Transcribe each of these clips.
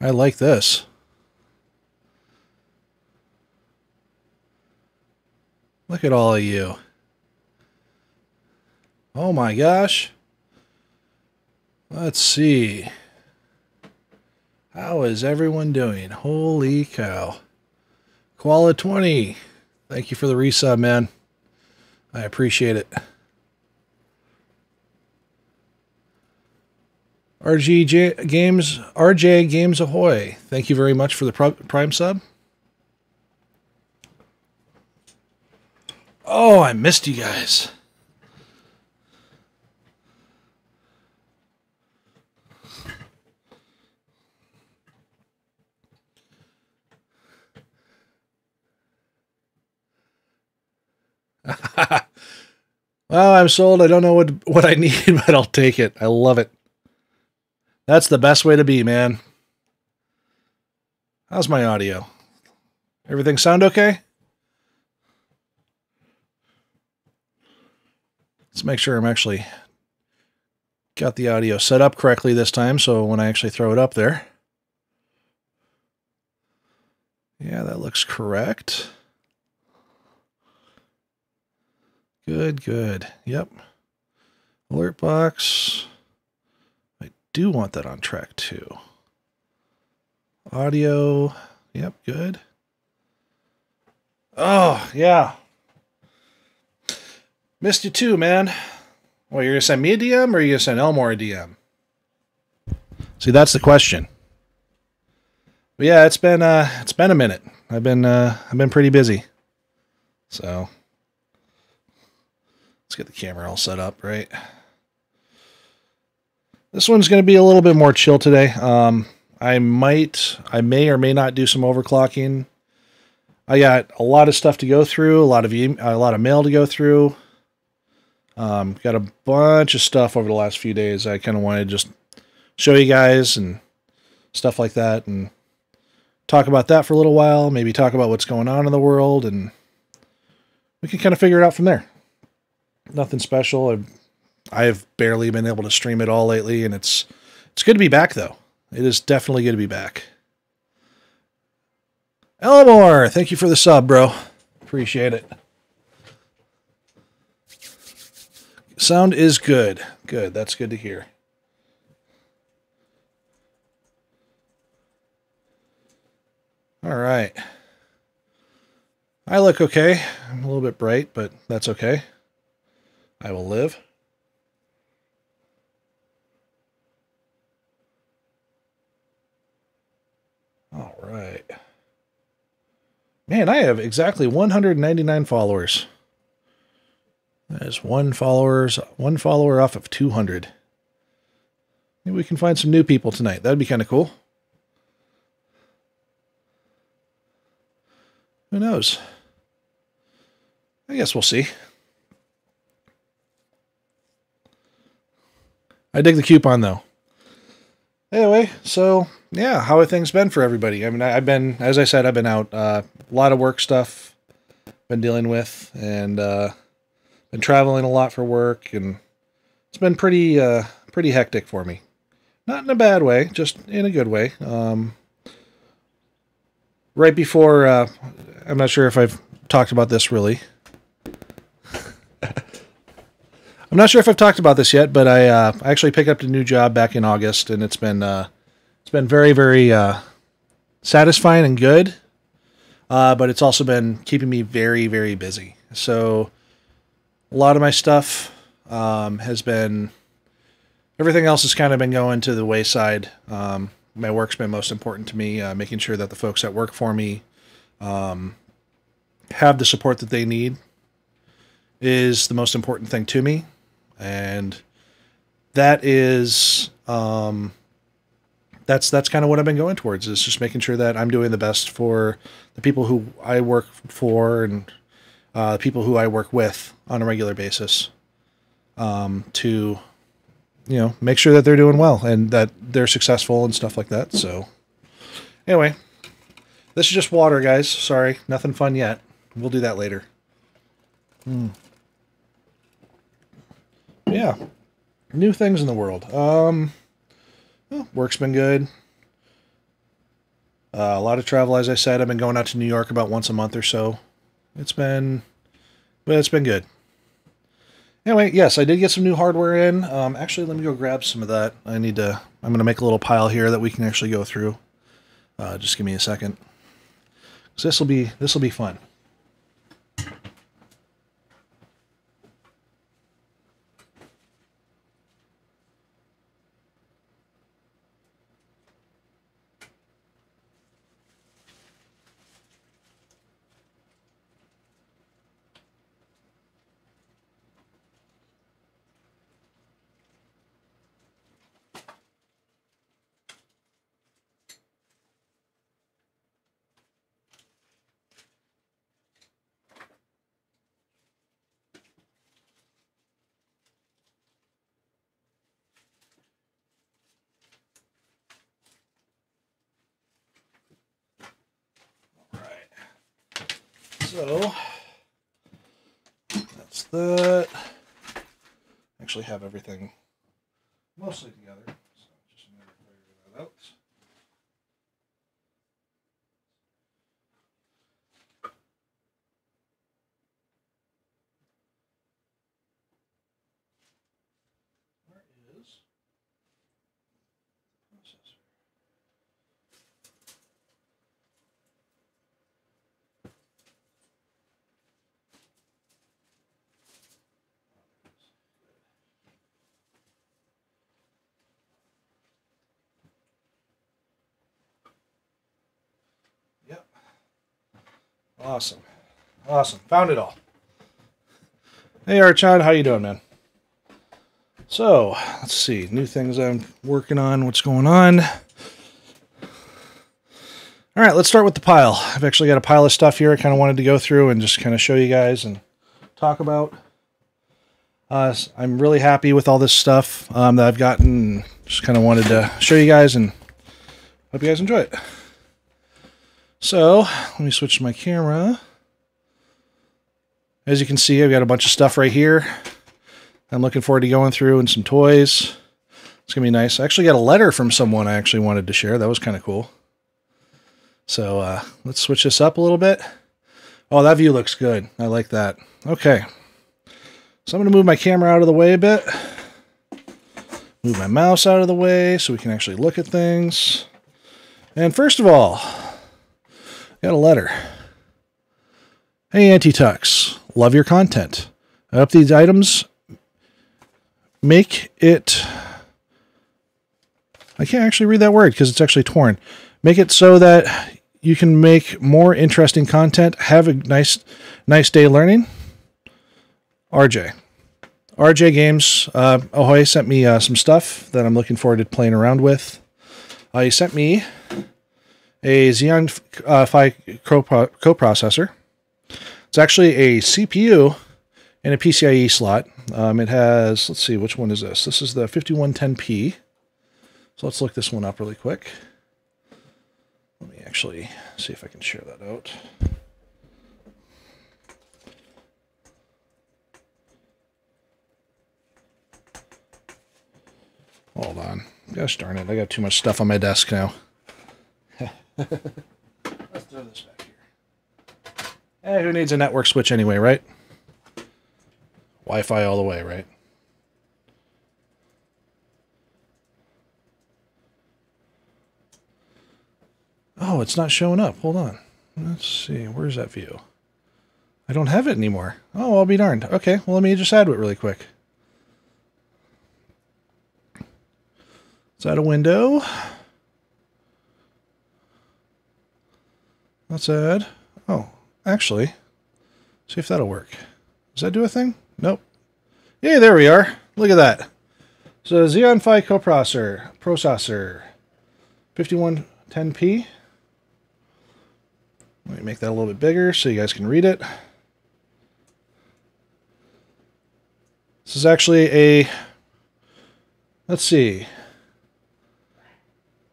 I like this. Look at all of you. Oh my gosh. Let's see. How is everyone doing? Holy cow. Koala 20. Thank you for the resub, man. I appreciate it. RG Games, RJ Games Ahoy. Thank you very much for the Prime sub. Oh, I missed you guys. well, I'm sold. I don't know what what I need, but I'll take it. I love it. That's the best way to be, man. How's my audio? Everything sound okay? Let's make sure I'm actually got the audio set up correctly this time so when I actually throw it up there. Yeah, that looks correct. Good, good. Yep. Alert box. Do want that on track too. Audio. Yep, good. Oh, yeah. Missed you too, man. Well, you're gonna send me a DM or are you gonna send Elmore a DM? See, that's the question. But yeah, it's been uh it's been a minute. I've been uh I've been pretty busy. So Let's get the camera all set up, right? This one's going to be a little bit more chill today. Um, I might, I may or may not do some overclocking. I got a lot of stuff to go through, a lot of e a lot of mail to go through. Um, got a bunch of stuff over the last few days. I kind of wanted to just show you guys and stuff like that, and talk about that for a little while. Maybe talk about what's going on in the world, and we can kind of figure it out from there nothing special. I've, I've barely been able to stream it all lately, and it's it's good to be back though. It is definitely good to be back. Elmore, thank you for the sub, bro. Appreciate it. Sound is good. Good. That's good to hear. All right. I look okay. I'm a little bit bright, but that's okay. I will live. All right. Man, I have exactly 199 followers. That is one followers, one follower off of 200. Maybe we can find some new people tonight. That'd be kind of cool. Who knows? I guess we'll see. I dig the coupon though. Anyway, so yeah, how have things been for everybody? I mean, I, have been, as I said, I've been out uh, a lot of work stuff, been dealing with, and uh, been traveling a lot for work, and it's been pretty uh, pretty hectic for me. Not in a bad way, just in a good way. Um, right before, uh, I'm not sure if I've talked about this really. I'm not sure if I've talked about this yet, but I uh, actually picked up a new job back in August, and it's been uh, it's been very very uh, satisfying and good. Uh, but it's also been keeping me very very busy. So a lot of my stuff um, has been everything else has kind of been going to the wayside. Um, my work's been most important to me, uh, making sure that the folks that work for me um, have the support that they need is the most important thing to me and that is um, that's that's kind of what I've been going towards is just making sure that I'm doing the best for the people who I work for and uh, people who I work with on a regular basis um, to you know make sure that they're doing well and that they're successful and stuff like that. So anyway, this is just water, guys. Sorry, nothing fun yet. We'll do that later. Hmm yeah, new things in the world. Um, well, work's been good. Uh, a lot of travel, as I said. I've been going out to New York about once a month or so. It's been, but it's been good. Anyway, yes, I did get some new hardware in. Um, actually, let me go grab some of that. I need to. I'm going to make a little pile here that we can actually go through. Uh, just give me a second. So this will be this will be fun. So that's that. Actually, have everything mostly together. So just never figure that out. Where is processor? Yep. Awesome. Awesome. Found it all. Hey Archon, how you doing, man? So, let's see. New things I'm working on. What's going on? All right, let's start with the pile. I've actually got a pile of stuff here I kind of wanted to go through and just kind of show you guys and talk about. Uh, I'm really happy with all this stuff um, that I've gotten. Just kind of wanted to show you guys and hope you guys enjoy it. So let me switch my camera. As you can see, I've got a bunch of stuff right here. I'm looking forward to going through and some toys. It's going to be nice. I actually got a letter from someone I actually wanted to share. That was kind of cool. So uh, let's switch this up a little bit. Oh, that view looks good. I like that. Okay. So I'm going to move my camera out of the way a bit. Move my mouse out of the way so we can actually look at things. And first of all, got a letter. Hey, Antitux. Love your content. I hope these items make it... I can't actually read that word because it's actually torn. Make it so that you can make more interesting content. Have a nice, nice day learning. RJ. RJ Games, uh, Ahoy sent me uh, some stuff that I'm looking forward to playing around with. Uh, he sent me a Xeon uh, Phi coprocessor. It's actually a CPU and a PCIe slot. Um, it has, let's see, which one is this? This is the 5110P. So let's look this one up really quick. Let me actually see if I can share that out. Hold on. Gosh darn it, I got too much stuff on my desk now. Let's throw this back here. Hey, who needs a network switch anyway, right? Wi-Fi all the way, right? Oh, it's not showing up. Hold on. Let's see. Where's that view? I don't have it anymore. Oh, I'll be darned. Okay, well, let me just add it really quick. Let's add a window. Let's add. Oh, actually, see if that'll work. Does that do a thing? Nope. Yay, there we are. Look at that. So Xeon Phi coprocessor, processor, 5110p. Let me make that a little bit bigger so you guys can read it. This is actually a, let's see.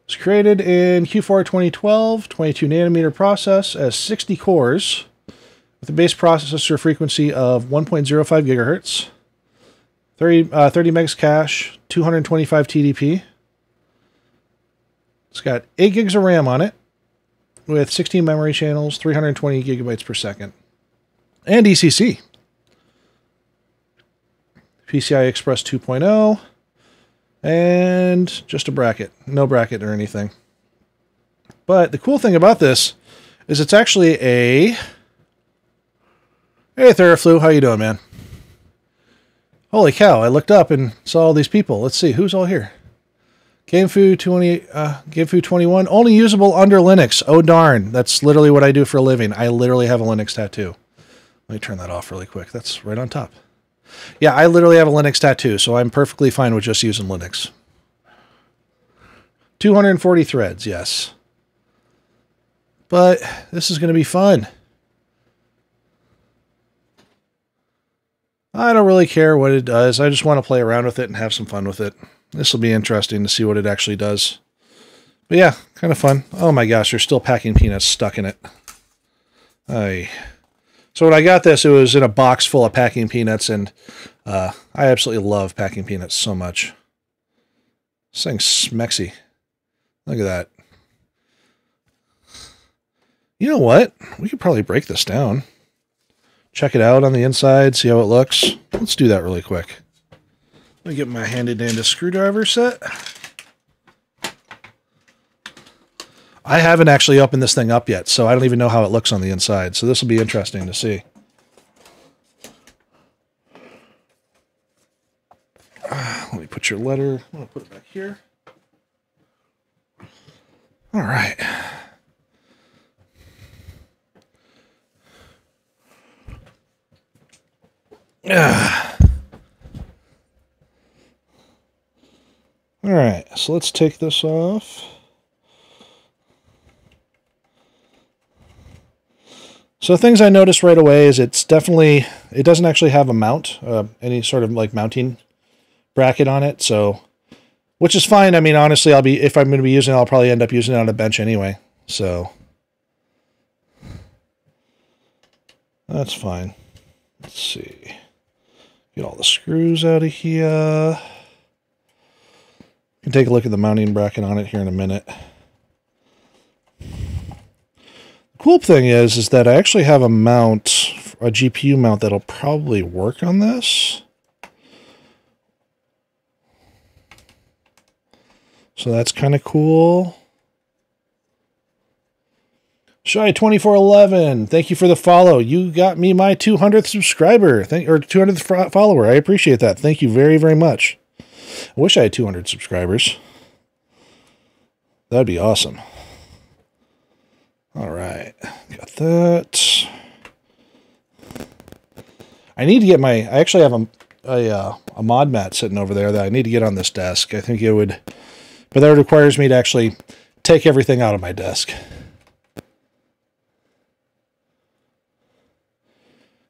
It's created in Q4 2012, 22 nanometer process as 60 cores with a base processor frequency of 1.05 gigahertz, 30, uh, 30 megs cache, 225 TDP. It's got 8 gigs of RAM on it, with 16 memory channels, 320 gigabytes per second, and ECC. PCI Express 2.0, and just a bracket. No bracket or anything. But the cool thing about this is it's actually a... Hey, Theraflu, how you doing, man? Holy cow, I looked up and saw all these people. Let's see, who's all here? GameFu 20, uh, GameFu 21, only usable under Linux. Oh darn, that's literally what I do for a living. I literally have a Linux tattoo. Let me turn that off really quick. That's right on top. Yeah, I literally have a Linux tattoo, so I'm perfectly fine with just using Linux. 240 threads, yes. But this is going to be fun. I don't really care what it does. I just want to play around with it and have some fun with it. This will be interesting to see what it actually does. But yeah, kind of fun. Oh my gosh, there's still packing peanuts stuck in it. I. So when I got this, it was in a box full of packing peanuts, and uh, I absolutely love packing peanuts so much. This thing's smexy. Look at that. You know what? We could probably break this down. Check it out on the inside, see how it looks. Let's do that really quick. Let me get my handy dandy screwdriver set. I haven't actually opened this thing up yet, so I don't even know how it looks on the inside. So this will be interesting to see. Uh, let me put your letter. I'm going to put it back here. All right. Yeah. All right, so let's take this off. So things I noticed right away is it's definitely, it doesn't actually have a mount, uh, any sort of like mounting bracket on it. So, which is fine. I mean, honestly, I'll be, if I'm going to be using it, I'll probably end up using it on a bench anyway. So that's fine. Let's see. Get all the screws out of here can take a look at the mounting bracket on it here in a minute. The cool thing is, is that I actually have a mount, a GPU mount that'll probably work on this. So that's kind of cool. Shy2411, thank you for the follow. You got me my 200th subscriber, thank or 200th follower. I appreciate that. Thank you very, very much. I wish I had 200 subscribers. That'd be awesome. All right, got that. I need to get my. I actually have a a, uh, a mod mat sitting over there that I need to get on this desk. I think it would, but that requires me to actually take everything out of my desk.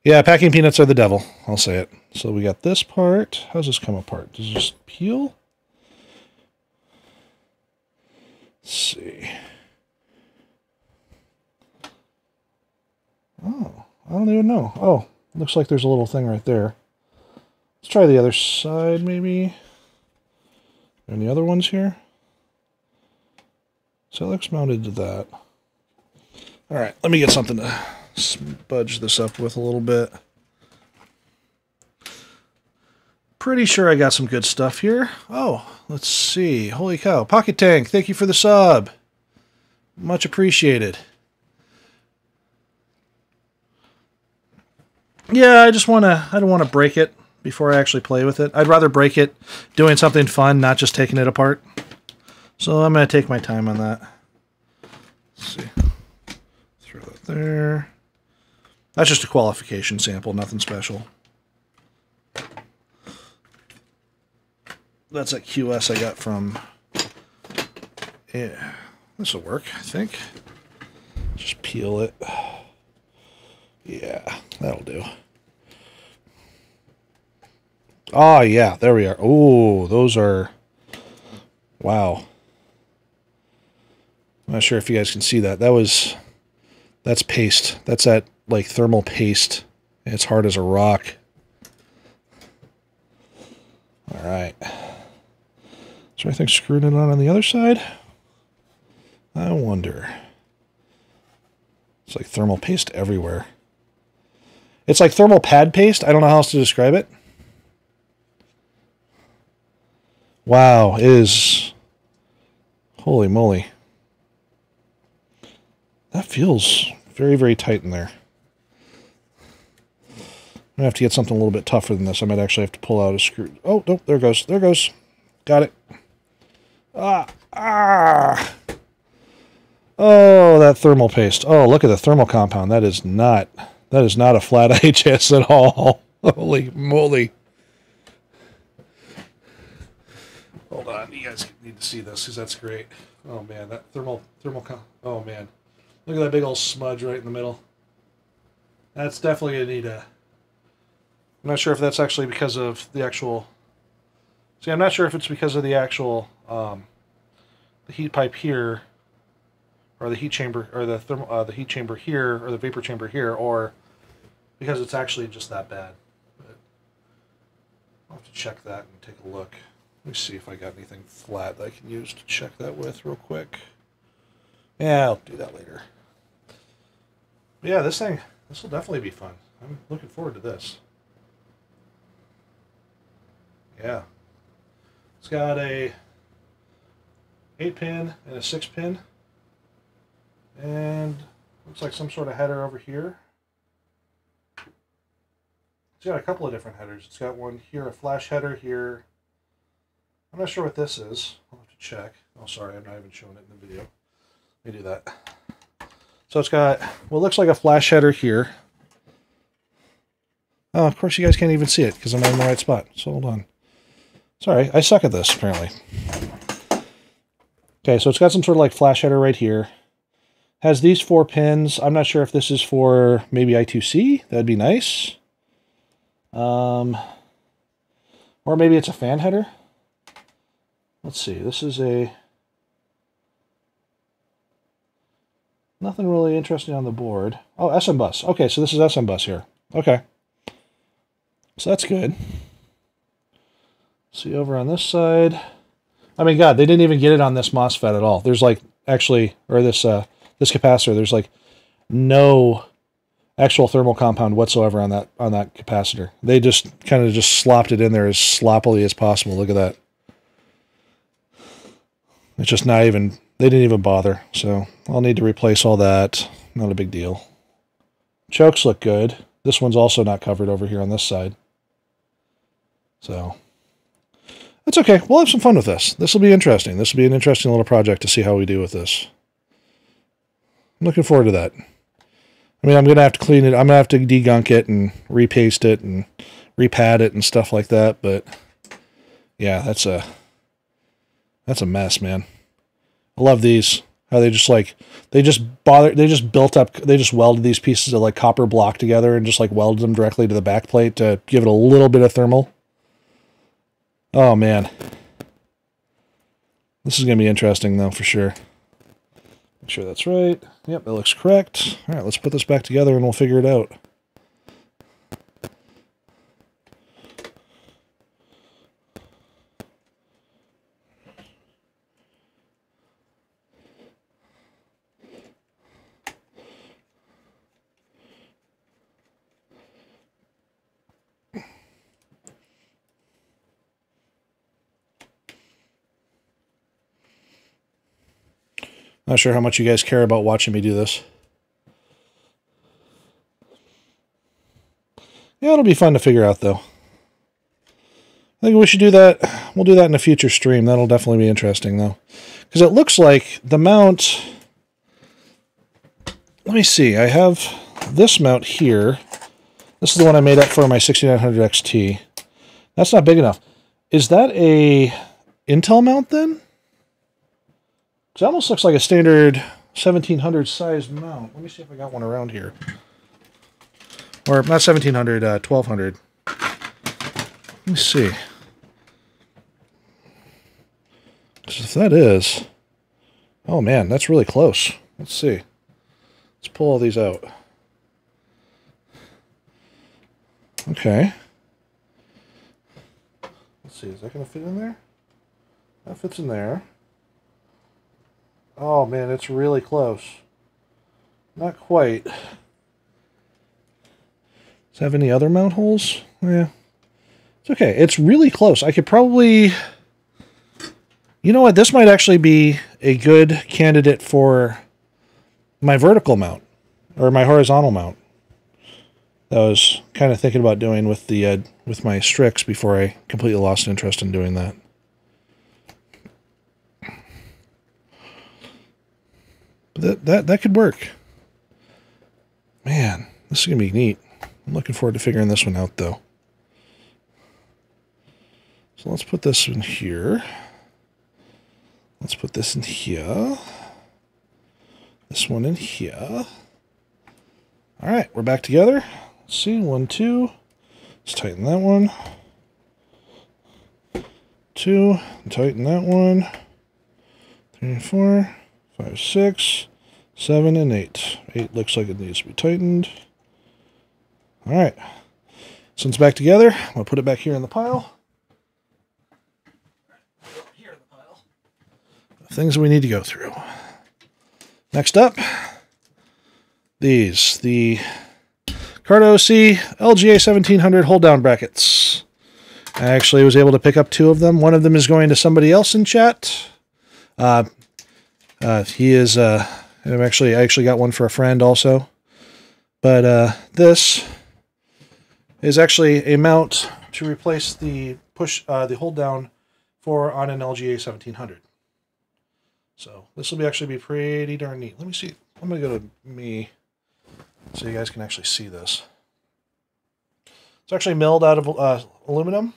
Yeah, packing peanuts are the devil. I'll say it. So we got this part. How's this come apart? Does it just peel? Let's see. Oh, I don't even know. Oh, looks like there's a little thing right there. Let's try the other side, maybe. Any other ones here? So it looks mounted to that. All right, let me get something to budge this up with a little bit. Pretty sure I got some good stuff here. Oh, let's see. Holy cow. Pocket Tank, thank you for the sub. Much appreciated. Yeah, I just want to, I don't want to break it before I actually play with it. I'd rather break it doing something fun, not just taking it apart. So I'm going to take my time on that. Let's see. Throw that there. That's just a qualification sample, nothing special. That's a QS I got from... Yeah, this will work, I think. Just peel it. Yeah, that'll do. Oh, yeah, there we are. Oh, those are... Wow. I'm not sure if you guys can see that. That was... That's paste. That's that like thermal paste. It's hard as a rock. All right. Is there anything screwed in on on the other side? I wonder. It's like thermal paste everywhere. It's like thermal pad paste. I don't know how else to describe it. Wow, is holy moly. That feels very, very tight in there. I'm gonna have to get something a little bit tougher than this. I might actually have to pull out a screw. Oh, no, there goes. There goes. Got it. Ah, ah. Oh, that thermal paste. Oh, look at the thermal compound. That is not, that is not a flat HS at all. Holy moly. Hold on. You guys need to see this because that's great. Oh, man. That thermal, thermal, oh, man. Look at that big old smudge right in the middle. That's definitely going to need a, I'm not sure if that's actually because of the actual, see, I'm not sure if it's because of the actual, um, the heat pipe here or the heat chamber or the thermal uh, the heat chamber here or the vapor chamber here or because it's actually just that bad. But I'll have to check that and take a look. Let me see if I got anything flat that I can use to check that with real quick. Yeah I'll do that later. But yeah this thing this will definitely be fun. I'm looking forward to this. Yeah. It's got a 8 pin and a 6 pin and looks like some sort of header over here. It's got a couple of different headers. It's got one here, a flash header here. I'm not sure what this is. I'll have to check. Oh, sorry, I'm not even showing it in the video. Let me do that. So it's got what looks like a flash header here. Oh, of course you guys can't even see it because I'm not in the right spot. So hold on. Sorry, I suck at this, apparently. Okay, so it's got some sort of like flash header right here has these four pins. I'm not sure if this is for maybe I2C. That'd be nice. Um, or maybe it's a fan header. Let's see. This is a... Nothing really interesting on the board. Oh, SM bus. Okay, so this is SM bus here. Okay. So that's good. See over on this side. I mean, God, they didn't even get it on this MOSFET at all. There's like, actually, or this uh, this capacitor, there's like no actual thermal compound whatsoever on that on that capacitor. They just kind of just slopped it in there as sloppily as possible. Look at that. It's just not even they didn't even bother. So I'll need to replace all that. Not a big deal. Chokes look good. This one's also not covered over here on this side. So that's okay. We'll have some fun with this. This will be interesting. This will be an interesting little project to see how we do with this. I'm looking forward to that. I mean, I'm going to have to clean it. I'm going to have to degunk it and repaste it and repad it and stuff like that. But yeah, that's a, that's a mess, man. I love these. How they just like, they just bother, they just built up, they just welded these pieces of like copper block together and just like welded them directly to the back plate to give it a little bit of thermal. Oh man. This is going to be interesting though, for sure. Make sure that's right. Yep, that looks correct. All right, let's put this back together and we'll figure it out. Not sure how much you guys care about watching me do this. Yeah, it'll be fun to figure out, though. I think we should do that. We'll do that in a future stream. That'll definitely be interesting, though. Because it looks like the mount... Let me see. I have this mount here. This is the one I made up for my 6900 XT. That's not big enough. Is that a Intel mount, then? It almost looks like a standard 1700 size mount. Let me see if I got one around here. Or not 1700, uh, 1200. Let me see. If that is... Oh man, that's really close. Let's see. Let's pull all these out. Okay. Let's see, is that going to fit in there? That fits in there. Oh man, it's really close. not quite. Does it have any other mount holes? Yeah. It's okay. It's really close. I could probably... You know what? This might actually be a good candidate for my vertical mount. Or my horizontal mount. That I was kind of thinking about doing with the uh, with my Strix before I completely lost interest in doing that. That, that, that could work. Man, this is to be neat. I'm looking forward to figuring this one out, though. So let's put this in here. Let's put this in here. This one in here. All right, we're back together. Let's see, one, two. Let's tighten that one. Two, tighten that one. Three, four five, six, seven, and eight. Eight looks like it needs to be tightened. All right. So it's back together. I'm going to put it back here in the pile. Here in the pile. Things we need to go through. Next up, these. The Cardo C LGA 1700 hold down brackets. I actually was able to pick up two of them. One of them is going to somebody else in chat. Uh, uh, he is, uh, I'm actually, I actually got one for a friend also. But uh, this is actually a mount to replace the push, uh, the hold down for on an LGA 1700. So this will be actually be pretty darn neat. Let me see. I'm going to go to me so you guys can actually see this. It's actually milled out of uh, aluminum.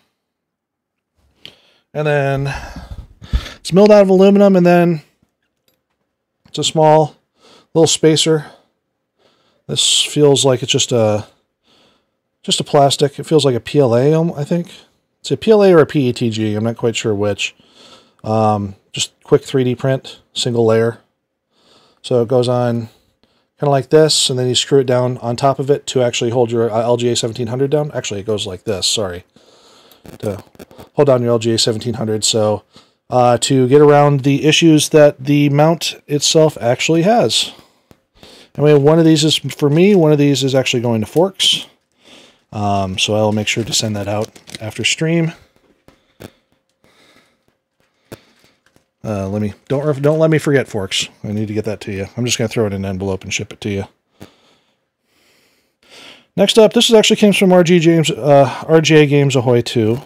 And then it's milled out of aluminum and then it's a small little spacer. This feels like it's just a just a plastic. It feels like a PLA, um, I think. It's a PLA or a PETG. I'm not quite sure which. Um, just quick 3D print, single layer. So it goes on kind of like this, and then you screw it down on top of it to actually hold your uh, LGA 1700 down. Actually, it goes like this, sorry. To hold down your LGA 1700. So uh, to get around the issues that the mount itself actually has. I mean, one of these is for me, one of these is actually going to Forks. Um, so I'll make sure to send that out after stream. Uh, let me don't don't let me forget Forks. I need to get that to you. I'm just going to throw it in an envelope and ship it to you. Next up, this is actually came from RG James, uh, RGA Games Ahoy 2.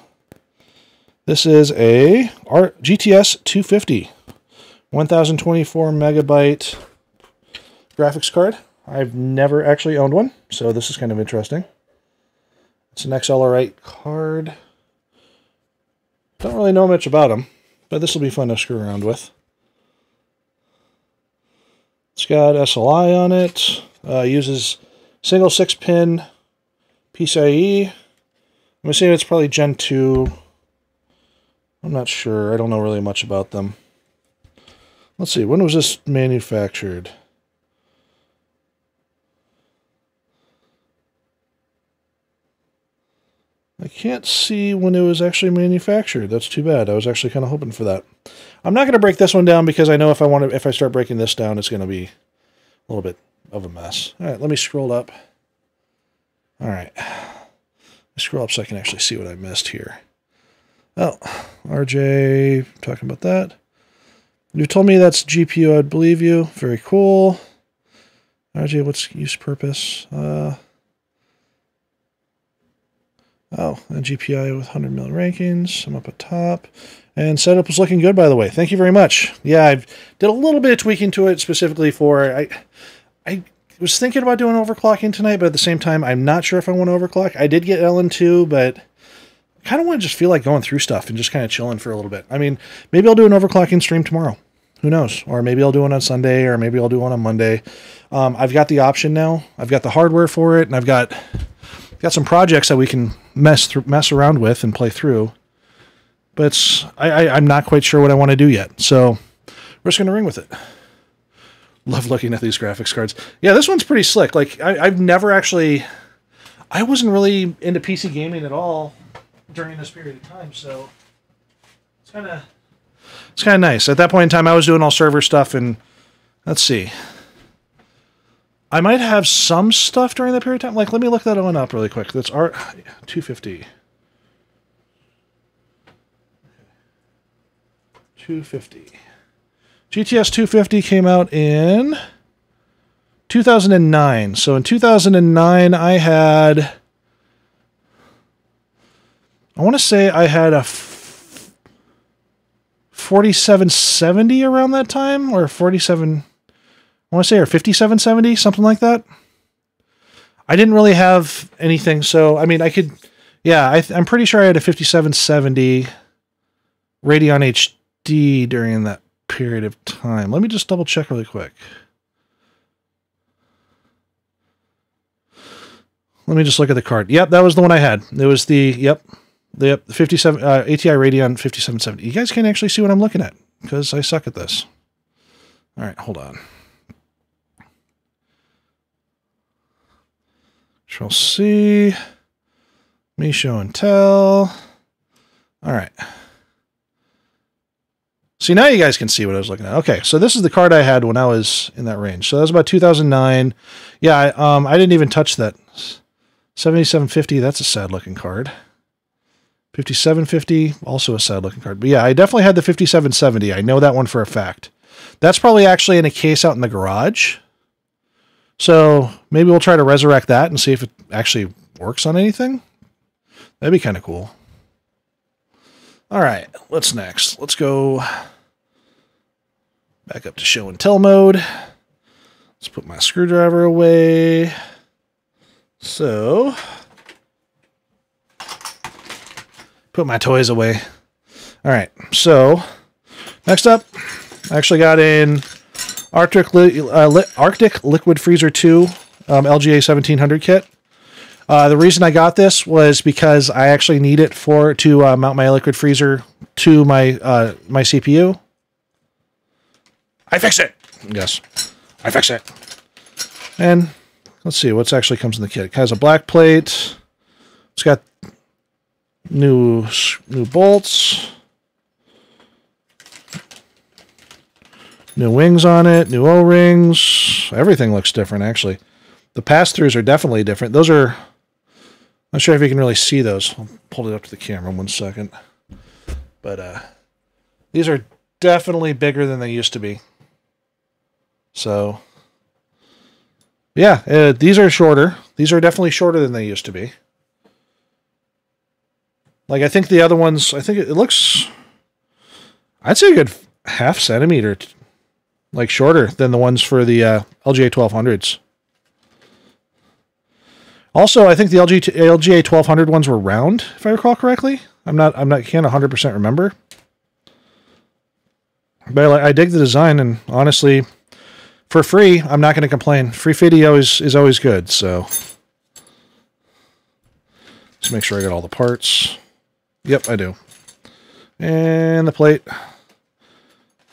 This is a GTS 250, 1024 megabyte graphics card. I've never actually owned one, so this is kind of interesting. It's an XLR8 card. Don't really know much about them, but this will be fun to screw around with. It's got SLI on it. Uh, uses single six pin PCIe. I'm assuming it's probably Gen 2 I'm not sure. I don't know really much about them. Let's see. When was this manufactured? I can't see when it was actually manufactured. That's too bad. I was actually kind of hoping for that. I'm not going to break this one down because I know if I want to, if I start breaking this down, it's going to be a little bit of a mess. All right, let me scroll up. All right. Scroll up so I can actually see what I missed here. Oh, RJ, talking about that. You told me that's GPU, I'd believe you. Very cool. RJ, what's use purpose? Uh, oh, a GPI with 100 mil rankings. I'm up at top. And setup was looking good, by the way. Thank you very much. Yeah, I did a little bit of tweaking to it specifically for... I, I was thinking about doing overclocking tonight, but at the same time, I'm not sure if I want to overclock. I did get LN2, but kind of want to just feel like going through stuff and just kind of chilling for a little bit. I mean, maybe I'll do an overclocking stream tomorrow. Who knows? Or maybe I'll do one on Sunday, or maybe I'll do one on Monday. Um, I've got the option now. I've got the hardware for it, and I've got got some projects that we can mess through, mess around with and play through. But I, I, I'm not quite sure what I want to do yet. So we're just going to ring with it. Love looking at these graphics cards. Yeah, this one's pretty slick. Like I, I've never actually, I wasn't really into PC gaming at all during this period of time. So it's kind of it's kind of nice. At that point in time, I was doing all server stuff, and let's see. I might have some stuff during that period of time. Like, let me look that one up really quick. That's art 250. 250. GTS 250 came out in 2009. So in 2009, I had. I want to say I had a 4770 around that time, or 47. I want to say, or 5770, something like that. I didn't really have anything. So, I mean, I could. Yeah, I am pretty sure I had a 5770 Radeon HD during that period of time. Let me just double check really quick. Let me just look at the card. Yep, that was the one I had. It was the yep, the 57 uh, ATI Radeon 5770. You guys can't actually see what I'm looking at because I suck at this. All right, hold on. Shall see. Me show and tell. All right. See, now you guys can see what I was looking at. Okay, so this is the card I had when I was in that range. So that was about 2009. Yeah, I, um, I didn't even touch that. 7750, that's a sad looking card. 5750, also a sad looking card. But yeah, I definitely had the 5770. I know that one for a fact. That's probably actually in a case out in the garage. So maybe we'll try to resurrect that and see if it actually works on anything. That'd be kind of cool. All right, what's next? Let's go back up to show and tell mode. Let's put my screwdriver away. So, put my toys away. All right, so next up, I actually got in Arctic Li uh, Li Arctic Liquid Freezer 2 um, LGA 1700 kit. Uh, the reason I got this was because I actually need it for to uh, mount my liquid freezer to my uh, my CPU. I fix it. Yes, I fix it. And Let's see what's actually comes in the kit. It has a black plate. It's got new new bolts, new wings on it, new O-rings. Everything looks different actually. The pass-throughs are definitely different. Those are I'm not sure if you can really see those. I'll pull it up to the camera one second. But uh, these are definitely bigger than they used to be. So yeah, uh, these are shorter. These are definitely shorter than they used to be. Like I think the other ones, I think it, looks, I'd say a good half centimeter, like shorter than the ones for the uh, LGA 1200s. Also, I think the LG LGA 1200 ones were round, if I recall correctly. I'm not, I'm not, can't 100% remember. But I, I dig the design, and honestly, for free, I'm not going to complain. Free video is, is always good, so. Let's make sure I got all the parts. Yep, I do. And the plate.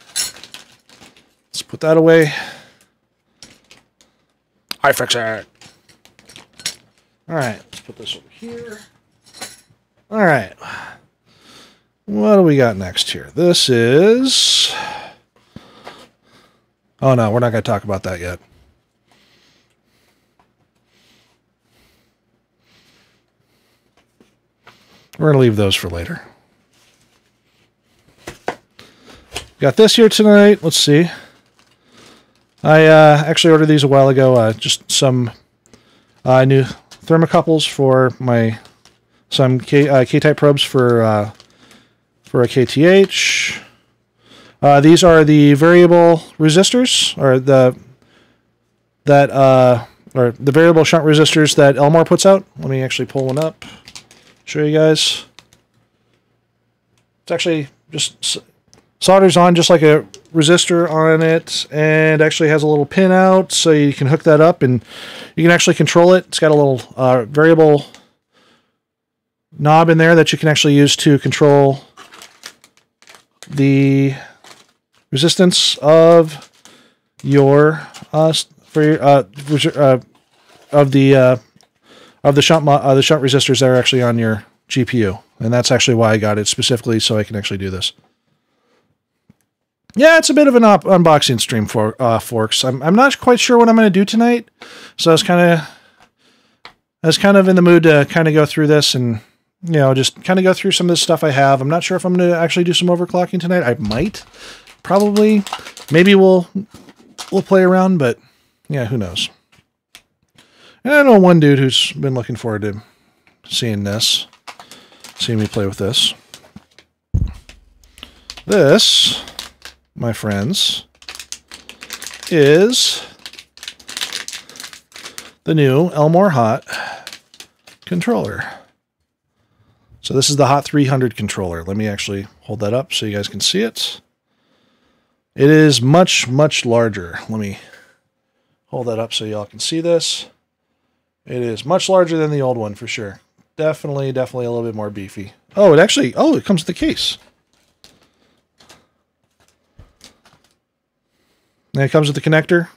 Let's put that away. I fix it. All right, let's put this over here. All right. What do we got next here? This is Oh no, we're not going to talk about that yet. We're going to leave those for later. Got this here tonight. Let's see. I uh, actually ordered these a while ago. Uh, just some uh, new thermocouples for my some K, uh, K-type probes for uh, for a KTH. Uh, these are the variable resistors, or the that or the variable shunt resistors that Elmor puts out. Let me actually pull one up, show you guys. It's actually just solders on just like a resistor on it, and actually has a little pin out, so you can hook that up and you can actually control it. It's got a little uh, variable knob in there that you can actually use to control the resistance of your uh, for your, uh, uh, of the uh, of the shunt uh, the shunt resistors that are actually on your GPU, and that's actually why I got it specifically so I can actually do this. yeah, it's a bit of an unboxing stream for uh, Forks. I'm I'm not quite sure what I'm going to do tonight, so I was kind of I was kind of in the mood to kind of go through this and you know just kind of go through some of the stuff I have. I'm not sure if I'm going to actually do some overclocking tonight. I might, probably, maybe we'll we'll play around, but yeah, who knows. I know one dude who's been looking forward to seeing this, seeing me play with this. This my friends, is the new Elmor Hot controller. So this is the Hot 300 controller. Let me actually hold that up so you guys can see it. It is much, much larger. Let me hold that up so y'all can see this. It is much larger than the old one for sure. Definitely, definitely a little bit more beefy. Oh, it actually, oh, it comes with the case. And it comes with the connector,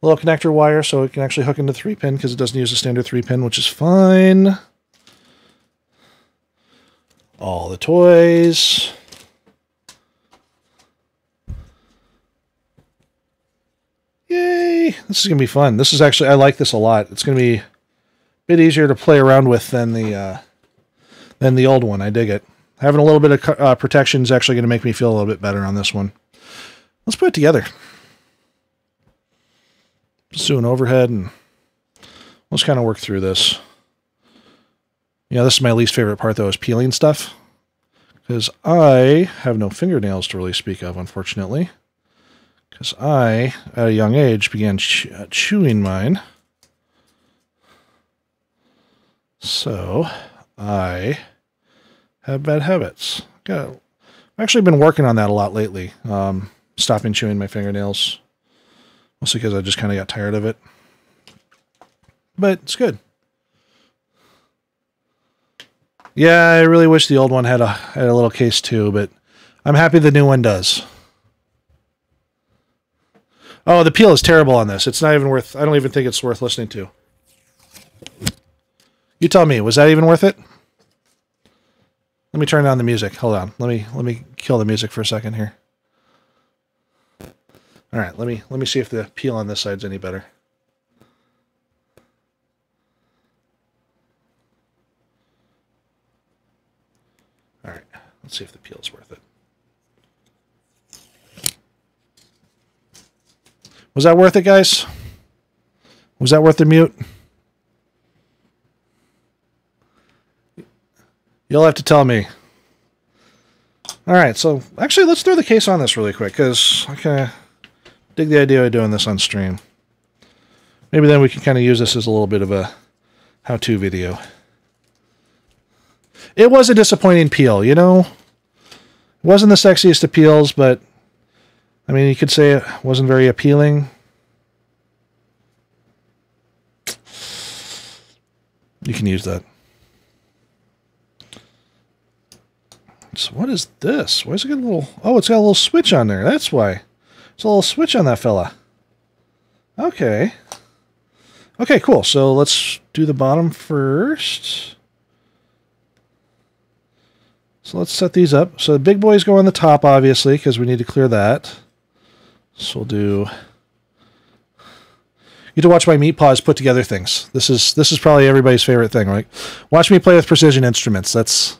little connector wire, so it can actually hook into 3 pin because it doesn't use a standard 3 pin, which is fine. All the toys. Yay! This is going to be fun. This is actually, I like this a lot. It's going to be a bit easier to play around with than the, uh, than the old one. I dig it. Having a little bit of uh, protection is actually going to make me feel a little bit better on this one. Let's put it together. Just do an overhead and let's kind of work through this. Yeah, this is my least favorite part though, is peeling stuff. Because I have no fingernails to really speak of, unfortunately. Because I, at a young age, began uh, chewing mine. So, I have bad habits. Got, I've actually been working on that a lot lately. Um, stopping chewing my fingernails. Mostly because I just kind of got tired of it. But it's good. Yeah, I really wish the old one had a had a little case too, but I'm happy the new one does. Oh, the peel is terrible on this. It's not even worth I don't even think it's worth listening to. You tell me, was that even worth it? Let me turn down the music. Hold on. Let me let me kill the music for a second here. All right, let me let me see if the peel on this side's any better. All right, let's see if the peel is worth it. Was that worth it, guys? Was that worth the mute? You'll have to tell me. All right, so actually, let's throw the case on this really quick because I kind of dig the idea of doing this on stream. Maybe then we can kind of use this as a little bit of a how-to video. It was a disappointing peel, you know? It wasn't the sexiest of peels, but I mean, you could say it wasn't very appealing. You can use that. So what is this? Why is it got a little... Oh, it's got a little switch on there. That's why. It's a little switch on that fella. Okay. Okay, cool. So let's do the bottom first. So let's set these up. So the big boys go on the top, obviously, because we need to clear that. So we'll do... You get to watch my meat paws put together things. This is this is probably everybody's favorite thing, right? Watch me play with precision instruments. That's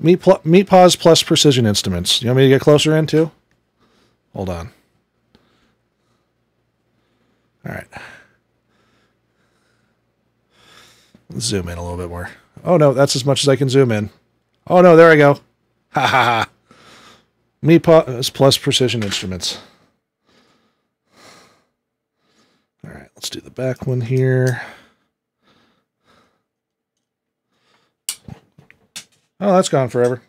meat, pl- meat paws plus precision instruments. You want me to get closer in too? Hold on. All right. Let's zoom in a little bit more. Oh no, that's as much as I can zoom in. Oh no, there I go. Ha ha ha. Meat paws uh, plus precision instruments. All right, let's do the back one here. Oh, that's gone forever.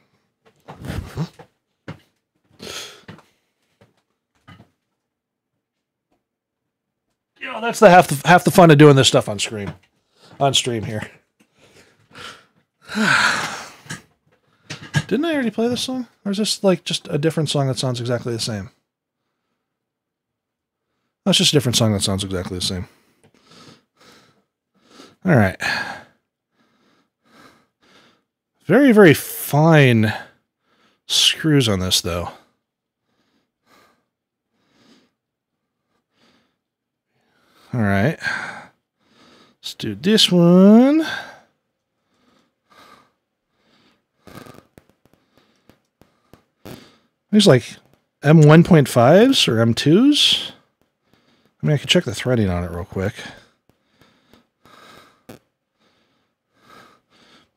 Know, that's the half the half the fun of doing this stuff on stream. On stream here. Didn't I already play this song? Or is this like just a different song that sounds exactly the same? That's just a different song that sounds exactly the same. All right. Very, very fine screws on this, though. All right. Let's do this one. There's like M1.5s or M2s. I mean, I can check the threading on it real quick.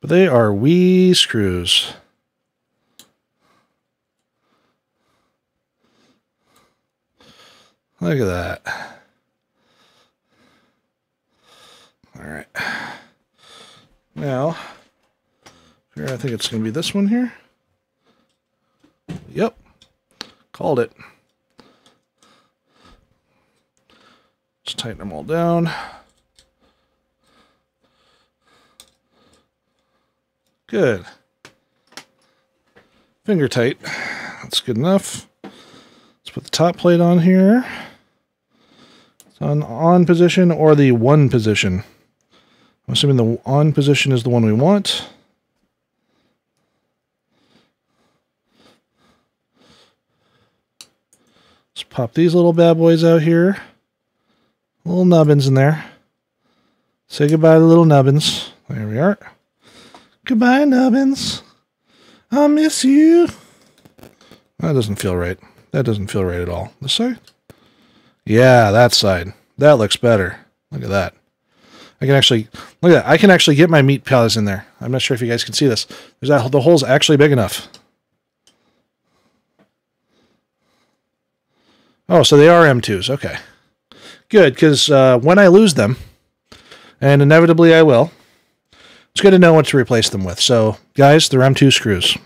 But they are wee screws. Look at that. All right. Now, here I think it's going to be this one here. Yep. Called it. Just tighten them all down. Good. Finger tight. That's good enough. Let's put the top plate on here. It's on on position or the one position. I'm assuming the on position is the one we want. Let's pop these little bad boys out here. Little nubbins in there. Say goodbye to little nubbins. There we are. Goodbye, nubbins. I'll miss you. That doesn't feel right. That doesn't feel right at all. This side? Yeah, that side. That looks better. Look at that. I can actually look at that. I can actually get my meat pellets in there. I'm not sure if you guys can see this. There's that the hole's actually big enough. Oh, so they are M2s. Okay. Good, because uh, when I lose them, and inevitably I will, it's good to know what to replace them with. So, guys, they're M2 screws.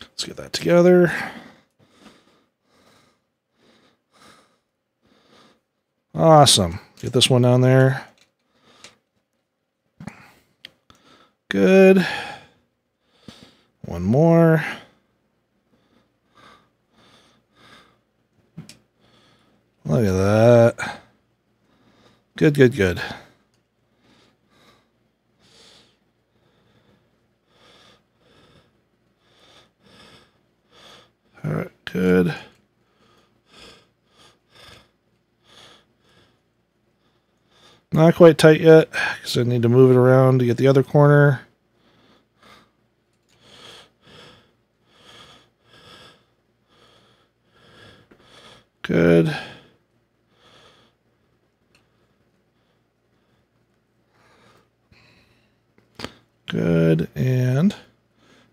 Let's get that together. Awesome. Get this one down there. Good. One more. Look at that. Good, good, good. All right, good. Not quite tight yet because I need to move it around to get the other corner. Good. Good. And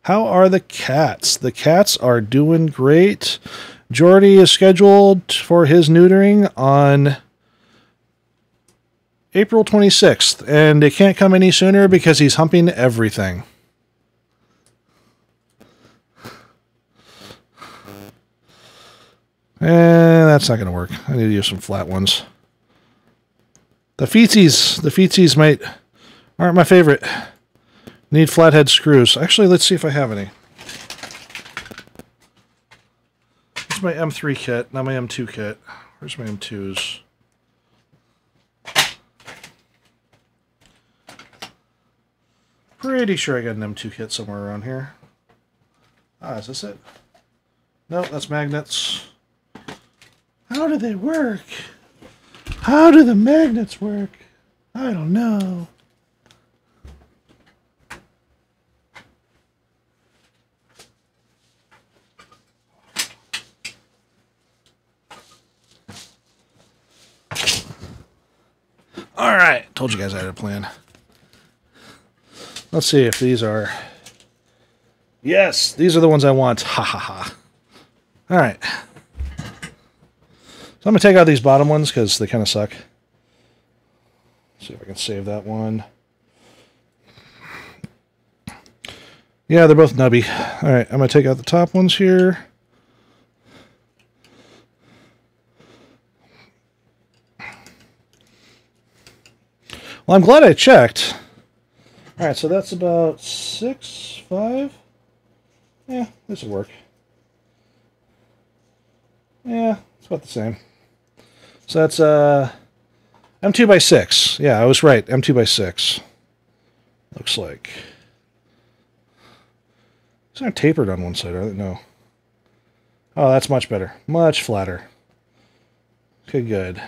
how are the cats? The cats are doing great. Jordy is scheduled for his neutering on April 26th, and it can't come any sooner because he's humping everything. Eh, that's not going to work. I need to use some flat ones. The feetsies, the feetsies might aren't my favorite. Need flathead screws. Actually, let's see if I have any. Is my M3 kit, not my M2 kit. Where's my M2s? Pretty sure I got an M2 kit somewhere around here. Ah, is this it? No, that's magnets. How do they work? How do the magnets work? I don't know. All right, told you guys I had a plan. Let's see if these are. Yes, these are the ones I want. Ha ha ha. All right. So I'm going to take out these bottom ones because they kind of suck. see if I can save that one. Yeah, they're both nubby. All right, I'm going to take out the top ones here. Well, I'm glad I checked. All right, so that's about six, five. Yeah, this will work. Yeah, it's about the same. So that's uh, M2 by 6. Yeah, I was right. M2 by 6. looks like. It's not tapered on one side? No. Oh, that's much better. Much flatter. Okay, good.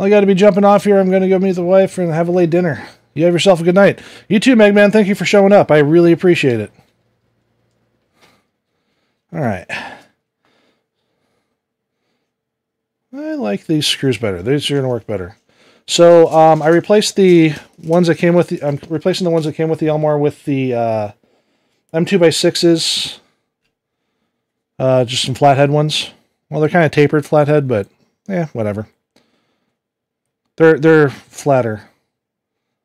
Well, I got to be jumping off here. I'm going to go meet the wife and have a late dinner. You have yourself a good night. You too, Megman. Thank you for showing up. I really appreciate it. All right. I like these screws better. These are going to work better. So um, I replaced the ones that came with the. I'm replacing the ones that came with the Elmor with the uh, M2 by sixes. Uh, just some flathead ones. Well, they're kind of tapered flathead, but yeah, whatever. They're they're flatter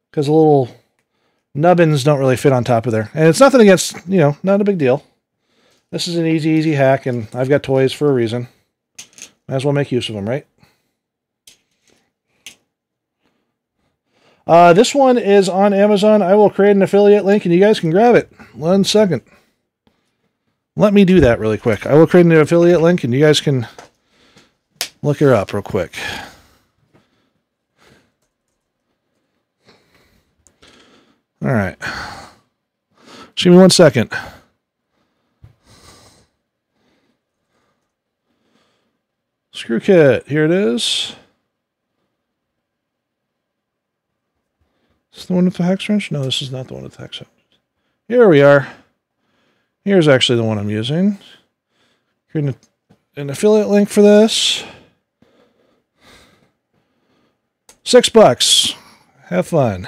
because the little nubbins don't really fit on top of there. And it's nothing against you know, not a big deal. This is an easy easy hack, and I've got toys for a reason. Might as well make use of them, right? Uh, this one is on Amazon. I will create an affiliate link and you guys can grab it. One second. Let me do that really quick. I will create an affiliate link and you guys can look her up real quick. All right. Give me one second. Screw kit. Here it is. Is this the one with the hex wrench? No, this is not the one with the hex wrench. Here we are. Here's actually the one I'm using. Creating an affiliate link for this. Six bucks. Have fun.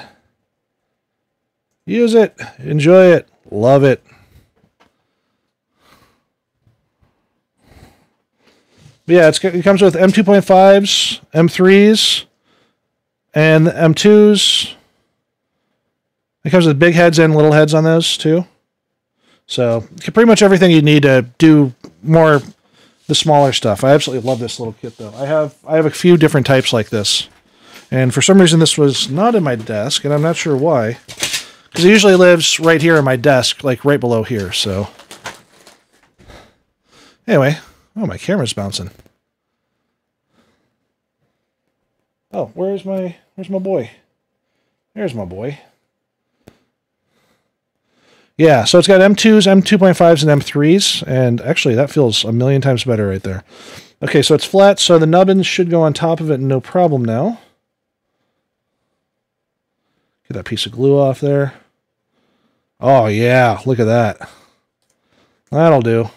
Use it, enjoy it, love it. yeah, it comes with M2.5s, M3s, and M2s. It comes with big heads and little heads on those too. So pretty much everything you need to do more the smaller stuff. I absolutely love this little kit though. I have I have a few different types like this. And for some reason this was not in my desk, and I'm not sure why. Because it usually lives right here on my desk, like right below here, so. Anyway. Oh, my camera's bouncing. Oh, where's my, where's my boy? There's my boy. Yeah, so it's got M2s, M2.5s, and M3s, and actually that feels a million times better right there. Okay, so it's flat, so the nubbins should go on top of it no problem now. Get that piece of glue off there. Oh, yeah. Look at that. That'll do.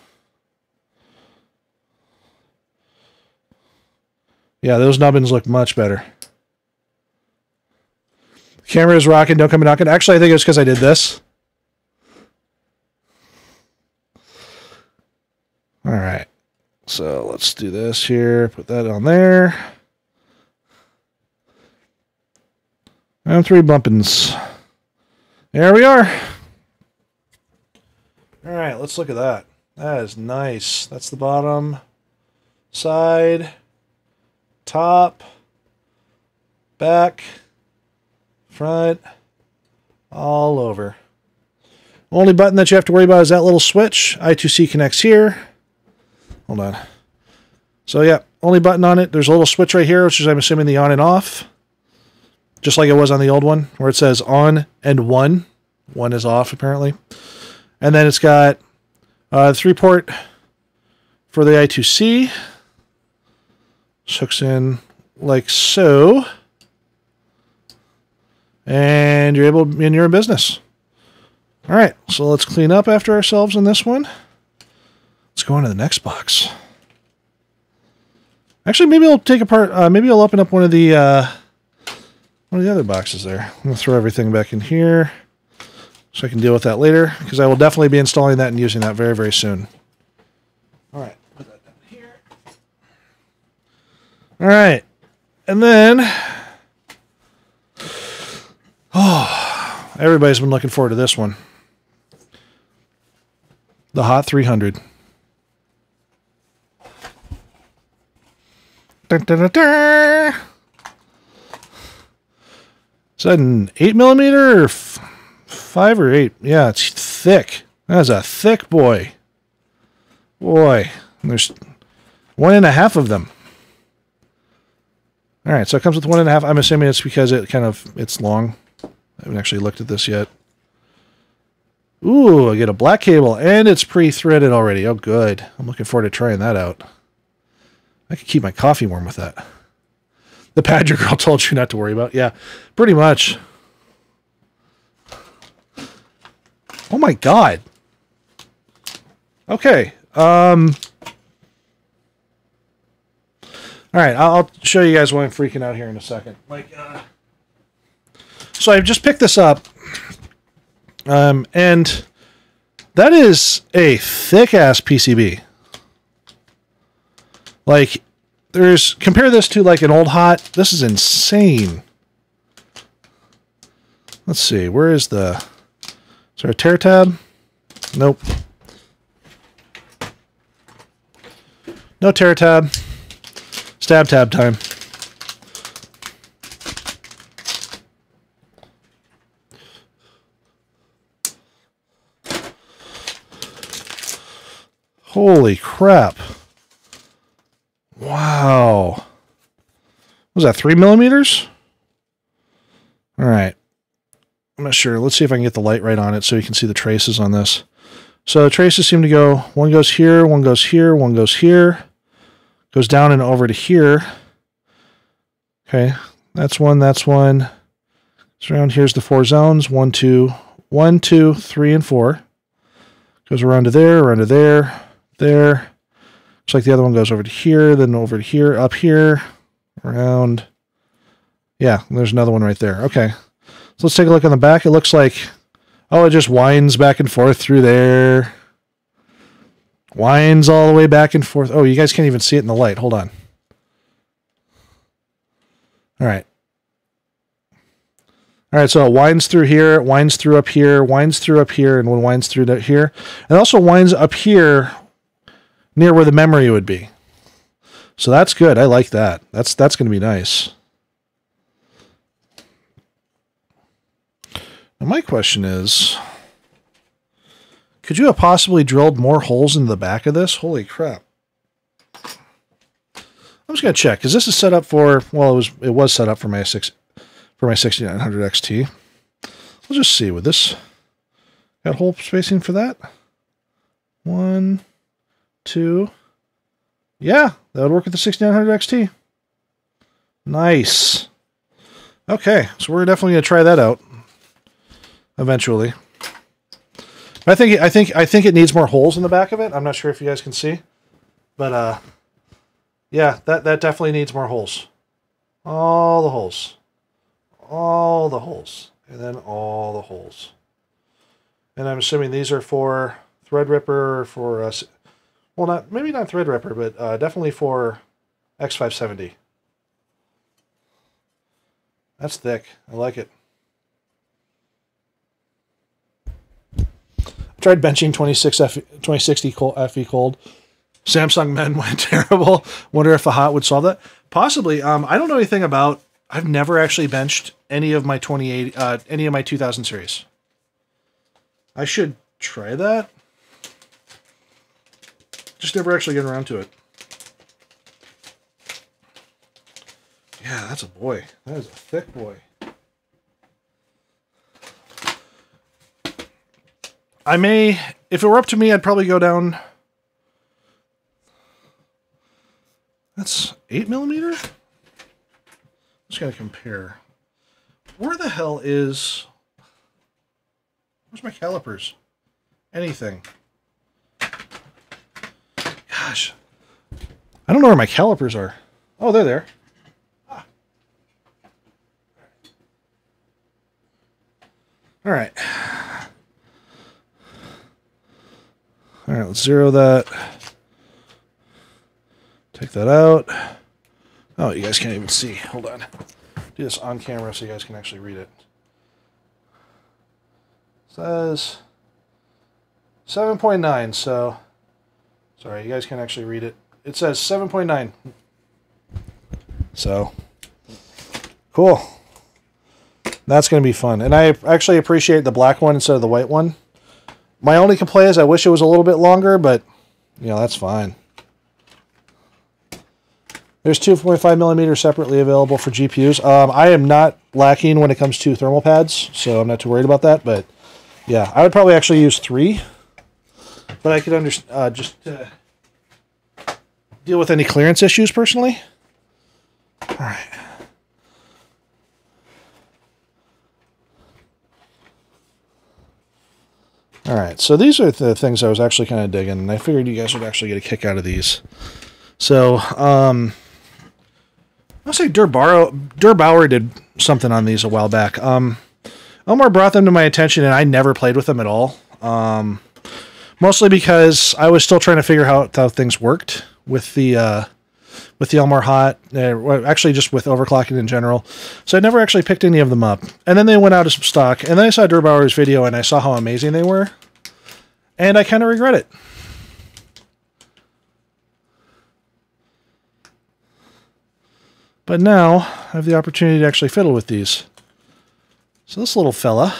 Yeah, those nubbins look much better. Camera is rocking. Don't come knocking. Actually, I think it's because I did this. All right. So let's do this here. Put that on there. And three bumpins. There we are. All right, let's look at that. That is nice. That's the bottom, side, top, back, front, all over. Only button that you have to worry about is that little switch. I2C connects here. Hold on. So yeah, only button on it. There's a little switch right here, which is I'm assuming the on and off. Just like it was on the old one, where it says on and one. One is off, apparently. And then it's got uh, three port for the I2C. hooks in like so. And you're able, and you're in business. All right, so let's clean up after ourselves in this one. Let's go on to the next box. Actually, maybe I'll take apart, uh, maybe I'll open up one of the, uh, one of the other boxes there. I'm to throw everything back in here. So I can deal with that later, because I will definitely be installing that and using that very, very soon. All right, put that down here. All right, and then, oh, everybody's been looking forward to this one. The Hot 300. Dun, dun, dun, Is that an 8 millimeter or five or eight. Yeah, it's thick. That's a thick boy. Boy, there's one and a half of them. All right, so it comes with one and a half. I'm assuming it's because it kind of it's long. I haven't actually looked at this yet. Ooh, I get a black cable, and it's pre-threaded already. Oh, good. I'm looking forward to trying that out. I could keep my coffee warm with that. The pad your girl told you not to worry about. Yeah, pretty much. Oh my god. Okay. Um. All right, I'll show you guys why I'm freaking out here in a second. Like, uh, so I've just picked this up, um, and that is a thick ass PCB. Like, there's compare this to like an old hot. This is insane. Let's see, where is the? Is there a tear tab? Nope. No tear tab. Stab tab time. Holy crap. Wow. Was that three millimeters? All right. I'm not sure. Let's see if I can get the light right on it so you can see the traces on this. So the traces seem to go, one goes here, one goes here, one goes here, goes down and over to here. Okay, that's one, that's one. So around here's the four zones, one, two, one, two, three, and four. Goes around to there, around to there, there. Looks like the other one goes over to here, then over to here, up here, around. Yeah, there's another one right there. Okay. So let's take a look on the back. It looks like, oh, it just winds back and forth through there. Winds all the way back and forth. Oh, you guys can't even see it in the light. Hold on. All right. All right, so it winds through here, it winds through up here, winds through up here, and when winds through here. It also winds up here near where the memory would be. So that's good. I like that. That's that's going to be nice. My question is, could you have possibly drilled more holes in the back of this? Holy crap. I'm just going to check because this is set up for, well, it was it was set up for my six for my 6900 XT. We'll just see with this. Got hole spacing for that? One, two. Yeah, that would work with the 6900 XT. Nice. Okay, so we're definitely going to try that out eventually. I think I think I think it needs more holes in the back of it. I'm not sure if you guys can see, but uh, yeah, that that definitely needs more holes. All the holes, all the holes, and then all the holes. And I'm assuming these are for Threadripper for us. Well, not maybe not Threadripper, but uh, definitely for X570. That's thick. I like it. Tried benching 26 F, 2060 cold, FE cold. Samsung men went terrible. Wonder if the hot would solve that. Possibly. Um, I don't know anything about. I've never actually benched any of my 28, uh, any of my 2000 series. I should try that. Just never actually get around to it. Yeah, that's a boy. That is a thick boy. I may, if it were up to me, I'd probably go down. That's eight millimeter. I'm Just gotta compare. Where the hell is? Where's my calipers? Anything? Gosh, I don't know where my calipers are. Oh, they're there. Ah. All right. All right, let's zero that. Take that out. Oh, you guys can't even see. Hold on. Do this on camera so you guys can actually read it. it says 7.9, so sorry, you guys can actually read it. It says 7.9. So cool. That's going to be fun. And I actually appreciate the black one instead of the white one. My only complaint is I wish it was a little bit longer, but you know, that's fine. There's 2.5 millimeter separately available for GPUs. Um, I am not lacking when it comes to thermal pads, so I'm not too worried about that. But yeah, I would probably actually use three. But I could understand uh, just deal with any clearance issues personally. All right. All right, so these are the things I was actually kind of digging, and I figured you guys would actually get a kick out of these. So, um, I'll say der8auer did something on these a while back. Um, Elmor brought them to my attention, and I never played with them at all. Um, mostly because I was still trying to figure out how things worked with the uh, with the Elmor Hot, uh, actually just with overclocking in general. So I never actually picked any of them up. And then they went out of stock, and then I saw der8auer's video, and I saw how amazing they were, and I kind of regret it. But now I have the opportunity to actually fiddle with these. So this little fella,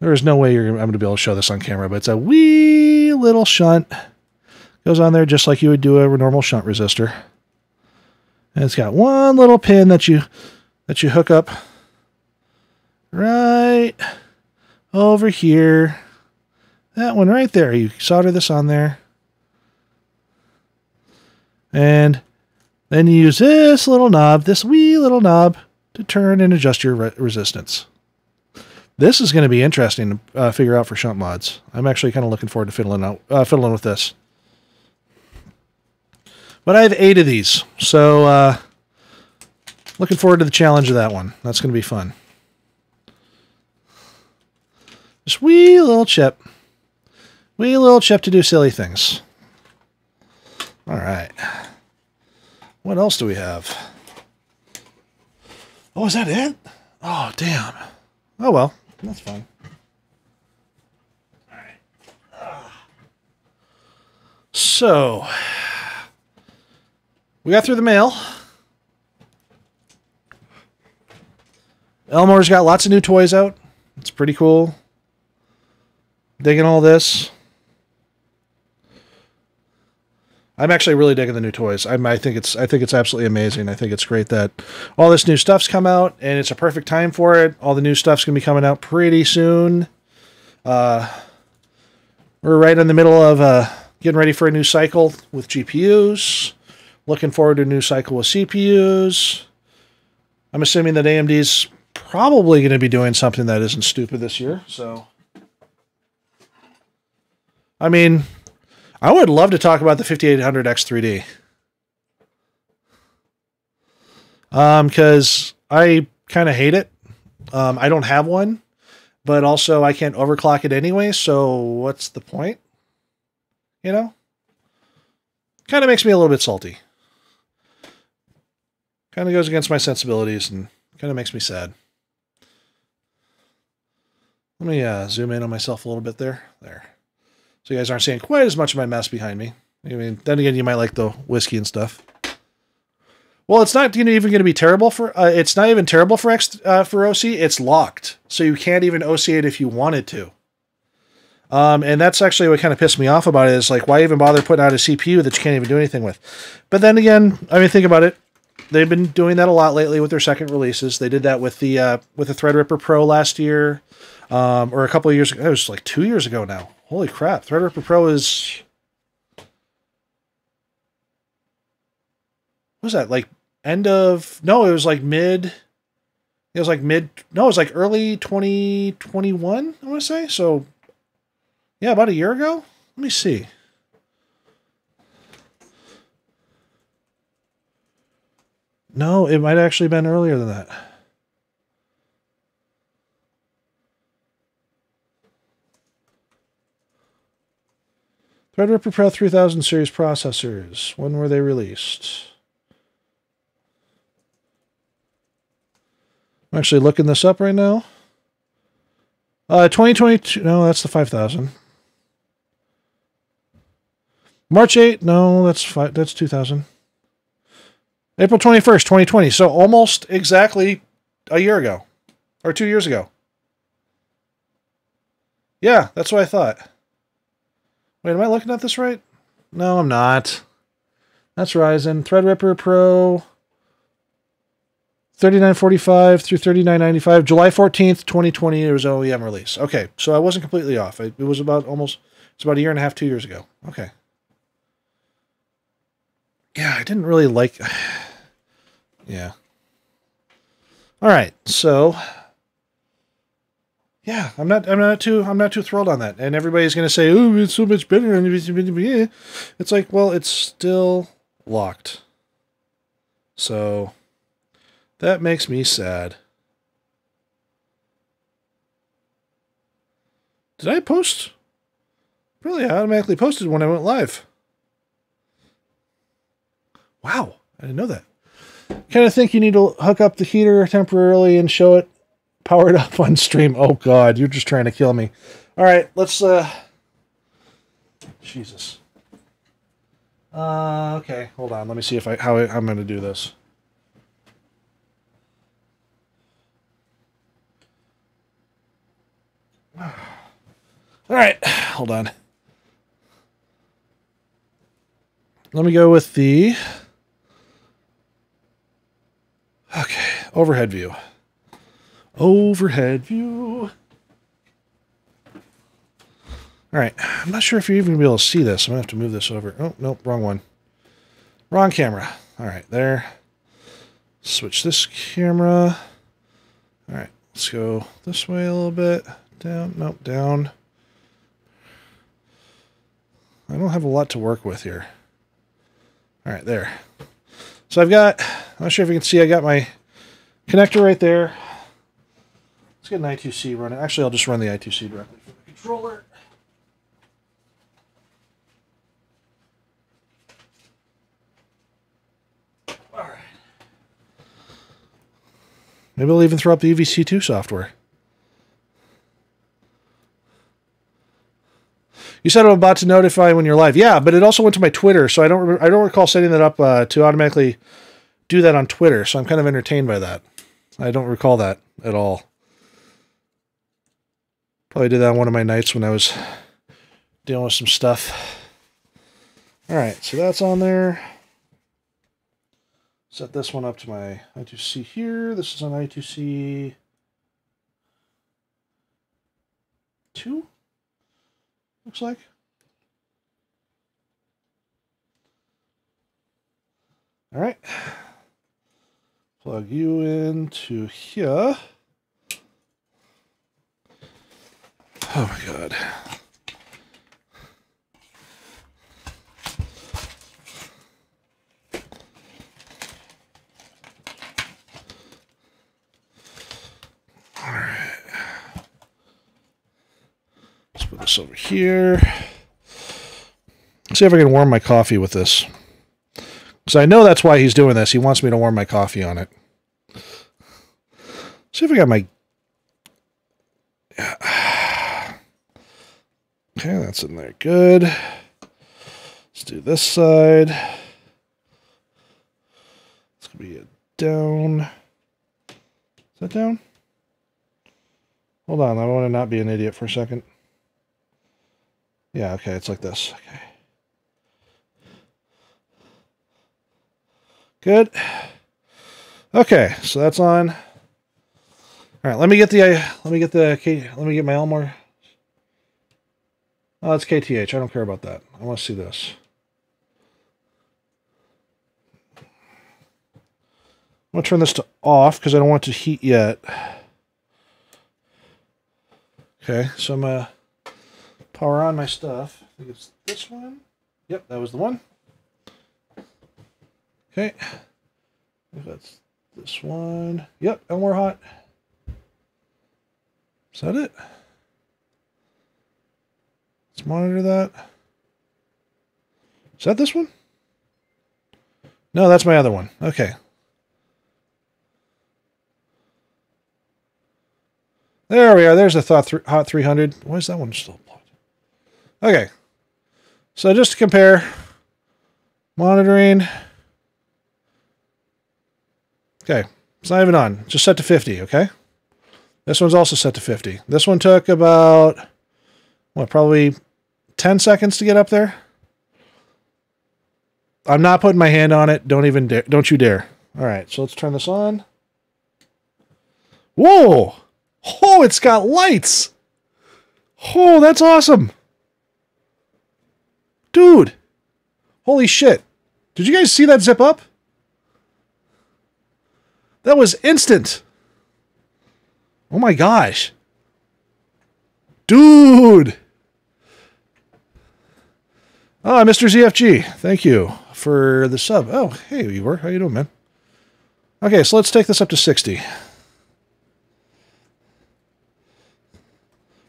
there is no way I'm going to be able to show this on camera, but it's a wee little shunt. Goes on there just like you would do a normal shunt resistor. And it's got one little pin that you that you hook up right over here. That one right there. You solder this on there. And then you use this little knob, this wee little knob, to turn and adjust your re resistance. This is going to be interesting to uh, figure out for shunt mods. I'm actually kind of looking forward to fiddling out, uh, fiddling with this. But I have eight of these, so uh, looking forward to the challenge of that one. That's going to be fun. Just wee little chip. Wee little chip to do silly things. All right. What else do we have? Oh, is that it? Oh, damn. Oh, well. That's fine. All right. So, we got through the mail. Elmor's got lots of new toys out. It's pretty cool. Digging all this. I'm actually really digging the new toys. I'm, I think it's I think it's absolutely amazing. I think it's great that all this new stuff's come out, and it's a perfect time for it. All the new stuff's gonna be coming out pretty soon. Uh, we're right in the middle of uh, getting ready for a new cycle with GPUs. Looking forward to a new cycle with CPUs. I'm assuming that AMD's probably going to be doing something that isn't stupid this year. So, I mean, I would love to talk about the 5800X3D. Um, because I kind of hate it. Um, I don't have one, but also I can't overclock it anyway. So what's the point? You know, kind of makes me a little bit salty. Kind of goes against my sensibilities and kind of makes me sad. Let me uh, zoom in on myself a little bit there. There. So you guys aren't seeing quite as much of my mess behind me. I mean, then again, you might like the whiskey and stuff. Well, it's not even going to be terrible for. Uh, it's not even terrible for X uh, for OC. It's locked, so you can't even OC it if you wanted to. Um, and that's actually what kind of pissed me off about it. Is like, why even bother putting out a CPU that you can't even do anything with? But then again, I mean, think about it. They've been doing that a lot lately with their second releases. They did that with the uh, with the Threadripper Pro last year, um, or a couple years ago. It was like two years ago now. Holy crap. Threadripper Pro is... What was that? Like end of... No, it was like mid... It was like mid... No, it was like early 2021, I want to say. So, yeah, about a year ago. Let me see. No, it might actually have been earlier than that. Threadripper Pro 3000 series processors. When were they released? I'm actually looking this up right now. Uh, 2022. No, that's the 5000. March 8. No, that's five, that's 2000. April 21st, 2020. So almost exactly a year ago or two years ago. Yeah, that's what I thought. Wait, am I looking at this right? No, I'm not. That's Ryzen. Threadripper Pro 3945 through 3995. July 14th, 2020, it was OEM release. Okay, so I wasn't completely off. It was about almost, it's about a year and a half, two years ago. Okay. Yeah, I didn't really like, yeah. All right, so yeah, I'm not. I'm not too. I'm not too thrilled on that. And everybody's going to say, "Oh, it's so much better." It's like, well, it's still locked. So that makes me sad. Did I post? Really, I automatically posted when I went live. Wow, I didn't know that. Kind of think you need to hook up the heater temporarily and show it powered up on stream. Oh god, you're just trying to kill me. All right, let's uh Jesus. Uh okay, hold on. Let me see if I how I'm going to do this. All right, hold on. Let me go with the Okay, overhead view. Overhead view. All right, I'm not sure if you're even to be able to see this. I'm to have to move this over. Oh, nope, wrong one. Wrong camera. All right, there. Switch this camera. All right, let's go this way a little bit. Down, nope, down. I don't have a lot to work with here. All right, there. So I've got, I'm not sure if you can see, I got my connector right there. Let's get an I2C running. Actually, I'll just run the I2C directly from the controller. All right. Maybe I'll even throw up the EVC2 software. You said I'm about to notify when you're live. Yeah, but it also went to my Twitter, so I don't I don't recall setting that up uh, to automatically do that on Twitter. So I'm kind of entertained by that. I don't recall that at all. Probably did that on one of my nights when I was dealing with some stuff. All right, so that's on there. Set this one up to my I2C here. This is on I2C 2, looks like. All right. Plug you into here. Oh my god. Alright. Let's put this over here. See if I can warm my coffee with this. Because I know that's why he's doing this. He wants me to warm my coffee on it. See if I got my Okay, that's in there. Good. Let's do this side. It's going to be a down. Is that down? Hold on, I want to not be an idiot for a second. Yeah, okay, it's like this. Okay. Good. Okay, so that's on. All right, let me get the uh, let me get the let me get my Elmor Oh, it's KTH. I don't care about that. I want to see this. I'm going to turn this to off because I don't want to heat yet. Okay, so I'm going to power on my stuff. I think it's this one. Yep, that was the one. Okay. That's this one. Yep, and we're hot. Is that it? Let's monitor that. Is that this one? No, that's my other one. Okay. There we are. There's the thought th Hot 300. Why is that one still plugged? Okay. So just to compare, monitoring. Okay. It's not even on. Just set to 50, okay? This one's also set to 50. This one took about what, probably 10 seconds to get up there. I'm not putting my hand on it. Don't even dare. Don't you dare. All right, so let's turn this on. Whoa! Oh, it's got lights. Oh, that's awesome. Dude. Holy shit. Did you guys see that zip up? That was instant. Oh my gosh. Dude. Ah, Mr. ZFG. Thank you for the sub. Oh, hey, you were. How you doing, man? Okay, so let's take this up to 60.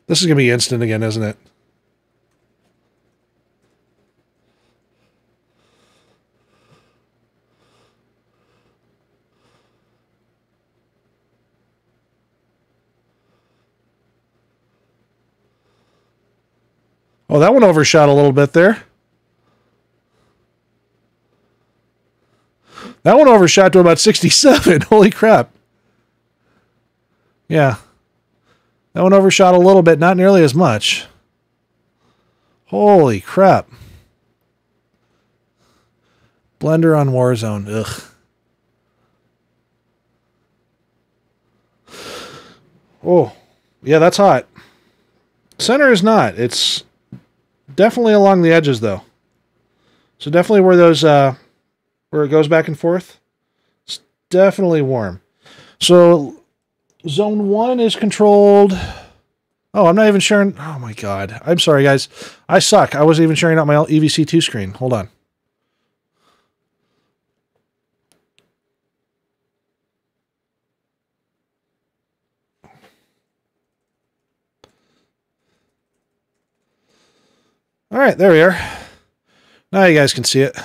This is going to be instant again, isn't it? Oh, that one overshot a little bit there. That one overshot to about 67. Holy crap. Yeah. That one overshot a little bit, not nearly as much. Holy crap. Blender on Warzone. Ugh. Oh, yeah, that's hot. Center is not. It's definitely along the edges, though. So definitely where those uh, where it goes back and forth. It's definitely warm. So zone one is controlled. Oh, I'm not even sharing. Oh my god. I'm sorry, guys. I suck. I wasn't even sharing out my EVC2 screen. Hold on. All right, there we are. Now you guys can see it.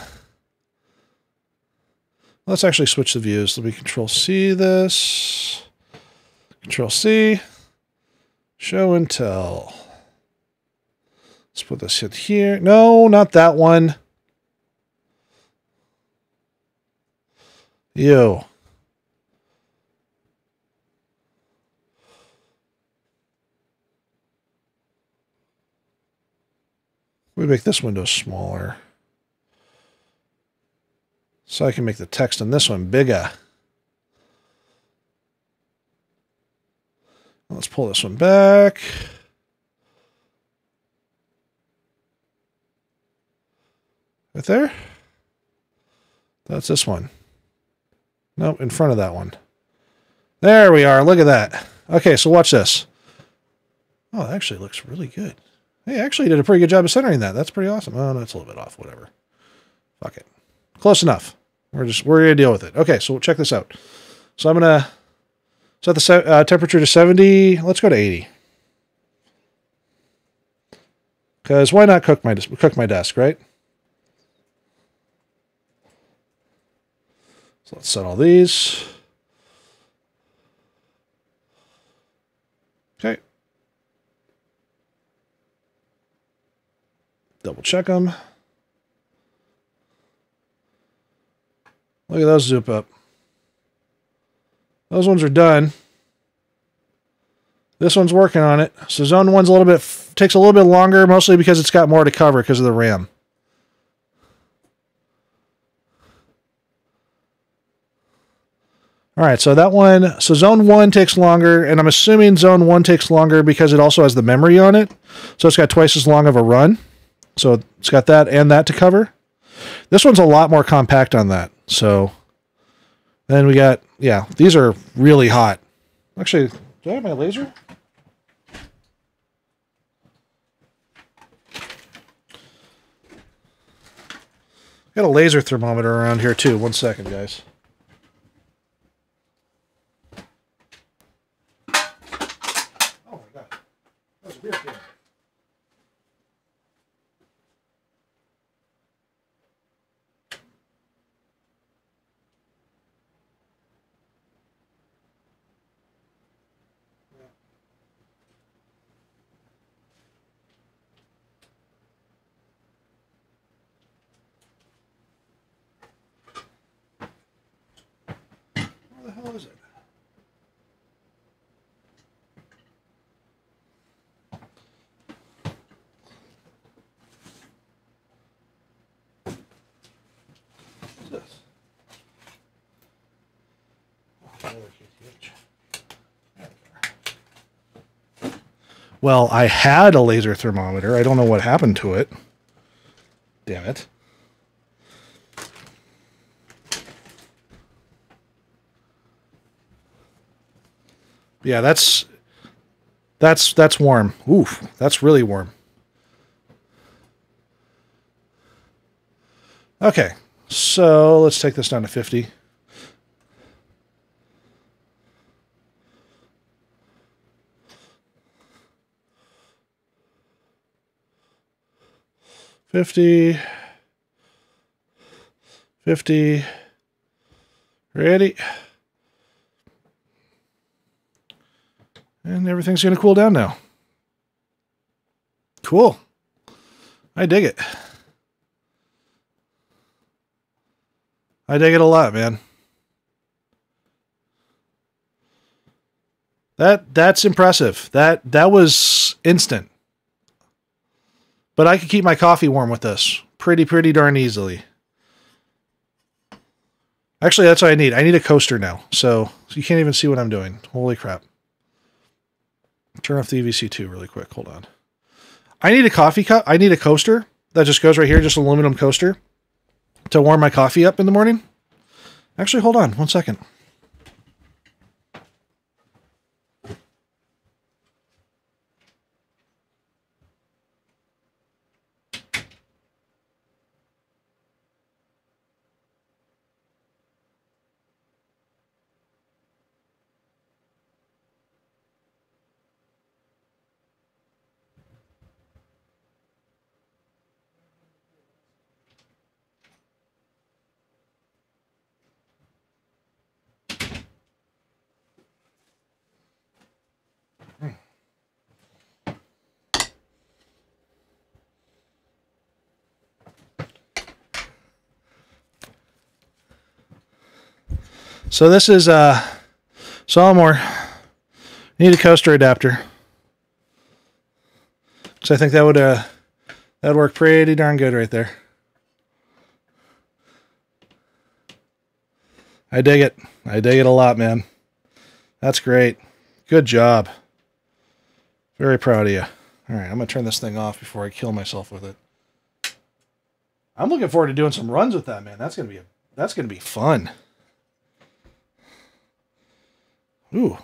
Let's actually switch the views. Let me control C this. Control C. Show and tell. Let's put this in here. No, not that one. You. We make this window smaller. So I can make the text on this one bigger. Let's pull this one back. Right there? That's this one. Nope, in front of that one. There we are. Look at that. Okay, so watch this. Oh, it actually looks really good. Hey, actually did a pretty good job of centering that. That's pretty awesome. Oh, it's a little bit off. Whatever. Fuck it. Close enough. We're just we're gonna deal with it. Okay, so we'll check this out. So I'm gonna set the uh, temperature to 70. Let's go to 80. Because why not cook my cook my desk, right? So let's set all these. Okay. Double check them. Look at those zoop up. Those ones are done. This one's working on it. So zone one's a little bit takes a little bit longer, mostly because it's got more to cover because of the RAM. All right, so that one, so zone one takes longer, and I'm assuming zone one takes longer because it also has the memory on it. So it's got twice as long of a run. So it's got that and that to cover. This one's a lot more compact on that. So then we got, yeah, these are really hot. Actually, do I have my laser? Got a laser thermometer around here too. One second, guys. Well, I had a laser thermometer. I don't know what happened to it. Damn it. Yeah, that's that's that's warm. Oof, that's really warm. Okay, so let's take this down to 50. Fifty, fifty, ready. And everything's going to cool down now. Cool. I dig it. I dig it a lot, man. That that's impressive. That that was instant. But I could keep my coffee warm with this pretty pretty darn easily. Actually, that's what I need. I need a coaster now. So, so you can't even see what I'm doing. Holy crap. Turn off the EVC2 really quick. Hold on. I need a coffee cup. I need a coaster that just goes right here, just aluminum coaster to warm my coffee up in the morning. Actually, hold on one second. So this is uh, Solomore. Need a coaster adapter. So I think that would uh, that'd work pretty darn good right there. I dig it. I dig it a lot, man. That's great. Good job. Very proud of you. All right, I'm going to turn this thing off before I kill myself with it. I'm looking forward to doing some runs with that, man. That's going to be a, that's going to be fun. Ooh.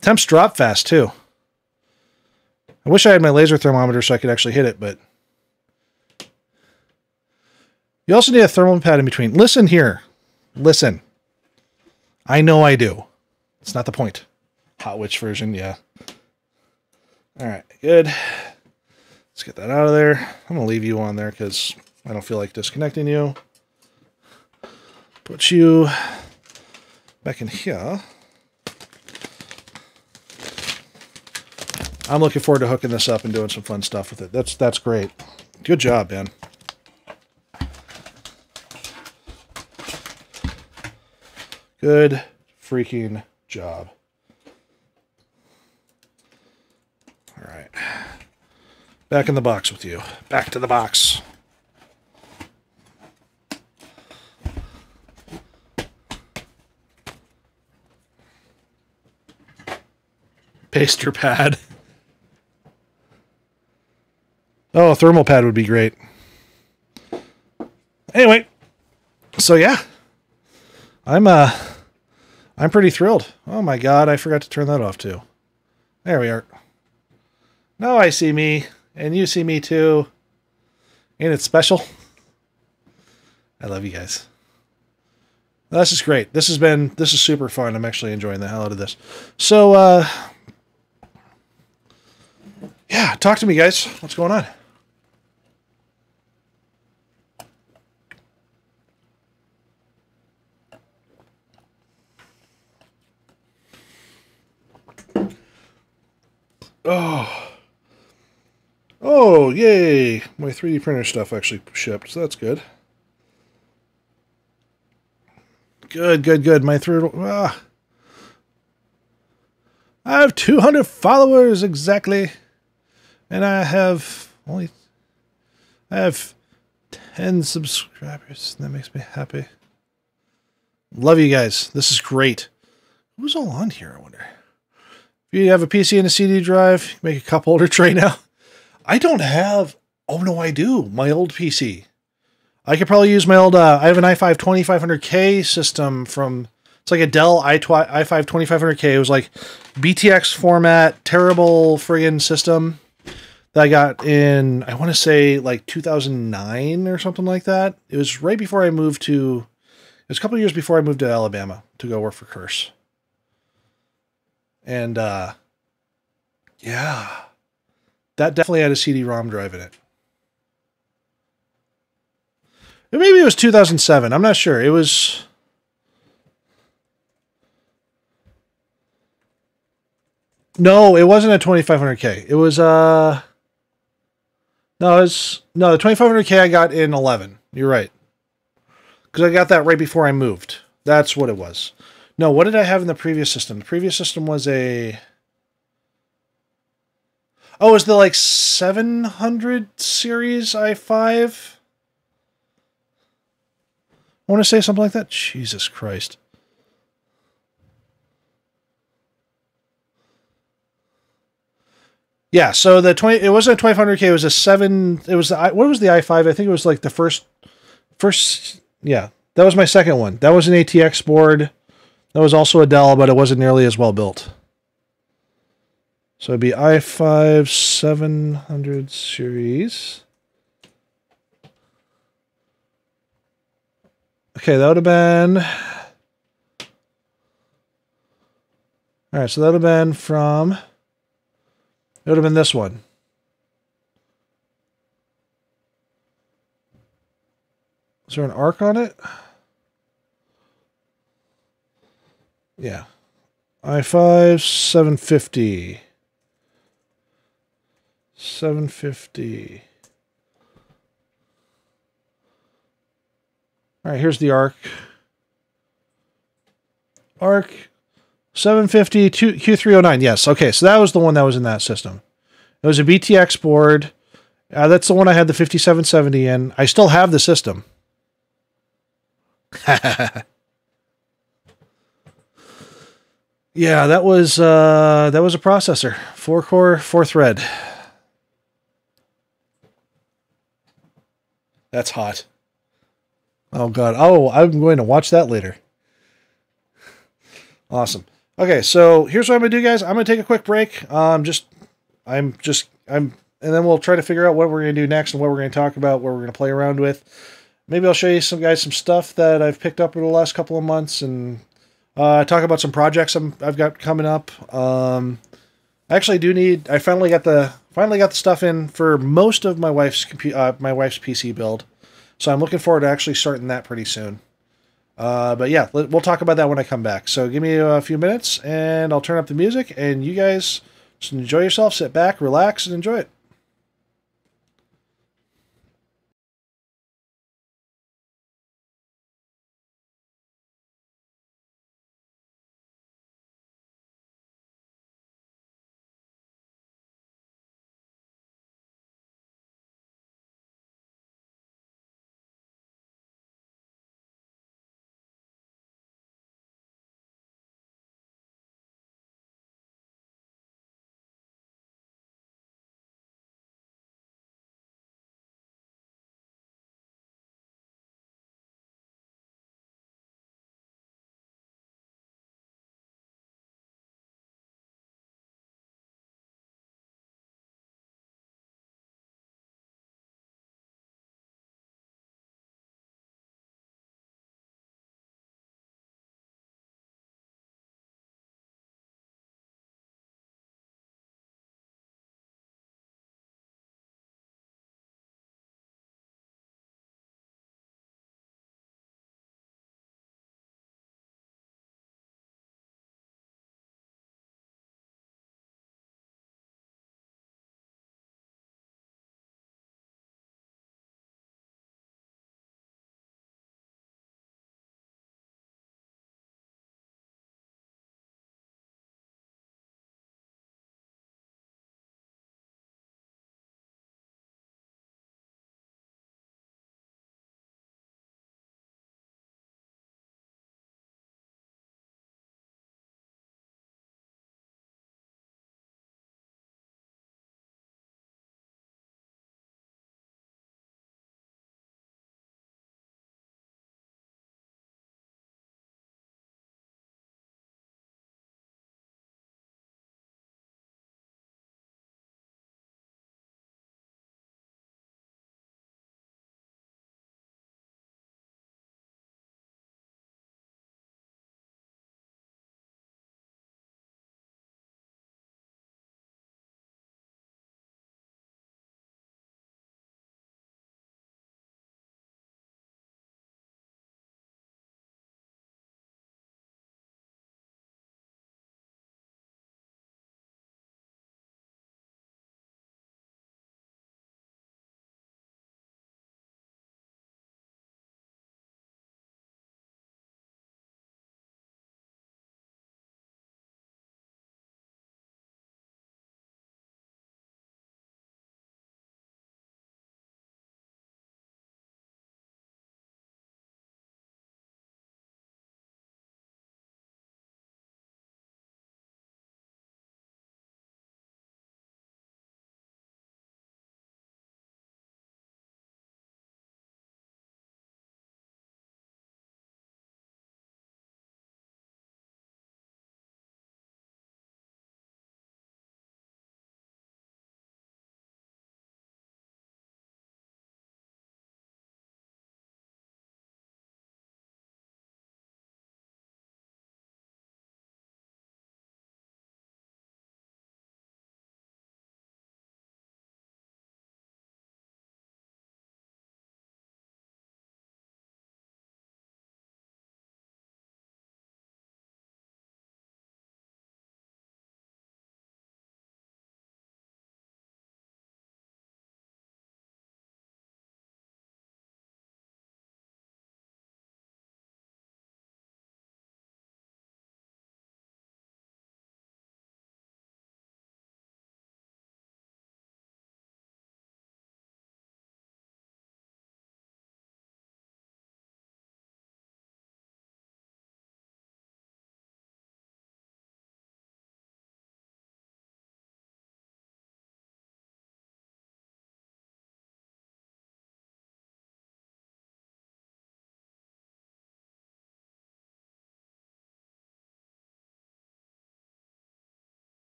Temps drop fast too. I wish I had my laser thermometer so I could actually hit it, but you also need a thermal pad in between. Listen here. Listen. I know I do. It's not the point. Hot Witch version, yeah. All right, good. Let's get that out of there. I'm going to leave you on there because I don't feel like disconnecting you. Put you back in here. I'm looking forward to hooking this up and doing some fun stuff with it. That's that's great. Good job, Ben. Good freaking job. All right. Back in the box with you. Back to the box. Paster pad. Oh, a thermal pad would be great. Anyway, so yeah, I'm uh, I'm pretty thrilled. Oh my god, I forgot to turn that off too. There we are. Now I see me, and you see me too. Ain't it special? I love you guys. This is great. This has been this is super fun. I'm actually enjoying the hell out of this. So uh yeah, talk to me guys. What's going on? Oh. Oh, yay. My 3D printer stuff actually shipped, so that's good. Good, good, good. My third... Ah. I have 200 followers exactly. And I have only... I have 10 subscribers. That makes me happy. Love you guys. This is great. Who's all on here, I wonder? If you have a PC and a CD drive, make a cup holder tray now. I don't have. Oh no, I do. My old PC. I could probably use my old. Uh, I have an i5 2500K system from. It's like a Dell i5 2500K. It was like BTX format, terrible friggin' system that I got in. I want to say like 2009 or something like that. It was right before I moved to. It was a couple years before I moved to Alabama to go work for Curse. And uh, yeah, that definitely had a CD-ROM drive in it. Maybe it was 2007. I'm not sure. It was. No, it wasn't a 2500K. It was uh No, it's no, the 2500K I got in 11. You're right. Cuz I got that right before I moved. That's what it was. No, what did I have in the previous system? The previous system was a Oh, was the like 700 series i5? I want to say something like that. Jesus Christ. Yeah, so the 20 it wasn't a 2500K, it was a 7 it was the what was the i5? I think it was like the first first yeah, that was my second one. That was an ATX board. That was also a Dell, but it wasn't nearly as well built. So it'd be i5 700 series. Okay, that would have been. All right, so that would have been from. It would have been this one. Is there an arc on it? Yeah. i5 750. 750. All right, here's the arc. Arc 750 Q309. Yes. Okay, so that was the one that was in that system. It was a BTX board. Uh, that's the one I had the 5770 in. I still have the system. yeah, that was uh, that was a processor, four core, four thread. That's hot. Oh god. Oh, I'm going to watch that later. Awesome. Okay, so here's what I'm gonna do, guys. I'm gonna take a quick break. Um, just, I'm just, I'm, and then we'll try to figure out what we're gonna do next and what we're gonna talk about, what we're gonna play around with. Maybe I'll show you some guys some stuff that I've picked up over the last couple of months and uh, talk about some projects i have got coming up. Um, I actually do need. I finally got the finally got the stuff in for most of my wife's uh, my wife's PC build. So I'm looking forward to actually starting that pretty soon. Uh, but yeah, we'll talk about that when I come back. So give me a few minutes and I'll turn up the music and you guys just enjoy yourself, sit back, relax, and enjoy it.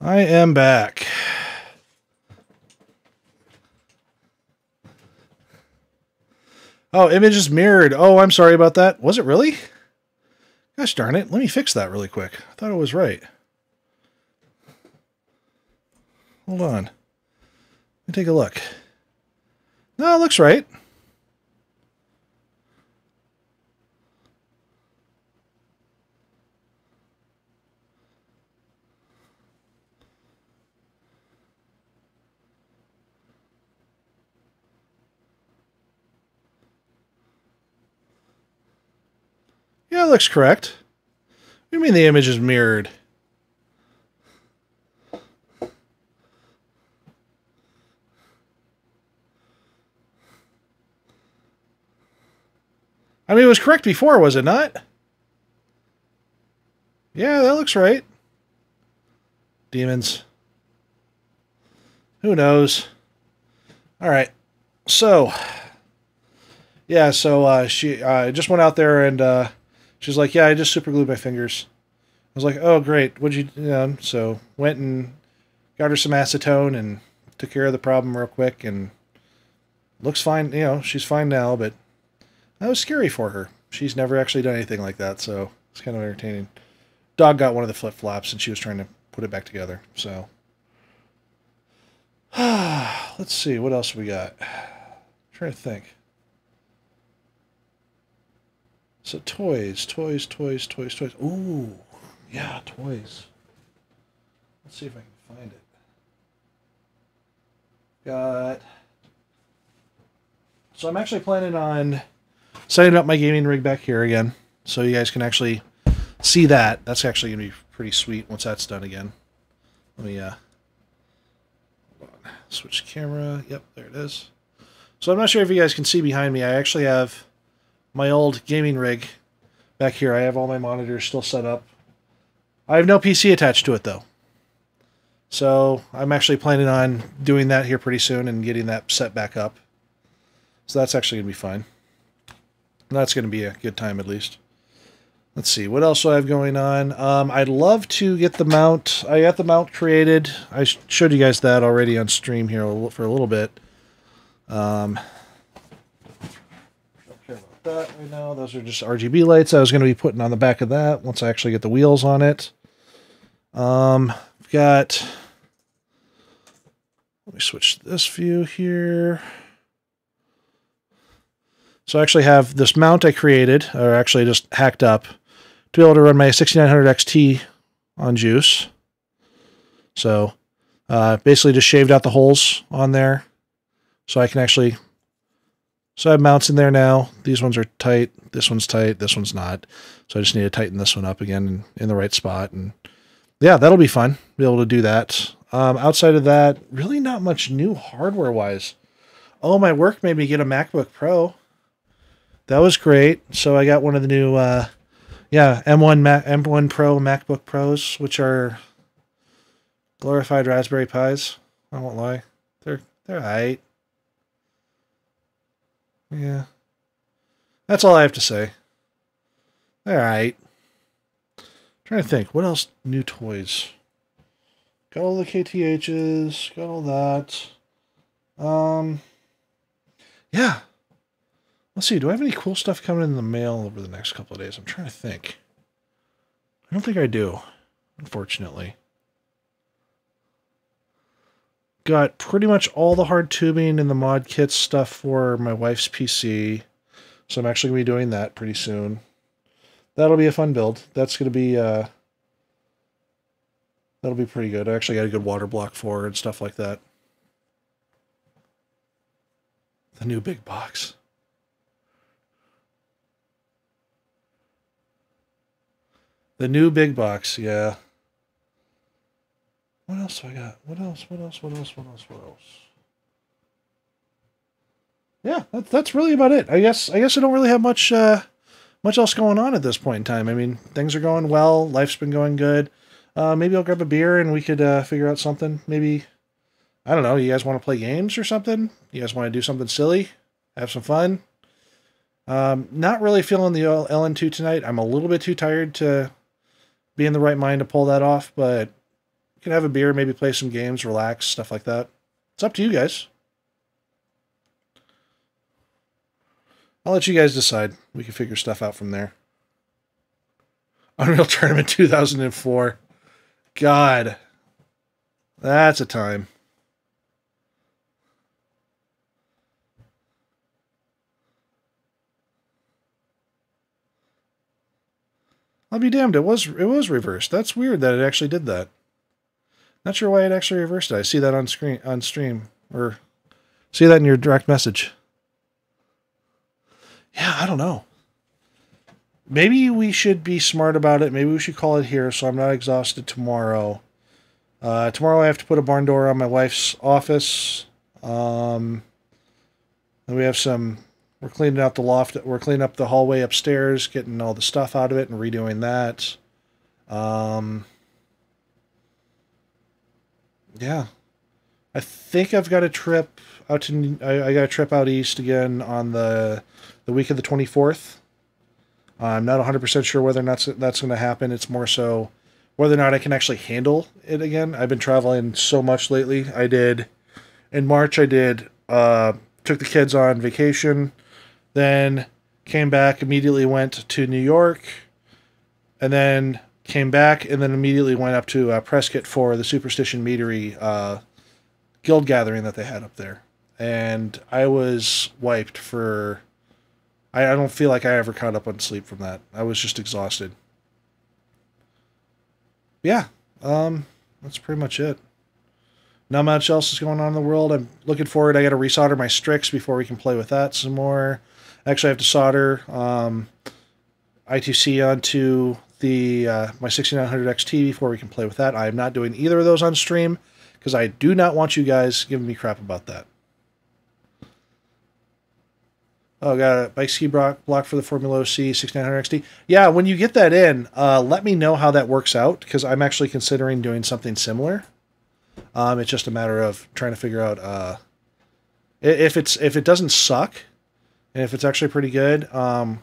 I am back. Oh, image is mirrored. Oh, I'm sorry about that. Was it really? Gosh darn it. Let me fix that really quick. I thought it was right. Hold on. Let me take a look. No, it looks right. Yeah, it looks correct. What do you mean the image is mirrored? I mean, it was correct before, was it not? Yeah, that looks right. Demons. Who knows? All right. So, yeah, so uh, she uh, just went out there and uh, She's like, yeah, I just super glued my fingers. I was like, oh, great. What'd you, you um, know, so went and got her some acetone and took care of the problem real quick and looks fine. You know, she's fine now, but that was scary for her. She's never actually done anything like that, so it's kind of entertaining. Dog got one of the flip flops and she was trying to put it back together. So, let's see what else we got. I'm trying to think. So toys, toys, toys, toys, toys. Ooh, yeah, toys. Let's see if I can find it. Got. So I'm actually planning on setting up my gaming rig back here again, so you guys can actually see that. That's actually gonna be pretty sweet once that's done again. Let me uh, switch camera. Yep, there it is. So I'm not sure if you guys can see behind me. I actually have my old gaming rig back here. I have all my monitors still set up. I have no PC attached to it though. So I'm actually planning on doing that here pretty soon and getting that set back up. So that's actually going to be fine. That's going to be a good time at least. Let's see, what else do I have going on? Um, I'd love to get the mount. I got the mount created. I showed you guys that already on stream here for a little bit. Um, that right now. Those are just RGB lights I was going to be putting on the back of that once I actually get the wheels on it. Um, I've got, let me switch this view here. So I actually have this mount I created, or actually just hacked up, to be able to run my 6900 XT on Juice. So uh, basically just shaved out the holes on there so I can actually so I have mounts in there now. These ones are tight. This one's tight. This one's not. So I just need to tighten this one up again in, the right spot. And yeah, that'll be fun. Be able to do that. Um, outside of that, really not much new hardware wise. Oh, my work made me get a MacBook Pro. That was great. So I got one of the new, uh, yeah, M1 Mac, M1 Pro MacBook Pros, which are glorified Raspberry Pis. I won't lie, they're they're alright. Yeah. That's all I have to say. All right. Trying to think. What else? New toys. Got all the KTHs. Got all that. Um. Yeah. Let's see. Do I have any cool stuff coming in the mail over the next couple of days? I'm trying to think. I don't think I do, unfortunately got pretty much all the hard tubing and the mod kit stuff for my wife's PC. So I'm actually going to be doing that pretty soon. That'll be a fun build. That's going to be uh that'll be pretty good. I actually got a good water block for and stuff like that. The new big box. The new big box, yeah. What else do I got? What else? What else? What else? What else? What else? Yeah, that, that's really about it. I guess. I guess I don't really have much, uh, much else going on at this point in time. I mean, things are going well. Life's been going good. Uh, maybe I'll grab a beer and we could uh, figure out something. Maybe I don't know. You guys want to play games or something? You guys want to do something silly? Have some fun? Um, not really feeling the LN2 tonight. I'm a little bit too tired to be in the right mind to pull that off, but We can have a beer, maybe play some games, relax, stuff like that. It's up to you guys. I'll let you guys decide. We can figure stuff out from there. Unreal Tournament 2004. God. That's a time. I'll be damned. It was it was reversed. That's weird that it actually did that. Not sure why it actually reversed it. I see that on screen on stream or see that in your direct message. Yeah, I don't know. Maybe we should be smart about it. Maybe we should call it here so I'm not exhausted tomorrow. Uh, tomorrow I have to put a barn door on my wife's office. Um, and we have some we're cleaning out the loft. We're cleaning up the hallway upstairs, getting all the stuff out of it, and redoing that. Um, yeah, I think I've got a trip out to. I, I got a trip out east again on the the week of the twenty fourth. I'm not 100% sure whether or not that's going to happen. It's more so whether or not I can actually handle it again. I've been traveling so much lately. I did in March. I did uh, took the kids on vacation then came back, immediately went to New York, and then came back, and then immediately went up to uh, Prescott for the Superstition Meadery uh, guild gathering that they had up there. And I was wiped for. I, I don't feel like I ever caught up on sleep from that. I was just exhausted. Yeah, um, that's pretty much it. Not much else is going on in the world. I'm looking forward. I got to resolder my Strix before we can play with that some more. Actually, I have to solder um, I2C onto the uh, my 6900 XT before we can play with that. I am not doing either of those on stream because I do not want you guys giving me crap about that. Oh, got a Bykski block, block for the Formula C 6900 XT. Yeah, when you get that in, uh, let me know how that works out because I'm actually considering doing something similar. Um, it's just a matter of trying to figure out uh, if it's if it doesn't suck and if it's actually pretty good, um,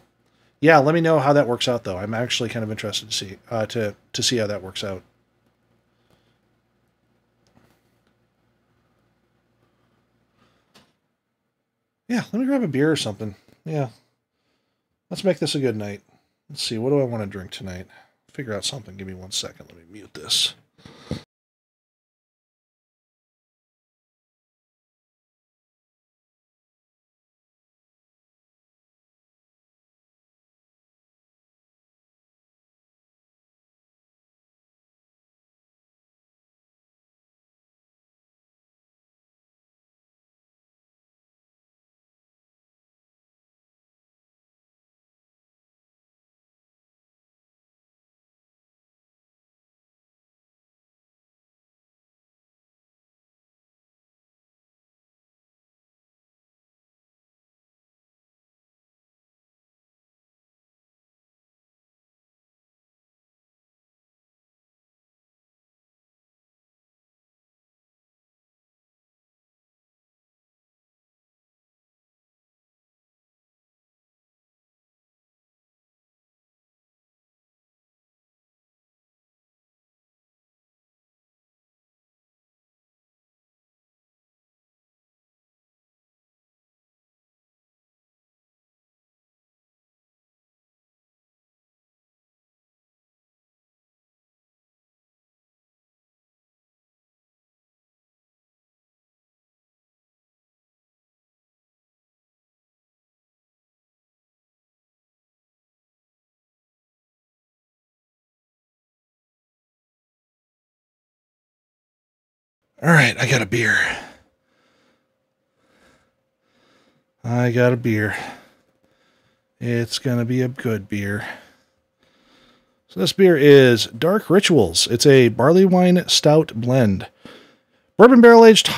yeah, let me know how that works out. Though I'm actually kind of interested to see uh, to to see how that works out. Yeah, let me grab a beer or something. Yeah, let's make this a good night. Let's see, what do I want to drink tonight? Figure out something. Give me one second. Let me mute this. All right, I got a beer. I got a beer. It's going to be a good beer. So this beer is Dark Rituals. It's a barley wine stout blend. Bourbon barrel aged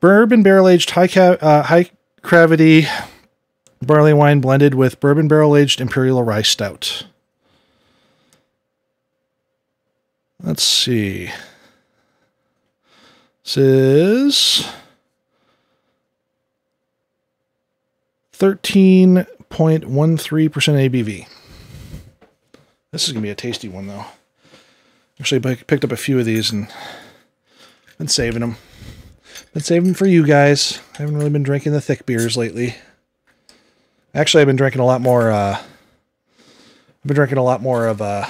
bourbon barrel aged high ca- uh, high gravity barley wine blended with bourbon barrel aged imperial rye stout. Let's see. Is 13.13% ABV. This is going to be a tasty one, though. Actually, picked up a few of these and been saving them. Been saving them for you guys. I haven't really been drinking the thick beers lately. Actually, I've been drinking a lot more. Uh, I've been drinking a lot more of uh,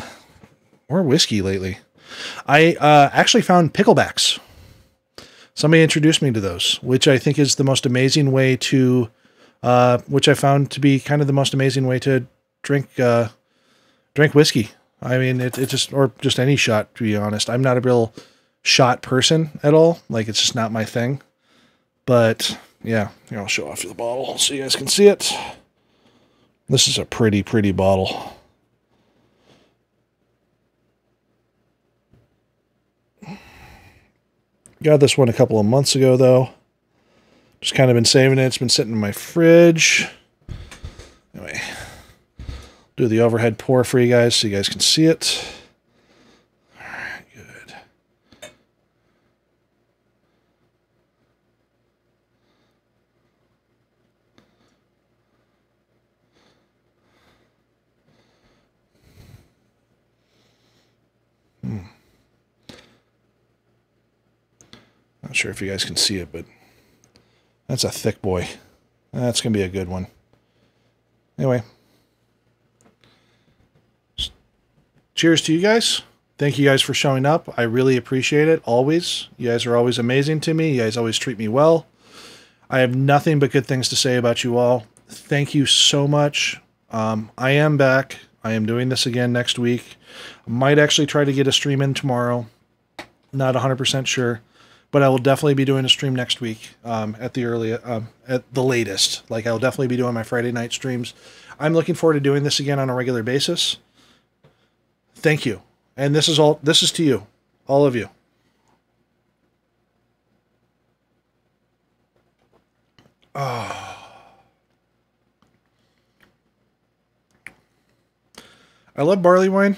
more whiskey lately. I uh, actually found picklebacks. Somebody introduced me to those, which I think is the most amazing way to, uh, which I found to be kind of the most amazing way to drink uh, drink whiskey. I mean, it, it just or just any shot. To be honest, I'm not a real shot person at all. Like it's just not my thing. But yeah, here I'll show off the bottle so you guys can see it. This is a pretty, pretty bottle. Got this one a couple of months ago, though. Just kind of been saving it. It's been sitting in my fridge. Anyway, do the overhead pour for you guys so you guys can see it. All right, good. Hmm. Not sure if you guys can see it, but that's a thick boy. That's going to be a good one. Anyway. Cheers to you guys. Thank you guys for showing up. I really appreciate it. Always. You guys are always amazing to me. You guys always treat me well. I have nothing but good things to say about you all. Thank you so much. Um, I am back. I am doing this again next week. Might actually try to get a stream in tomorrow. Not 100% sure but I will definitely be doing a stream next week um, at the early um, at the latest. Like I'll definitely be doing my Friday night streams. I'm looking forward to doing this again on a regular basis. Thank you, and this is all. This is to you, all of you. Oh. I love barley wine.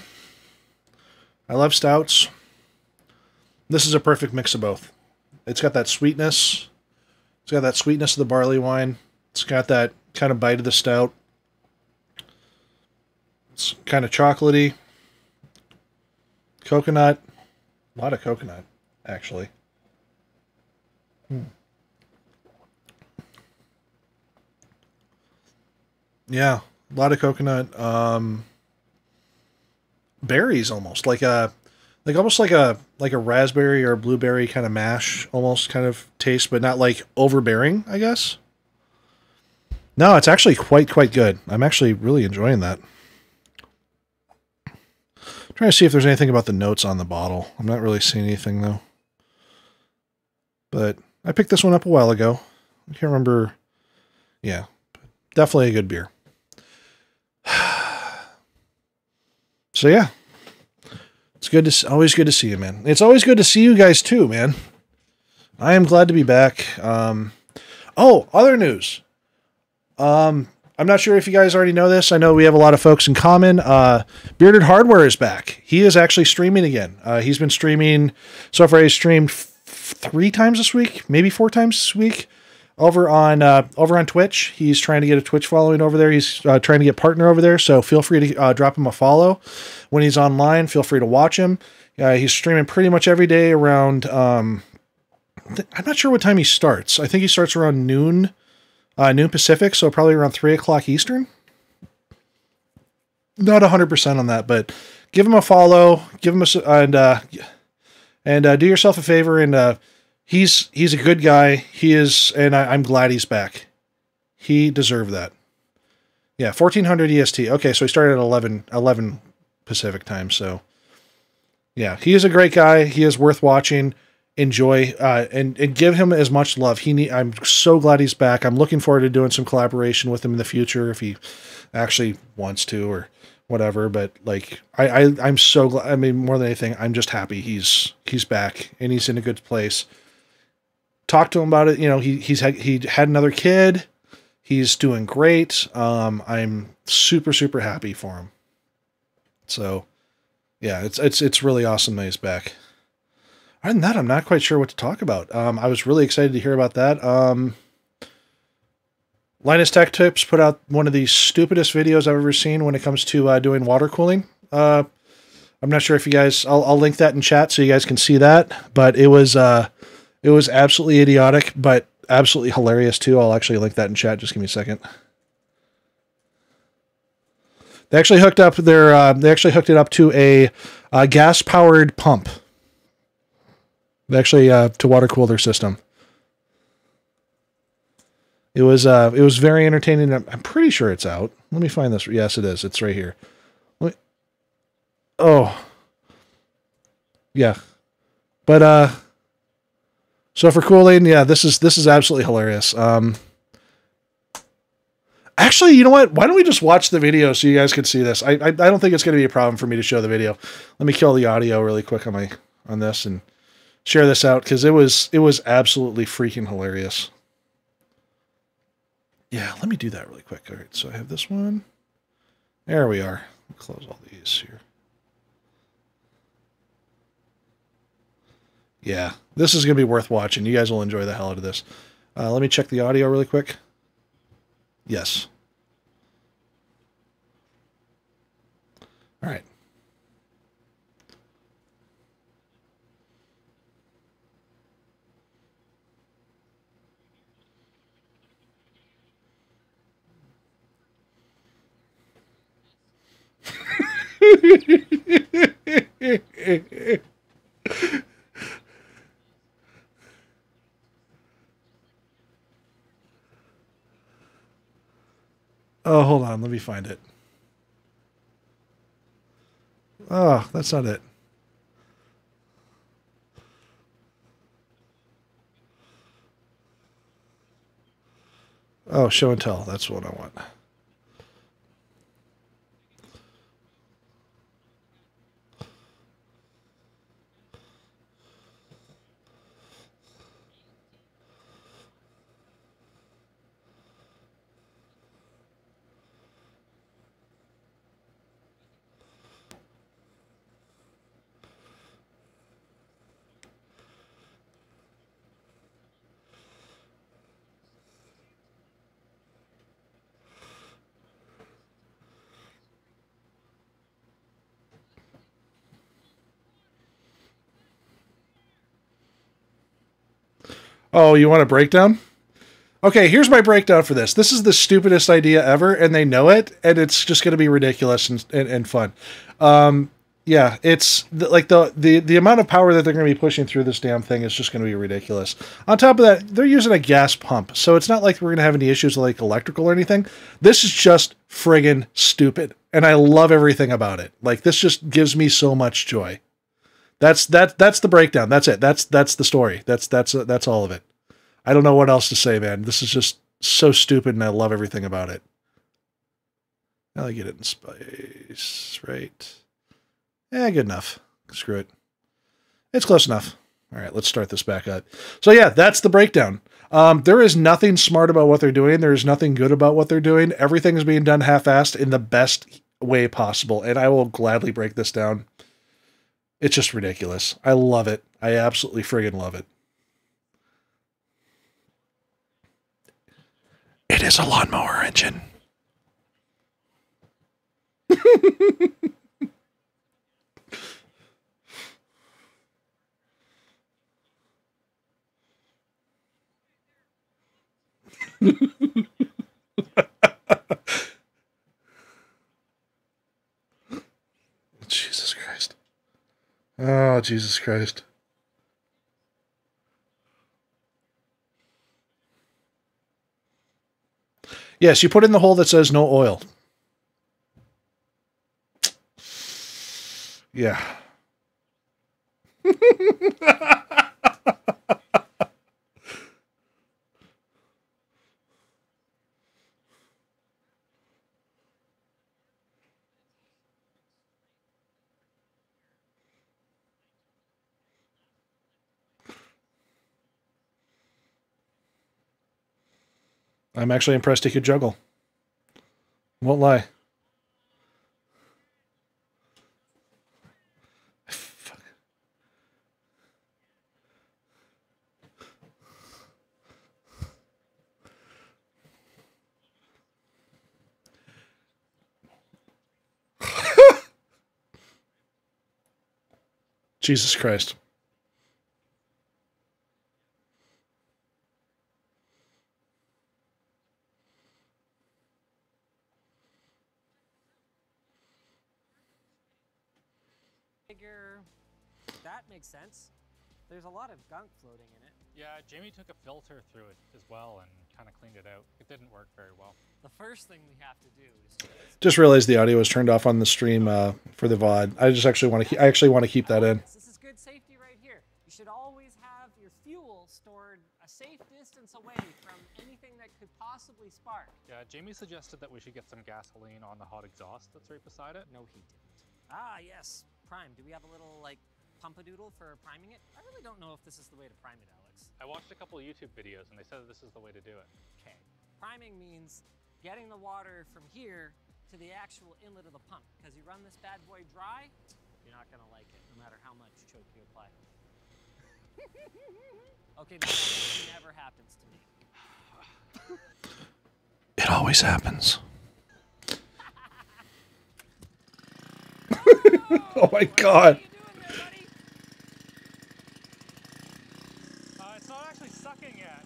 I love stouts. This is a perfect mix of both. It's got that sweetness. It's got that sweetness of the barley wine. It's got that kind of bite of the stout. It's kind of chocolatey. Coconut. A lot of coconut, actually. Hmm. Yeah, a lot of coconut. Um, berries almost like a like almost like a like a raspberry or a blueberry kind of mash almost kind of taste but not like overbearing i guess? No it's actually quite quite good. I'm actually really enjoying that. I'm trying to see if there's anything about the notes on the bottle. I'm not really seeing anything though. But i picked this one up a while ago. I can't remember. Yeah definitely a good beer. So yeah it's good to always good to see you, man. It's always good to see you guys too, man. I am glad to be back. Um, oh, other news. Um, I'm not sure if you guys already know this. I know we have a lot of folks in common. Uh, Bearded Hardware is back. He is actually streaming again. Uh, he's been streaming so far. He's streamed f- three times this week, maybe four times this week over on uh, over on Twitch. He's trying to get a Twitch following over there. He's uh, trying to get partner over there. So feel free to uh, drop him a follow when he's online. Feel free to watch him. he's streaming pretty much every day around. Um, I'm not sure what time he starts. I think he starts around noon, uh, noon Pacific. So probably around three o'clock Eastern. Not hundred percent on that, but give him a follow. Give him a and uh, and uh, do yourself a favor and he's he's a good guy. He is, and I, am glad he's back. He deserved that. Yeah, 1400 EST. Okay, so he started at 11, 11 Pacific time. So, yeah, he is a great guy. He is worth watching. Enjoy uh, and and give him as much love. He need, I'm so glad he's back. I'm looking forward to doing some collaboration with him in the future if he actually wants to or whatever. But like, I, I I'm so glad. I mean, more than anything, I'm just happy he's he's back and he's in a good place talked to him about it. You know, he he's had he had another kid. He's doing great. Um, I'm super super happy for him. So, yeah, it's it's it's really awesome that he's back. Other than that, I'm not quite sure what to talk about. Um, I was really excited to hear about that. Um, Linus Tech Tips put out one of the stupidest videos I've ever seen when it comes to uh, doing water cooling. Uh, I'm not sure if you guys. I'll, I'll link that in chat so you guys can see that. But it was uh, it was absolutely idiotic, but absolutely hilarious too. I'll actually link that in chat. Just give me a second. They actually hooked up their. Uh, they actually hooked it up to a, gas powered pump. They actually uh, to water cool their system. It was uh, it was very entertaining. I'm, I'm pretty sure it's out. Let me find this. Yes, it is. It's right here. Me, oh, yeah, but uh, so for cooling, yeah, this is this is absolutely hilarious. Um, Actually, you know what? Why don't we just watch the video so you guys can see this? I I, I don't think it's going to be a problem for me to show the video. Let me kill the audio really quick on my on this and share this out because it was it was absolutely freaking hilarious. Yeah, let me do that really quick. All right, so I have this one. There we are. Close all these here. Yeah, this is going to be worth watching. You guys will enjoy the hell out of this. Uh, let me check the audio really quick. Yes. All right. Oh, hold on. Let me find it. Oh, that's not it. Oh, show and tell. That's what I want. Oh, you want a breakdown? Okay, here's my breakdown for this. This is the stupidest idea ever, and they know it, and it's just going to be ridiculous and, and, and fun. Um, yeah, it's the, like the, the the amount of power that they're going to be pushing through this damn thing is just going to be ridiculous. On top of that, they're using a gas pump, so it's not like we're going to have any issues with like electrical or anything. This is just friggin' stupid, and I love everything about it. Like this just gives me so much joy. That's that that's the breakdown. That's it. That's that's the story. That's that's uh, that's all of it. I don't know what else to say, man. This is just so stupid, and I love everything about it. I'll get it in space, right? Yeah, good enough. Screw it. It's close enough. All right, let's start this back up. So yeah, that's the breakdown. Um, there is nothing smart about what they're doing. There is nothing good about what they're doing. Everything is being done half-assed in the best way possible, and I will gladly break this down. It's just ridiculous. I love it. I absolutely friggin' love it. It is a lawnmower engine. Jesus. Oh, Jesus Christ. Yes, you put in the hole that says no oil. Yeah. I'm actually impressed he could juggle. Won't lie. Jesus Christ. Of gunk floating in it. Yeah, Jamie took a filter through it as well and kind of cleaned it out. It didn't work very well. The first thing we have to do is Just realized the audio was turned off on the stream uh, for the VOD. I just actually want to. I actually want to keep that in. This is good safety right here. You should always have your fuel stored a safe distance away from anything that could possibly spark. Yeah, Jamie suggested that we should get some gasoline on the hot exhaust that's right beside it. No, he didn't. Ah, yes, prime. Do we have a little like pumpadoodle for priming it? I really don't know if this is the way to prime it, Alex. I watched a couple of YouTube videos and they said that this is the way to do it. Okay. Priming means getting the water from here to the actual inlet of the pump. Because you run this bad boy dry, you're not gonna like it, no matter how much choke you apply. okay, this almost never happens to me. It always happens. oh my god. What are you doing there, buddy? Uh, it's not actually sucking yet.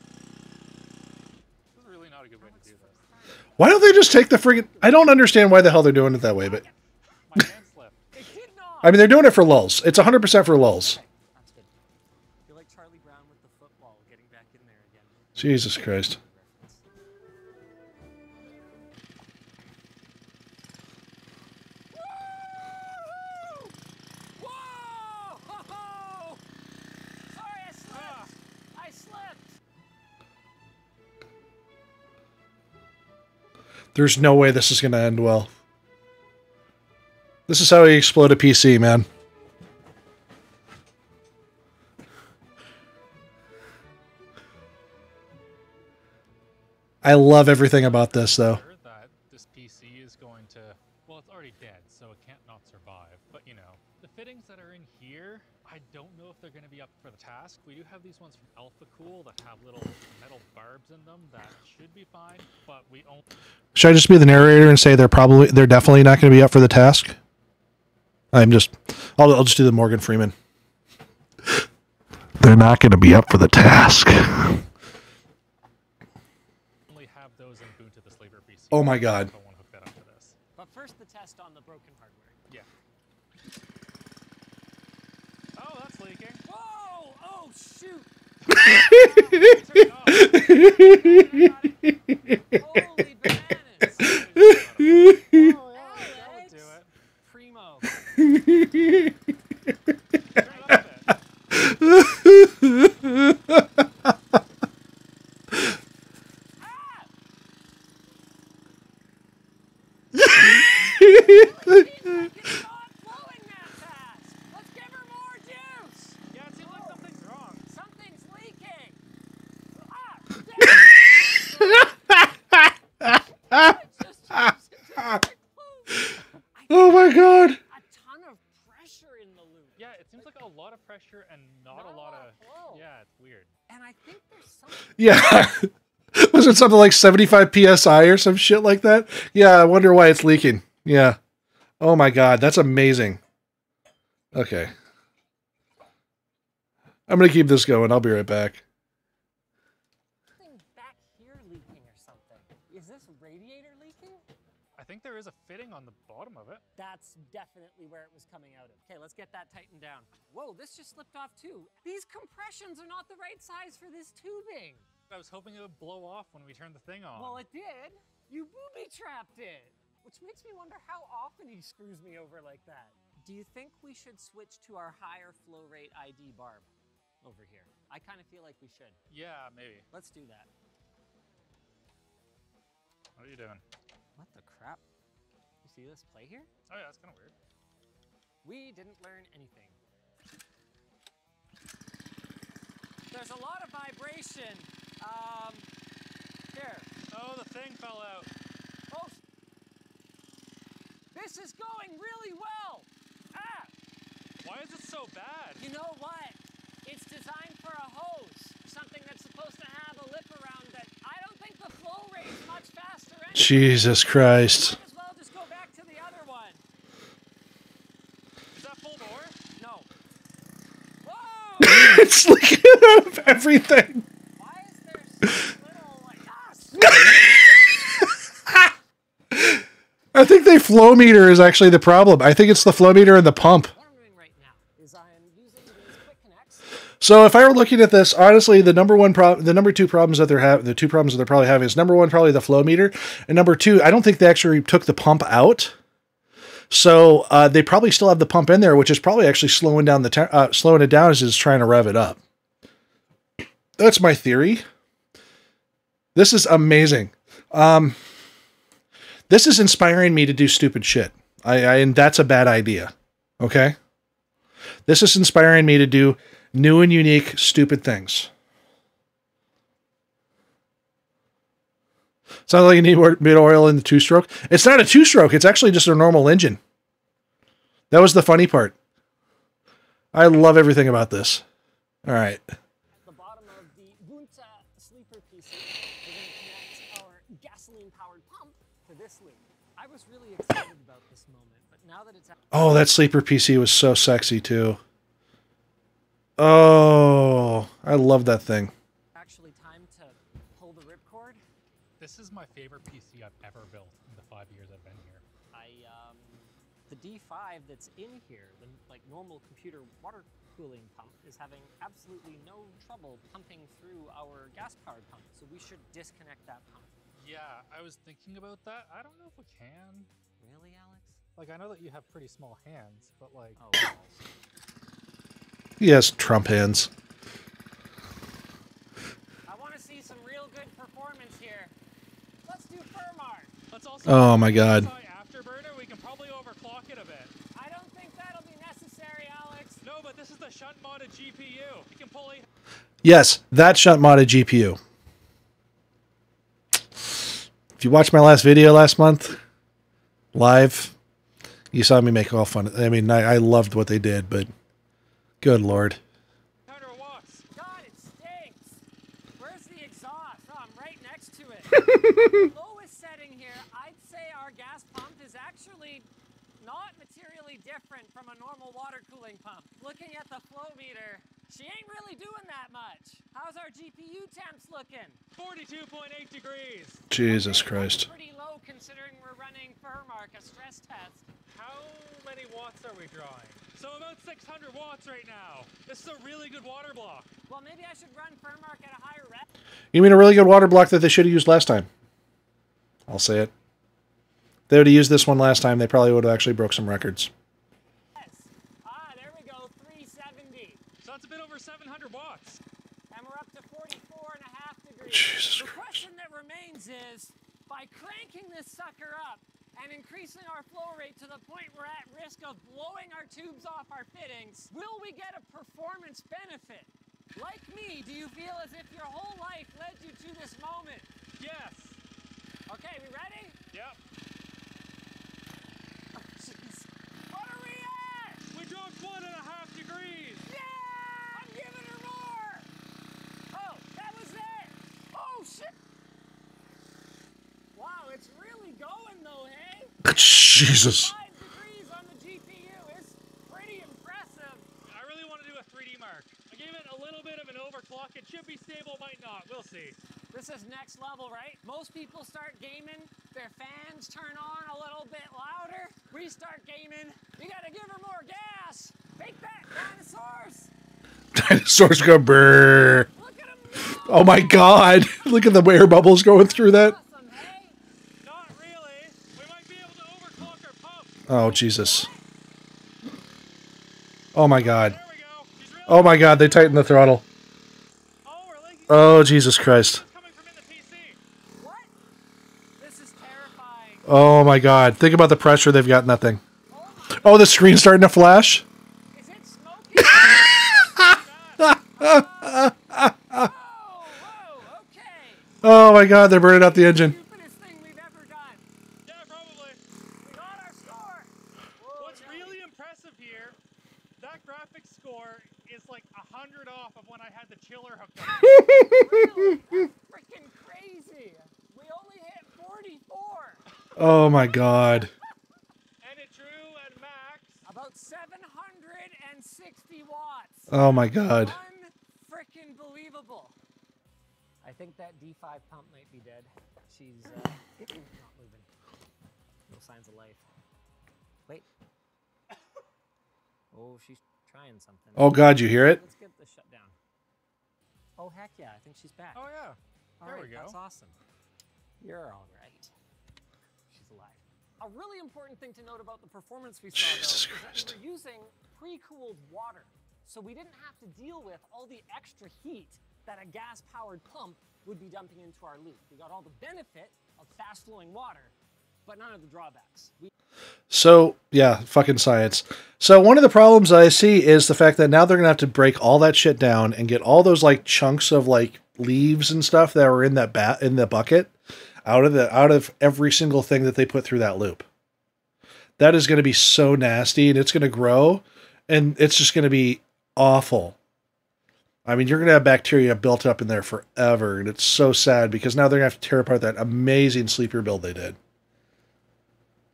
This is really not a good way to do this. Why don't they just take the friggin' I don't understand why the hell they're doing it that way, but My hand slipped. It did not. I mean they're doing it for lulls. It's 100% for lulls. That's good. You're like Charlie Brown There's no way this is going to end well. This is how you explode a PC, man. I love everything about this, though. Task. We do have these ones from Alpha Cool that have little metal barbs in them that should be fine, but we only. Should I just be the narrator and say they're probably they're definitely not going to be up for the task? I'm just I'll I'll just do the Morgan Freeman. They're not going to be up for the task. only have those in Ubuntu the Slaver PC. Oh my God. I want to hook that up to this. But first, the test on the broken hardware. Yeah. Oh, that's leaking. Whoa! Oh shoot! Holy bananas! Oh, that would do it. Primo. Turn it up a bit. Ah! It's not flowing that fast. Let's give her more juice. Yeah, it seems like something's wrong. Something's leaking. Ah! Just- just- just- Oh my god. a ton of pressure in the loop. Yeah, it seems like a lot of pressure and not, a lot of. flow. Yeah, it's weird. And I think there's something. Yeah. Was it something like 75 psi or some shit like that? Yeah, I wonder why it's leaking. Yeah. Oh my god, that's amazing. Okay. I'm going to keep this going. I'll be right back. back here leaking or something. Is this radiator leaking? I think there is a fitting on the bottom of it. That's definitely where it was coming out of. Okay, let's get that tightened down. Whoa, this just slipped off too. These compressions are not the right size for this tubing. I was hoping it would blow off when we turned the thing on. Well, it did. You booby trapped it. Which makes me wonder how often he screws me over like that. Do you think we should switch to our higher flow rate ID barb over here? I kind of feel like we should. yeah, maybe. Let's do that. What are you doing? What the crap? You see this play here? Oh yeah, that's kind of weird. We didn't learn anything. There's a lot of vibration. Um, here. Oh, the thing fell out. Oh, this is going really well. Ah, Why is it so bad? you know what? It's designed for a hose, something that's supposed to have a lip around it. I don't think the flow rate's much faster. Anyway. Jesus Christ. Might as well just go back to the other one. Is that full bore? No. just leaking out of everything. Why is there so little like ah, I think the flow meter is actually the problem. I think it's the flow meter and the pump. So if I were looking at this, honestly, the number one problem, the number two problems that they're having, the two problems that they're probably having is number one, probably the flow meter, and number two, I don't think they actually took the pump out. So uh, they probably still have the pump in there, which is probably actually slowing down the uh, slowing it down as it's trying to rev it up. That's my theory. This is amazing. Um, this is inspiring me to do stupid shit. I, I and that's a bad idea. Okay. This is inspiring me to do new and unique, stupid things. Sounds like you need more mid oil in the two stroke. It's not a two stroke, it's actually just a normal engine. That was the funny part. I love everything about this. All right. Oh, that sleeper PC was so sexy too. Oh, I love that thing. actually time to pull the ripcord, This is my favorite PC I've ever built in the five years I've been here. I um, the D5 that's in here, the like normal computer water cooling pump, is having absolutely no trouble pumping through our gas-powered pump. So we should disconnect that pump. Yeah, I was thinking about that. I don't know if we can. Really, Alex? Like, I know that you have pretty small hands, but like, Oh, balls. Yes, Trump hands. I want to see some real good performance here. Let's do Furmark. let's also. Oh my God. try Afterburner. We can probably overclock it a bit. I don't think that'll be necessary, Alex. No, but this is the shunt modded GPU. You can pull eight. Yes, that shunt modded GPU. If you watched my last video last month, live, you saw me make all fun. I mean, I, I loved what they did, but good lord. God, it stinks. Where's the exhaust? Oh, I'm right next to it. Lowest setting here, I'd say our gas pump is actually not materially different from a normal water cooling pump. Looking at the flow meter, she ain't really doing that much. How's our GPU temps looking? 42.8 degrees. Jesus Christ. Pretty low considering we're running Furmark, a stress test. How many watts are we drawing? So about 600 watts right now. This is a really good water block. Well, maybe I should run Furmark at a higher rep. You mean a really good water block that they should have used last time? I'll say it. If they would have used this one last time, they probably would have actually broke some records. Yes. Ah, there we go, 370. So that's a bit over 700 watts. And we're up to 44 and a half degrees. Jesus the Christ. question that remains is, by cranking this sucker up and increasing our flow rate to the point we're at risk of blowing our tubes off our fittings, will we get a performance benefit? Like me, do you feel as if your whole life led you to this moment? Yes. Okay, we ready? Yep. Oh, jeez. What are we at? We dropped one and a half degrees. Yeah! I'm giving her more! Oh, that was it! Oh, shit! Wow, it's really going though, hey? Jesus. Five degrees on the GPU is pretty impressive. I really want to do a 3DMark. I gave it a little bit of an overclock. It should be stable, might not. We'll see. This is next level, right? Most people start gaming, their fans turn on a little bit louder. We start gaming, you gotta give her more gas. Take that, dinosaurs! Dinosaurs go brrr. Oh my god. Look at the air bubbles going through that. Oh, Jesus. Oh my god. Oh my god, they tightened the throttle. Oh, Jesus Christ. Oh my god. Think about the pressure they've got in that thing. Oh Oh, the screen's starting to flash. is it smoking? oh, whoa, okay. Oh my god, they're burning out the engine. Stupidest thing we've ever done. Yeah, probably. We got our score. What's really impressive here, that graphics score is like a hundred off of when I had the chiller hooked up. Really? That's freaking crazy. We only hit 44. Oh my god. and it drew at max. About 760 watts. Oh my god. Think that D5 pump might be dead. She's uh, not moving. No signs of life. Wait. Oh, she's trying something. Oh God, you hear it? Let's get this shut down. Oh heck yeah, I think she's back. Oh yeah. All there right, we go. That's awesome. You're all right. She's alive. A really important thing to note about the performance we saw Jesus though, Christ. is that we were using pre-cooled water, so we didn't have to deal with all the extra heat that a gas-powered pump would be dumping into our loop. We got all the benefit of fast-flowing water, but none of the drawbacks. We So yeah, fucking science. So one of the problems I see is the fact that now they're gonna have to break all that shit down and get all those like chunks of like leaves and stuff that were in that bat in the bucket out of the out of every single thing that they put through that loop. That is gonna be so nasty and it's gonna grow and it's just gonna be awful. I mean, you're gonna have bacteria built up in there forever, and it's so sad because now they're gonna have to tear apart that amazing sleeper build they did.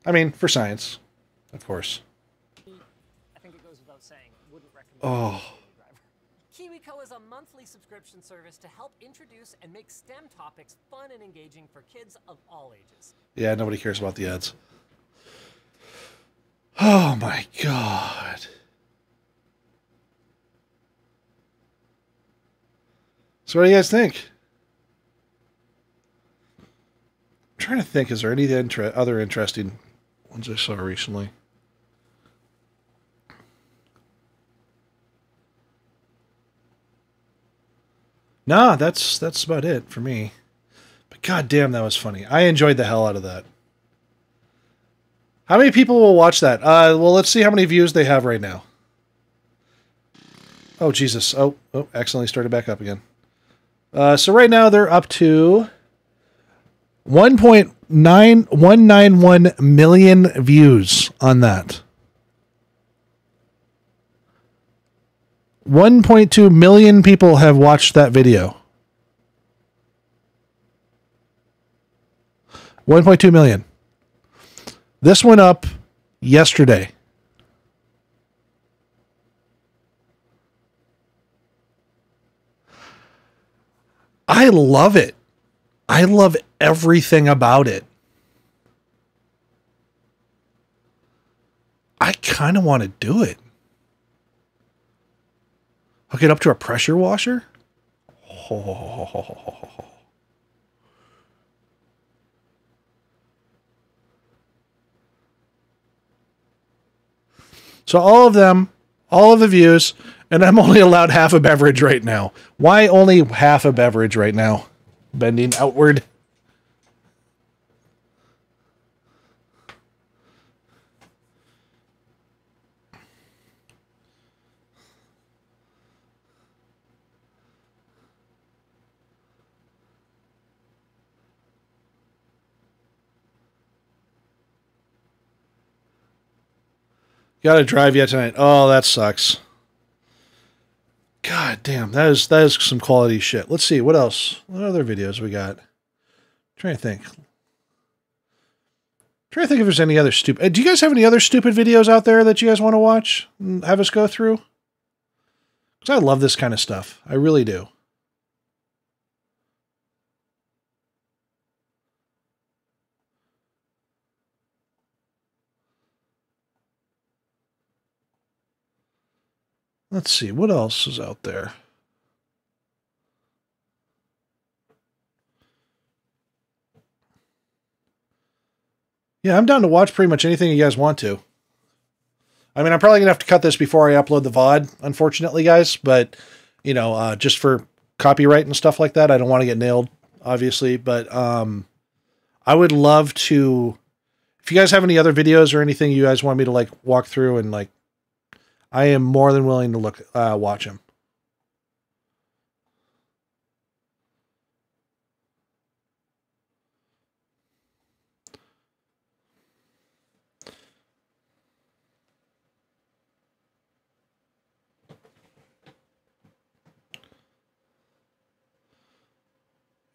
I mean, for science, of course. I think it goes without saying, wouldn't recommend Oh. KiwiCo is a monthly subscription service to help introduce and make STEM topics fun and engaging for kids of all ages. Yeah, nobody cares about the ads. Oh my god. So, what do you guys think? I'm trying to think. Is there any other interesting ones I saw recently? Nah, that's that's about it for me. But god damn, that was funny. I enjoyed the hell out of that. How many people will watch that? Uh, well, let's see how many views they have right now. Oh Jesus! Oh, oh, accidentally started back up again. Uh, so right now they're up to 1.9191 million views on that. 1.2 million people have watched that video. 1.2 million. This went up yesterday. I love it. I love everything about it. I kind of want to do it. Hook it up to a pressure washer? So all of them, all of the views, and I'm only allowed half a beverage right now. Why only half a beverage right now? Bending outward. Got to drive yet tonight. Oh, that sucks. God damn, that is that is some quality shit. Let's see what else. What other videos we got? trying to think. trying to think if there's any other stupid. uh, Do you guys have any other stupid videos out there that you guys want to watch? Have us go through? Because I love this kind of stuff. I really do. Let's see what else is out there. Yeah, I'm down to watch pretty much anything you guys want to. I mean, I'm probably gonna have to cut this before I upload the VOD, unfortunately, guys. But you know, uh, just for copyright and stuff like that, I don't want to get nailed, obviously. But um, I would love to. If you guys have any other videos or anything you guys want me to like walk through and like I am more than willing to look uh, watch him.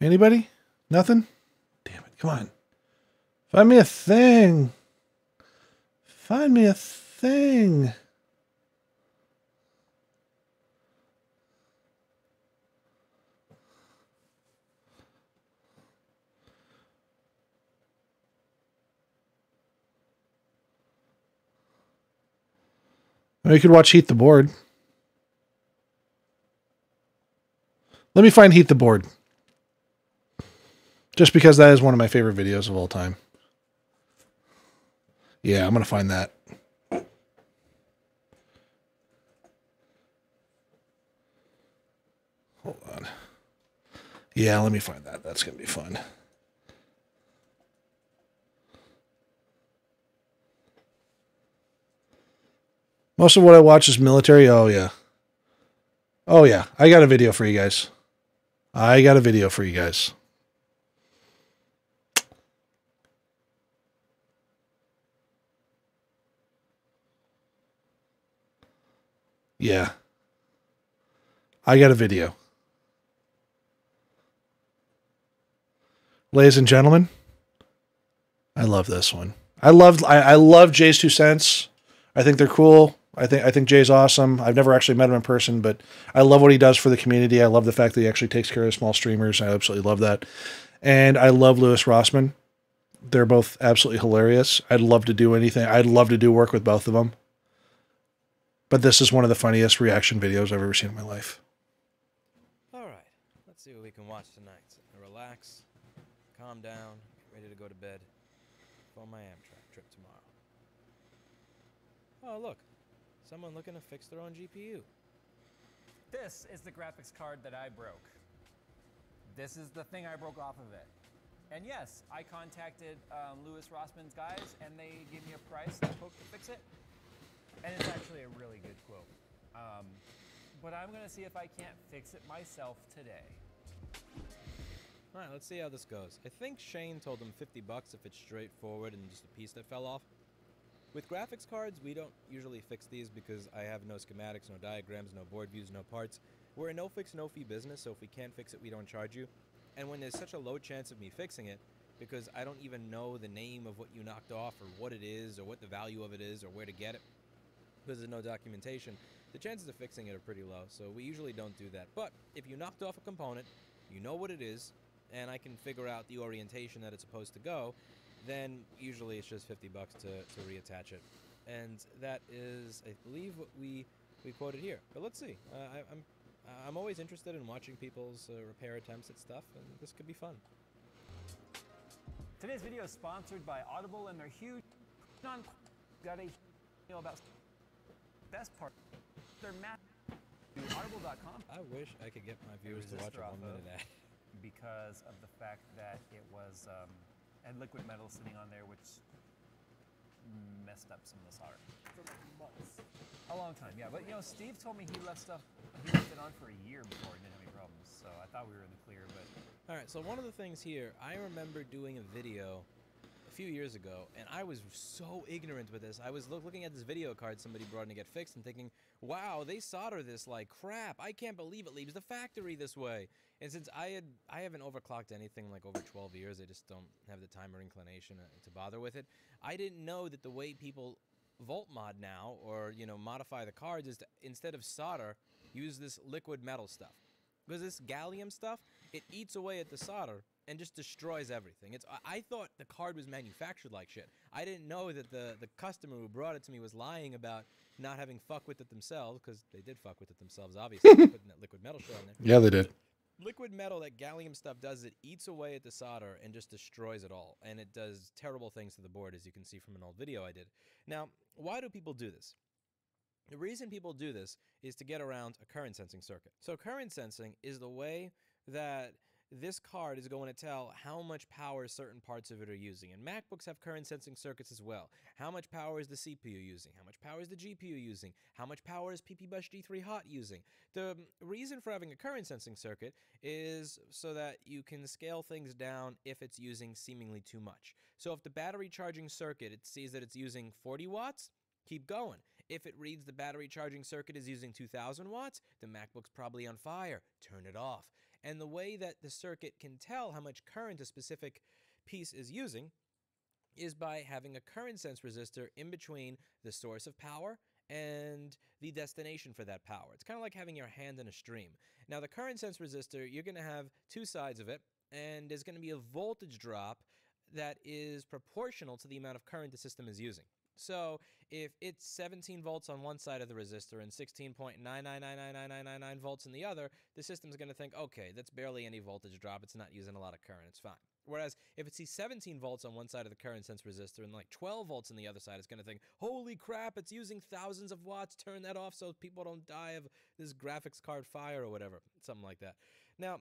Anybody? Nothing? Damn it. Come on. Find me a thing. Find me a thing. Or you could watch Heat the Board. Let me find Heat the Board. Just because that is one of my favorite videos of all time. Yeah, I'm going to find that. Hold on. Yeah, let me find that. That's going to be fun. Most of what I watch is military. Oh, yeah. Oh, yeah. I got a video for you guys. I got a video for you guys. Yeah. I got a video. Ladies and gentlemen, I love this one. I love I, I love JayzTwoCents. I think they're cool. I think I think Jay's awesome. I've never actually met him in person, but I love what he does for the community. I love the fact that he actually takes care of small streamers. I absolutely love that. And I love Louis Rossmann. They're both absolutely hilarious. I'd love to do anything. I'd love to do work with both of them. But this is one of the funniest reaction videos I've ever seen in my life. All right, let's see what we can watch tonight. Relax, calm down, ready to go to bed for my Amtrak trip tomorrow. Oh, look, someone looking to fix their own GPU. This is the graphics card that I broke. This is the thing I broke off of it. And yes, I contacted um, Louis Rossmann's guys, and they gave me a price and quote to fix it. And it's actually a really good quote. Um, but I'm gonna see if I can't fix it myself today. All right, let's see how this goes. I think Shane told him 50 bucks if it's straightforward and just a piece that fell off. With graphics cards, we don't usually fix these because I have no schematics, no diagrams, no board views, no parts. We're a no fix, no fee business, so if we can't fix it, we don't charge you. And when there's such a low chance of me fixing it, because I don't even know the name of what you knocked off or what it is or what the value of it is or where to get it, because there's no documentation, the chances of fixing it are pretty low. So we usually don't do that. But if you knocked off a component, you know what it is, and I can figure out the orientation that it's supposed to go, then usually it's just 50 bucks to, to reattach it. And that is, I believe, what we, we quoted here. But let's see. Uh, I, I'm, I'm always interested in watching people's uh, repair attempts at stuff, and this could be fun. Today's video is sponsored by Audible and their huge non got a deal about best part. Their map audible.com I wish I could get my viewers to watch a one minute of. ad. because of the fact that it was um, had liquid metal sitting on there, which messed up some of the solder for like months. A long time, yeah. But you know, Steve told me he left stuff, he left it on for a year before and didn't have any problems. So I thought we were in the clear, but All right, so one of the things here, I remember doing a video a few years ago, and I was so ignorant with this. I was look, looking at this video card somebody brought in to get fixed and thinking, wow, they solder this like crap. I can't believe it leaves the factory this way. And since I had I haven't overclocked anything like over 12 years, I just don't have the time or inclination uh, to bother with it. I didn't know that the way people volt mod now or you know modify the cards is to instead of solder use this liquid metal stuff because this gallium stuff it eats away at the solder and just destroys everything. It's I, I thought the card was manufactured like shit. I didn't know that the the customer who brought it to me was lying about not having fuck with it themselves because they did fuck with it themselves obviously putting that liquid metal shit on there. Yeah, they did. Liquid metal, that gallium stuff does it eats away at the solder and just destroys it all. And it does terrible things to the board, as you can see from an old video I did. Now, why do people do this? The reason people do this is to get around a current sensing circuit. So, current sensing is the way that this card is going to tell how much power certain parts of it are using. And MacBooks have current sensing circuits as well. How much power is the CPU using? How much power is the GPU using? How much power is PPBUS G3 Hot using? The reason for having a current sensing circuit is so that you can scale things down if it's using seemingly too much. So if the battery charging circuit, it sees that it's using 40 watts, keep going. If it reads the battery charging circuit is using 2000 watts, the MacBook's probably on fire. Turn it off. And the way that the circuit can tell how much current a specific piece is using is by having a current sense resistor in between the source of power and the destination for that power. It's kind of like having your hand in a stream. Now, the current sense resistor, you're going to have two sides of it, and there's going to be a voltage drop that is proportional to the amount of current the system is using. So if it's 17 volts on one side of the resistor and 16.9999999 volts in the other, the system's going to think, okay, that's barely any voltage drop. It's not using a lot of current. It's fine. Whereas if it sees 17 volts on one side of the current sense resistor and like 12 volts on the other side, it's going to think, holy crap, it's using thousands of watts. Turn that off so people don't die of this graphics card fire or whatever. Something like that. Now,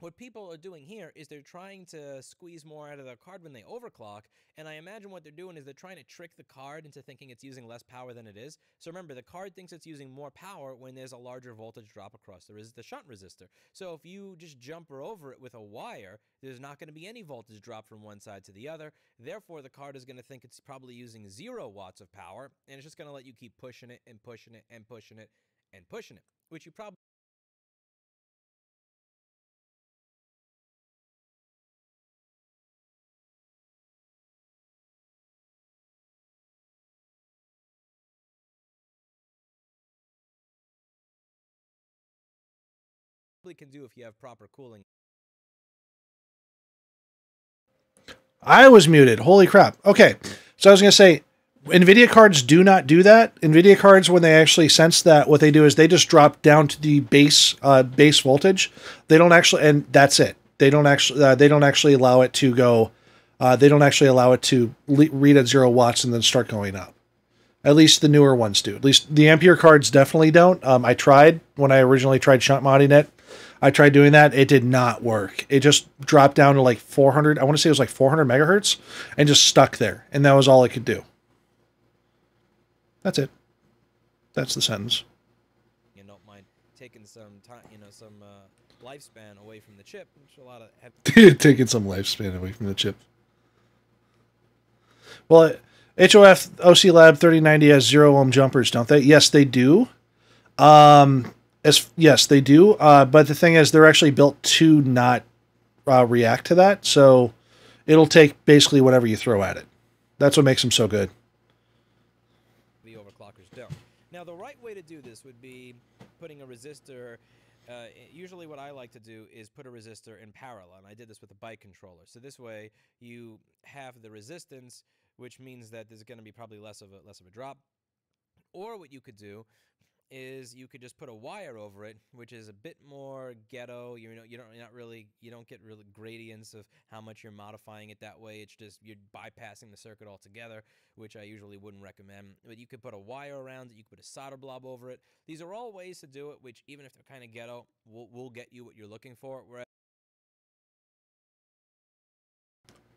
what people are doing here is they're trying to squeeze more out of their card when they overclock, and I imagine what they're doing is they're trying to trick the card into thinking it's using less power than it is. So remember, the card thinks it's using more power when there's a larger voltage drop across the, res- the shunt resistor. So if you just jumper over it with a wire, there's not going to be any voltage drop from one side to the other. Therefore, the card is going to think it's probably using zero watts of power, and it's just going to let you keep pushing it and pushing it and pushing it and pushing it, which you probably can do if you have proper cooling. I was muted. Holy crap. Okay. So I was going to say NVIDIA cards do not do that. NVIDIA cards, when they actually sense that, what they do is they just drop down to the base uh, base voltage. They don't actually, and that's it. They don't actually uh, they don't actually allow it to go. Uh, they don't actually allow it to le- read at zero watts and then start going up. At least the newer ones do. At least the Ampere cards definitely don't. Um, I tried when I originally tried shunt modding it. I tried doing that. It did not work. It just dropped down to like 400. I want to say it was like 400 megahertz and just stuck there. And that was all it could do. That's it. That's the sentence. You don't mind taking some time, you know, some uh, lifespan away from the chip, which a lot of have Taking some lifespan away from the chip. Well, HOF OC Lab 3090 has zero ohm jumpers, don't they? Yes, they do. Um, as yes, they do. Uh, but the thing is, they're actually built to not uh, react to that. So it'll take basically whatever you throw at it. That's what makes them so good. the overclockers don't. Now, the right way to do this would be putting a resistor. Uh, usually, what I like to do is put a resistor in parallel, and I did this with a bike controller. So this way, you have the resistance, which means that there's going to be probably less of a less of a drop. Or what you could do is you could just put a wire over it, which is a bit more ghetto. You know, you don't you're not really you don't get really gradients of how much you're modifying it that way. It's just you're bypassing the circuit altogether, which I usually wouldn't recommend. But you could put a wire around it. You could put a solder blob over it. These are all ways to do it, which even if they're kind of ghetto, will will get you what you're looking for. Whereas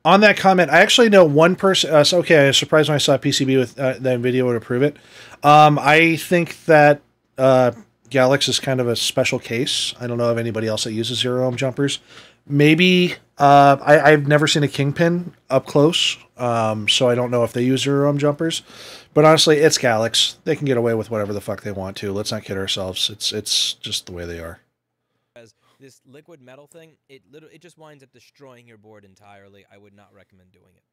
on that comment, I actually know one person. Uh, okay, I was surprised when I saw PCB with uh, that video would approve it. Um, I think that uh, Galax is kind of a special case. I don't know of anybody else that uses zero ohm jumpers. Maybe uh, I, I've never seen a Kingpin up close, um, so I don't know if they use zero ohm jumpers. But honestly, it's Galax. They can get away with whatever the fuck they want to. Let's not kid ourselves. It's it's just the way they are. This liquid metal thing, it literally it just winds up destroying your board entirely. I would not recommend doing it.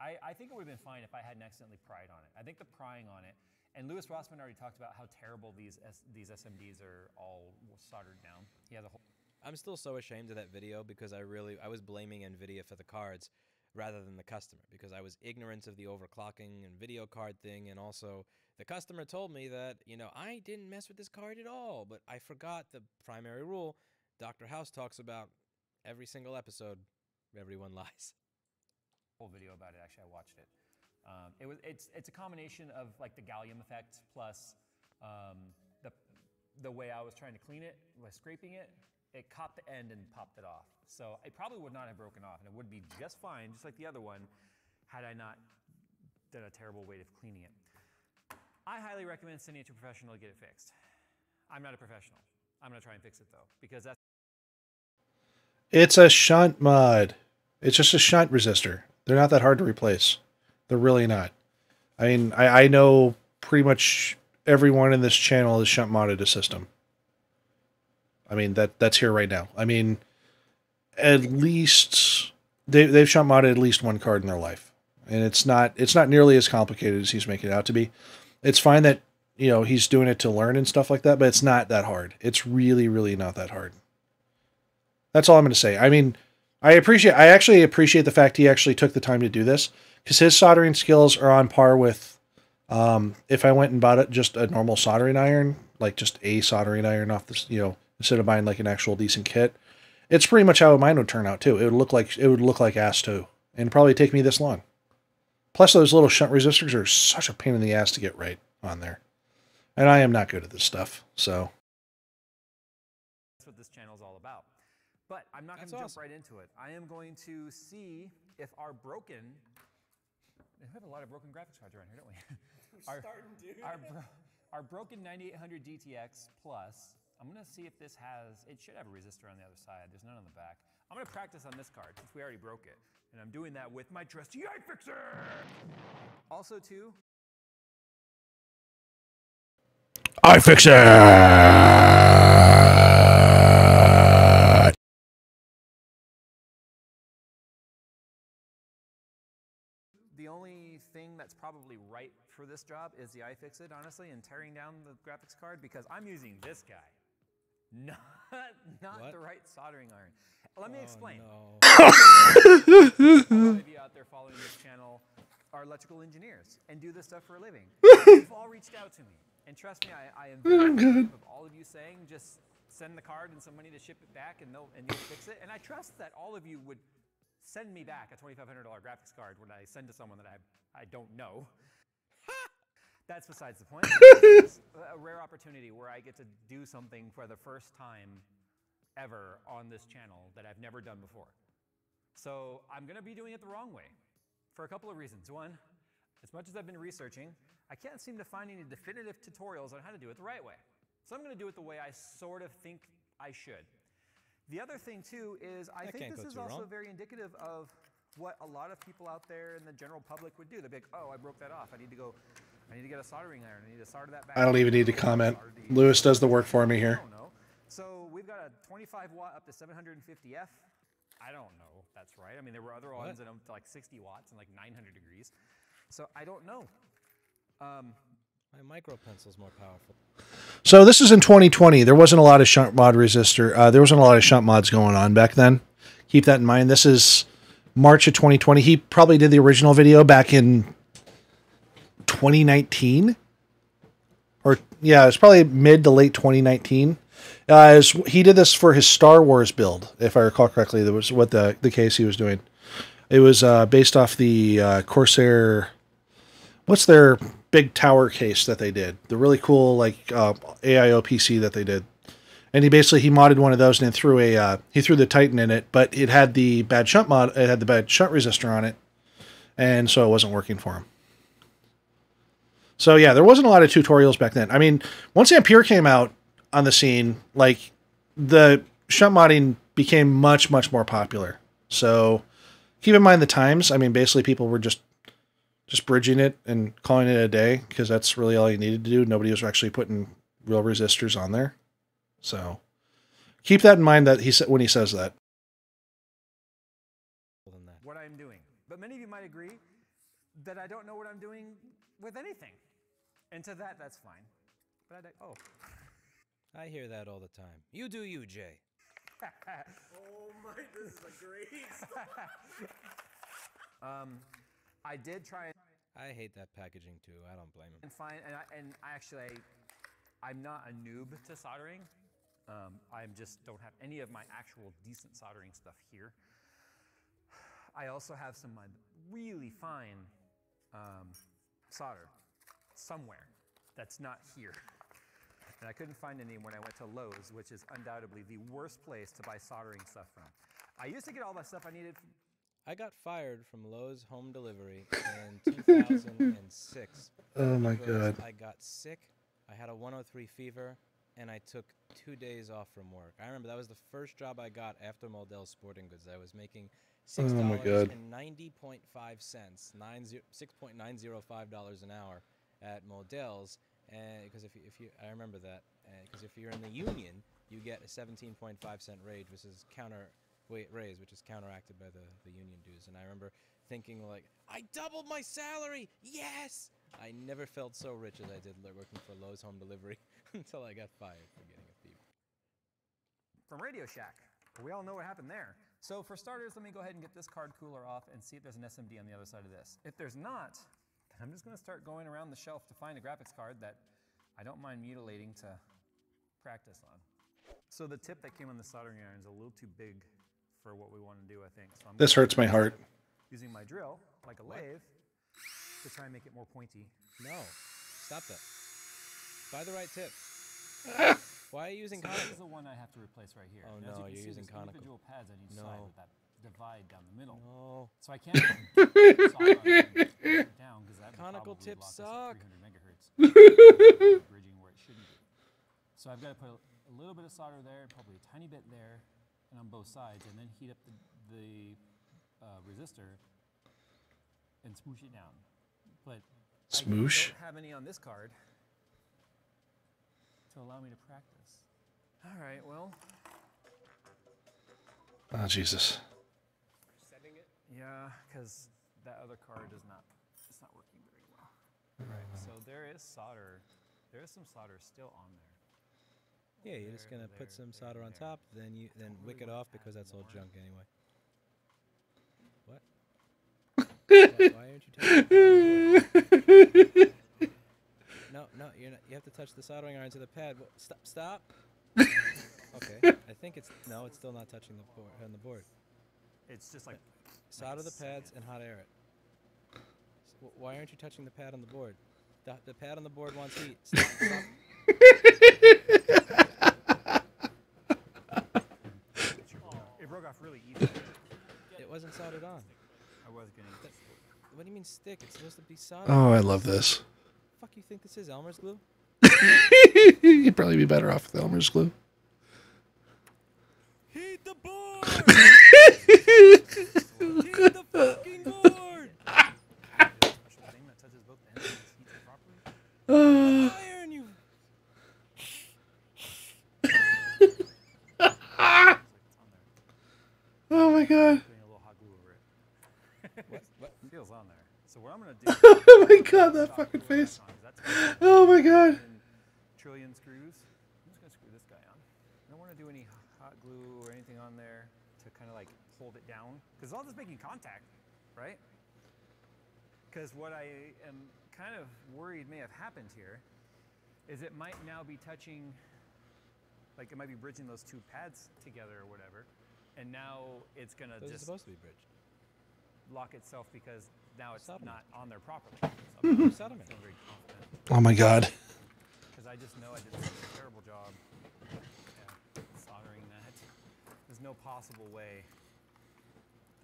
I, I think it would have been fine if I hadn't accidentally pried on it. I think the prying on it, and Louis Rossmann already talked about how terrible these S, these SMDs are all soldered down. He has a whole. I'm still so ashamed of that video because I really I was blaming Nvidia for the cards rather than the customer because I was ignorant of the overclocking and video card thing and also the customer told me that you know I didn't mess with this card at all but I forgot the primary rule Dr. House talks about every single episode everyone lies whole video about it. Actually, I watched it. Um, it was it's it's a combination of like the gallium effect plus um, the the way I was trying to clean it by scraping it. It caught the end and popped it off. So it probably would not have broken off, and it would be just fine, just like the other one, had I not done a terrible way of cleaning it. I highly recommend sending it to a professional to get it fixed. I'm not a professional. I'm gonna try and fix it though, because that's It's a shunt mod. It's just a shunt resistor. They're not that hard to replace. They're really not. I mean, I, I know pretty much everyone in this channel has shunt modded a system. I mean that that's here right now. I mean, at least they they've shunt modded at least one card in their life, and it's not it's not nearly as complicated as he's making it out to be. It's fine that you know he's doing it to learn and stuff like that, but it's not that hard. It's really really not that hard. That's all I'm going to say. I mean, I appreciate I actually appreciate the fact he actually took the time to do this because his soldering skills are on par with um, if I went and bought it just a normal soldering iron, like just a soldering iron off this, you know, instead of buying like an actual decent kit. It's pretty much how mine would turn out too. It would look like it would look like ass too, and probably take me this long. Plus, those little shunt resistors are such a pain in the ass to get right on there, and I am not good at this stuff. So That's what this channel is all about. But I'm not going That's to jump right into it. I am going to see if our broken. We have a lot of broken graphics cards around here, don't we? our, Our, bro- our broken 9800 GTX Plus. I'm going to see if this has. It should have a resistor on the other side. There's none on the back. I'm to practice on this card since we already broke it. And I'm doing that with my trusty iFixit. Also, too, I fix it. The only thing that's probably right for this job is the iFixit, honestly, and tearing down the graphics card because I'm using this guy, not, not What? the right soldering iron. Let me Oh, explain. no. Of you out there following this channel are electrical engineers and do this stuff for a living. You've all reached out to me, and trust me, I, I am oh, very appreciative of all of you saying just send the card and some money to ship it back, and they'll and you'll fix it. And I trust that all of you would send me back a $2,500 graphics card when I send to someone that I I don't know. That's besides the point. It's a rare opportunity where I get to do something for the first time ever on this channel that I've never done before. So I'm going to be doing it the wrong way for a couple of reasons. One, as much as I've been researching, I can't seem to find any definitive tutorials on how to do it the right way. So I'm going to do it the way I sort of think I should. The other thing, too, is I That think this is also wrong. very indicative of what a lot of people out there in the general public would do. They'd be like, oh, I broke that off. I need to go, I need to get a soldering iron. I need to solder that back. I don't even need to comment. Louis does the work for me I here. don't know. So we've got a 25 watt up to 750F. I don't know if that's right. I mean, there were other ones that up to like 60 watts and like 900 degrees. So I don't know. Um, My micro pencil's more powerful. So this is in 2020. There wasn't a lot of shunt mod resistor. Uh, there wasn't a lot of shunt mods going on back then. Keep that in mind. This is March of 2020. He probably did the original video back in 2019, or yeah, it's probably mid to late 2019. Uh, he did this for his Star Wars build, if I recall correctly. That was what the the case he was doing. It was uh, based off the uh, Corsair what's their big tower case that they did the really cool like uh, aio pc that they did and he basically he modded one of those and then threw a uh, he threw the titan in it but it had the bad shunt mod it had the bad shunt resistor on it and so it wasn't working for him so yeah there wasn't a lot of tutorials back then i mean once ampere came out on the scene like the shunt modding became much much more popular so keep in mind the times i mean basically people were just just bridging it and calling it a day because that's really all you needed to do. Nobody was actually putting real resistors on there. So keep that in mind that he said when he says that. That. what I'm doing. But many of you might agree that I don't know what I'm doing with anything. And to that, that's fine. But I don't- oh, I hear that all the time. You do you, Jay. Oh my, this is a great um, I did try and. I hate that packaging too. I don't blame him. and find, and I, and I actually, I'm not a noob to soldering. Um, I just don't have any of my actual decent soldering stuff here. I also have some really fine um, solder somewhere that's not here. And I couldn't find any when I went to Lowe's, which is undoubtedly the worst place to buy soldering stuff from. I used to get all my stuff I needed. From, I got fired from Lowe's Home Delivery in 2006. Oh my god. I got sick. I had a 103 fever, and I took two days off from work. I remember that was the first job I got after Modell Sporting Goods. I was making six Oh my dollars God. and ninety point five cents, nine zero six point nine zero five dollars an hour at Modell's. Eh, because if you, if you, I remember that, eh, because if you're in the union, you get a 17.5 cent raise, which is counter raise, which is counteracted by the the union dues. And I remember thinking like, I doubled my salary, yes! I never felt so rich as I did working for Lowe's Home Delivery until I got fired for getting a fever. from Radio Shack. We all know what happened there. So for starters, let me go ahead and get this card cooler off and see if there's an SMD on the other side of this. If there's not, I'm just going to start going around the shelf to find a graphics card that I don't mind mutilating to practice on. So the tip that came on the soldering iron is a little too big for what we want to do, I think. So I'm This hurts my heart. using my drill like a lathe to try and make it more pointy. No, stop that. Buy the right tip. Why are you using So conical? this is the one I have to replace right here. Oh, And no, you you're see, using conical. individual pads on each No. side with that divide down the middle. No. So I can't down because that Conical probably tips suck. megahertz. bridging where it shouldn't be. So I've got to put a, a little bit of solder there, probably a tiny bit there, and on both sides, and then heat up the, the uh, resistor and smoosh it down. But Smoosh? I don't have any on this card to allow me to practice. All right, well, Oh, Jesus. Yeah, because that other card does not, it's not working very well. Right. So there is solder, there is some solder still on there. Yeah, you're just gonna put some there, solder on top, then you then wick it off because pads that's all junk anyway. What? why, why aren't you touching? No, no, you're not. You have to touch the soldering iron to the pad. Stop! Stop! okay, I think it's no, it's still not touching the board on the board. It's just like, Solder the second. pads and hot air it. S- wh- Why aren't you touching the pad on the board? The, the pad on the board wants heat. Stop, stop. it broke off really easy. It wasn't soldered on. I was getting, What do you mean stick? It's supposed to be soldered. Oh, I love this. fuck you think this is Elmer's glue? You'd probably be better off with Elmer's glue. I'm gonna do? Oh my god, that fucking face. Oh my god. trillion screws. I'm just gonna screw this guy on. I don't want to do any hot glue or anything on there to kind of like hold it down because it's all this making contact, right? Because what I am kind of worried may have happened here is it might now be touching, like it might be bridging those two pads together or whatever, and now it's gonna Those just supposed to be bridged. lock itself because now it's Solderman. not on there properly. So I'm not very confident Oh my god. because I just know I did such a terrible job yeah, soldering that. There's no possible way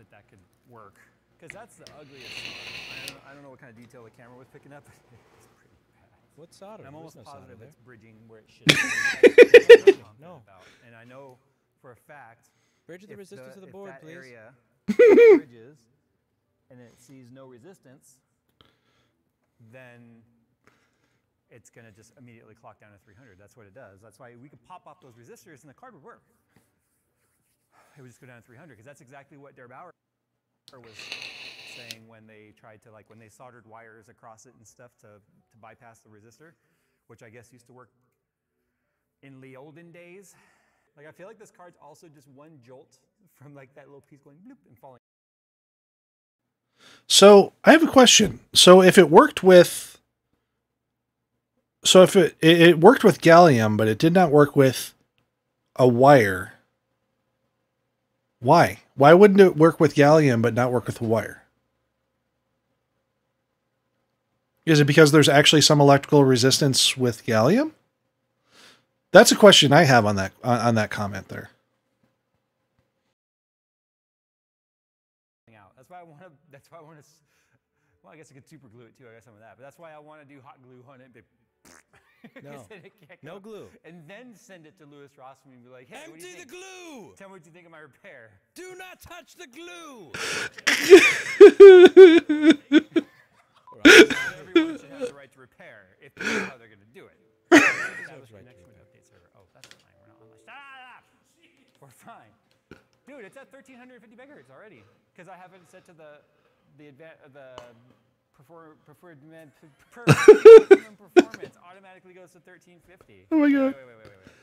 that that could work because that's the ugliest. I don't, I don't know what kind of detail the camera was picking up, but it's pretty bad. What solder? And I'm almost no positive it's bridging where it should. be. No. About. And I know for a fact Bridge the resistance of the board, that please. area bridges and it sees no resistance, then it's going to just immediately clock down to 300. That's what it does. That's why we could pop off those resistors and the card would work. It would just go down to 300 because that's exactly what der8auer was saying when they tried to like when they soldered wires across it and stuff to to bypass the resistor, which I guess used to work in the olden days. Like I feel like this card's also just one jolt from like that little piece going bloop and falling. So I have a question. So if it worked with, so if it it it worked with gallium, but it did not work with a wire, why? Why wouldn't it work with gallium but not work with a wire? Is it because there's actually some electrical resistance with gallium? That's a question I have on that on, that comment there. That's why I want to. That's why I want to. Well, I guess I could super glue it too. I got some of that, but that's why I want to do hot glue on it. No. No go. glue. And then send it to Louis Rossmann and be like, "Hey, what do Empty the glue! Tell me what you think of my repair." Do not touch the glue! Everyone should have the right to repair if know how they're going to do it. Establish right to connection with server. Oh, that's fine. We're not online. Shut! We're fine. Dude, it's at 1350 megahertz already. Because I have it set to the the adva- uh, the prefer, preferred man, per, performance automatically goes to 1350. Oh my god. Wait, wait, wait, wait, wait.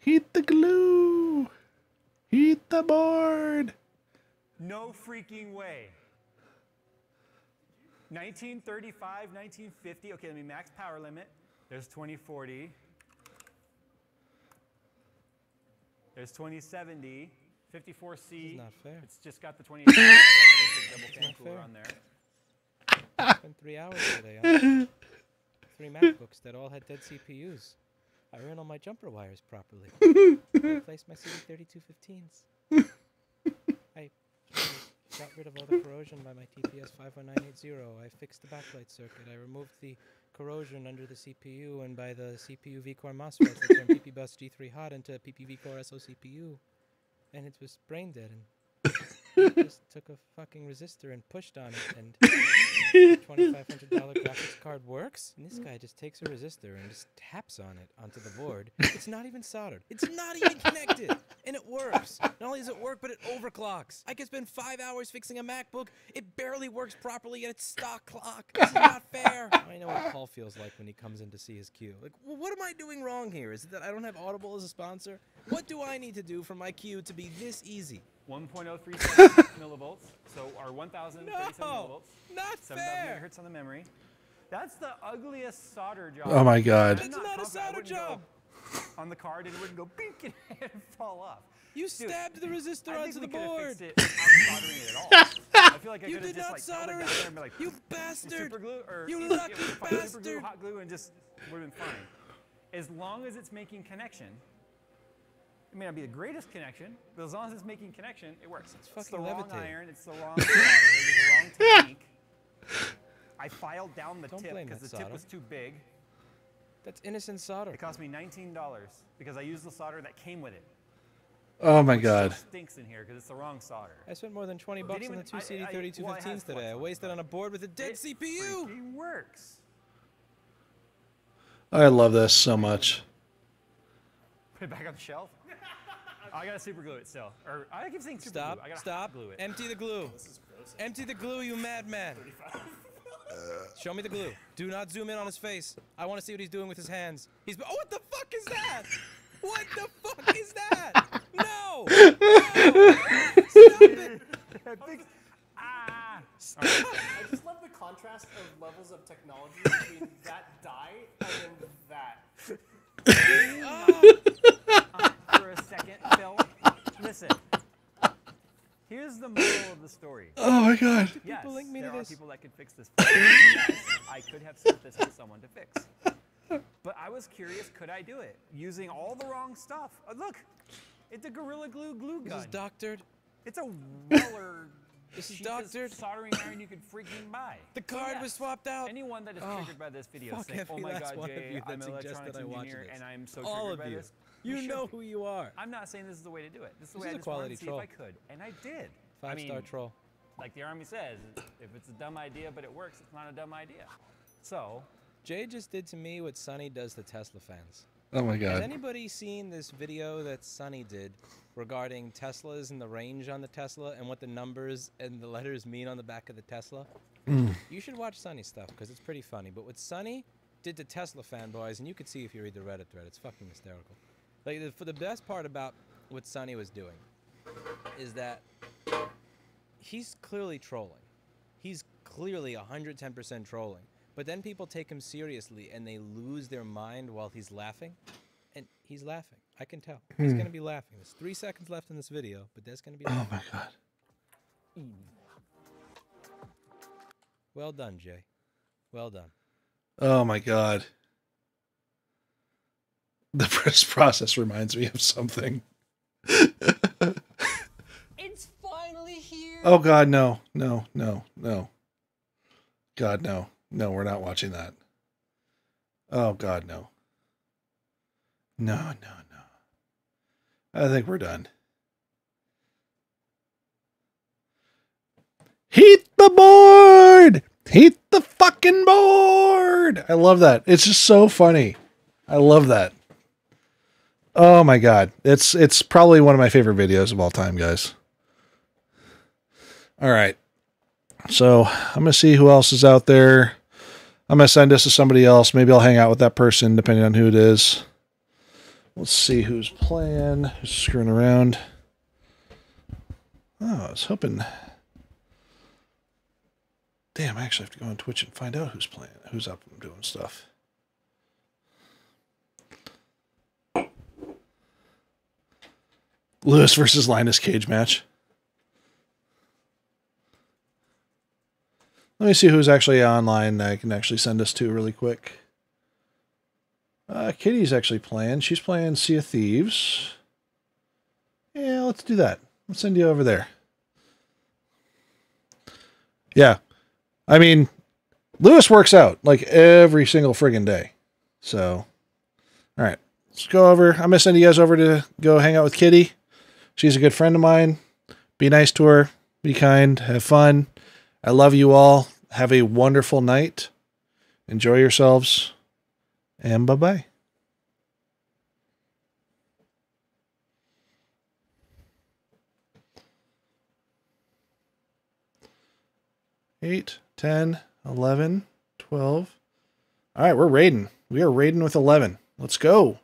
Heat the glue. Heat the board. No freaking way. 1935, 1950. Okay, let me max power limit. There's 2040. There's 2070. 54C. not fair. It's just got the 28 basic double cooler on there. Spent three hours today on three MacBooks that all had dead CPUs. I ran all my jumper wires properly. I replaced my CD3215s. I got rid of all the corrosion by my TPS 51980. I fixed the backlight circuit. I removed the corrosion under the CPU and by the CPU vCore MOSFETs that turned PPBUS G3 hot into PP vCore SO CPU. And it was brain dead and just took a fucking resistor and pushed on it and $2,500 graphics card works. And this guy just takes a resistor and just taps on it onto the board. It's not even soldered. It's not even connected. And it works. Not only does it work, but it overclocks. I could spend five hours fixing a MacBook. It barely works properly and it's stock clock. This is not fair. I know what Paul feels like when he comes in to see his queue. Like, well, what am I doing wrong here? Is it that I don't have Audible as a sponsor? What do I need to do for my queue to be this easy? 1.037 millivolts. So our 1037 No, millivolts. not 7,000 fair. megahertz on the memory. That's the ugliest solder job. Oh my god. That's not a solder go job. On the card, and it wouldn't go bink and fall off. You Dude, stabbed the resistor I onto the we could have board. fixed it without soldering it at all. I feel like I You did just not like solder it. and be like, You bastard. super glue or You lucky fine, Super glue, bastard. hot glue, and just would have been fine. As long as it's making connection. It may not be the greatest connection, but as long as it's making connection, it works. It's, the fucking wrong levitating. iron. It's the wrong solder. It the wrong technique. I filed down the Don't tip because that the tip was too big. That's innocent solder. It cost me $19 because I used the solder that came with it. Oh my which still god. stinks in here because it's the wrong solder. I spent more than 20 bucks on even- the two I- CD I- 3215s well, today. I wasted on a board with a dead It CPU. It works. I love this so much. Put it back on the shelf. I gotta super glue it still. Or I keep saying super Stop, glue. I gotta stop. glue it. Empty the glue. Empty the glue, you madman. Show me the glue. Do not zoom in on his face. I want to see what he's doing with his hands. He's. Oh, what the fuck is that? What the fuck is that? No! no. Stop it! ah! I just love the contrast of levels of technology between that die and then that. For a second, Phil. Listen. Here's the moral of the story. Oh my god. Yes, link me to are this? people that could fix this. yes, I could have sent this to someone to fix. But I was curious, could I do it using all the wrong stuff? Uh, look, it's a Gorilla Glue glue gun. This is doctored. It's a Weller. This is doctored. soldering iron you could freaking buy. The card yes, was swapped out. Anyone that is Oh, triggered by this video fuck saying, "Oh my God, Jay, I'm an electronics that I watch engineer this. and I'm so All triggered of by you. this," You should know who you are. I'm not saying this is the way to do it. This is the This way is I a just wanted to see troll. if I could, and I did. Five I mean, star troll. like the army says, if it's a dumb idea but it works, it's not a dumb idea. So, Jay just did to me what Sonny does to Tesla fans. Oh my God. Has anybody seen this video that Sonny did regarding Teslas and the range on the Tesla and what the numbers and the letters mean on the back of the Tesla? Mm. You should watch Sonny's stuff because it's pretty funny. But what Sonny did to Tesla fanboys, and you could see if you read the Reddit thread, it's fucking hysterical. Like the, for the best part about what Sonny was doing is that he's clearly trolling. He's clearly 110% trolling. But then people take him seriously and they lose their mind while he's laughing. And he's laughing. I can tell. He's hmm. going to be laughing. There's three seconds left in this video, but there's going to be. Oh my god. Well done, Jay. Well done. Oh my god. The first process reminds me of something. It's finally here. Oh god, no, no, no, no. God, no. No, we're not watching that. Oh god, no. No, no, no. I think we're done. Heat the board! Heat the fucking board! I love that. It's just so funny. I love that. Oh my god. It's it's probably one of my favorite videos of all time, guys. All right. So I'm gonna see who else is out there. I'm gonna send this to somebody else. Maybe I'll hang out with that person, depending on who it is. Let's see who's playing, who's screwing around. Oh, I was hoping. Damn, I actually have to go on Twitch and find out who's playing, who's up and doing stuff. Louis versus Linus cage match. Let me see who's actually online I can actually send us to really quick. Uh, Kitty's actually playing. She's playing Sea of Thieves. Yeah, let's do that. Let's send you over there. Yeah. I mean, Louis works out like every single friggin' day. So, all right. Let's go over. I'm going to send you guys over to go hang out with Kitty. She's a good friend of mine. Be nice to her. Be kind. Have fun. I love you all. Have a wonderful night. Enjoy yourselves. And bye bye. Eight, ten, eleven, twelve. All right, we're raiding. We are raiding with 11. Let's go.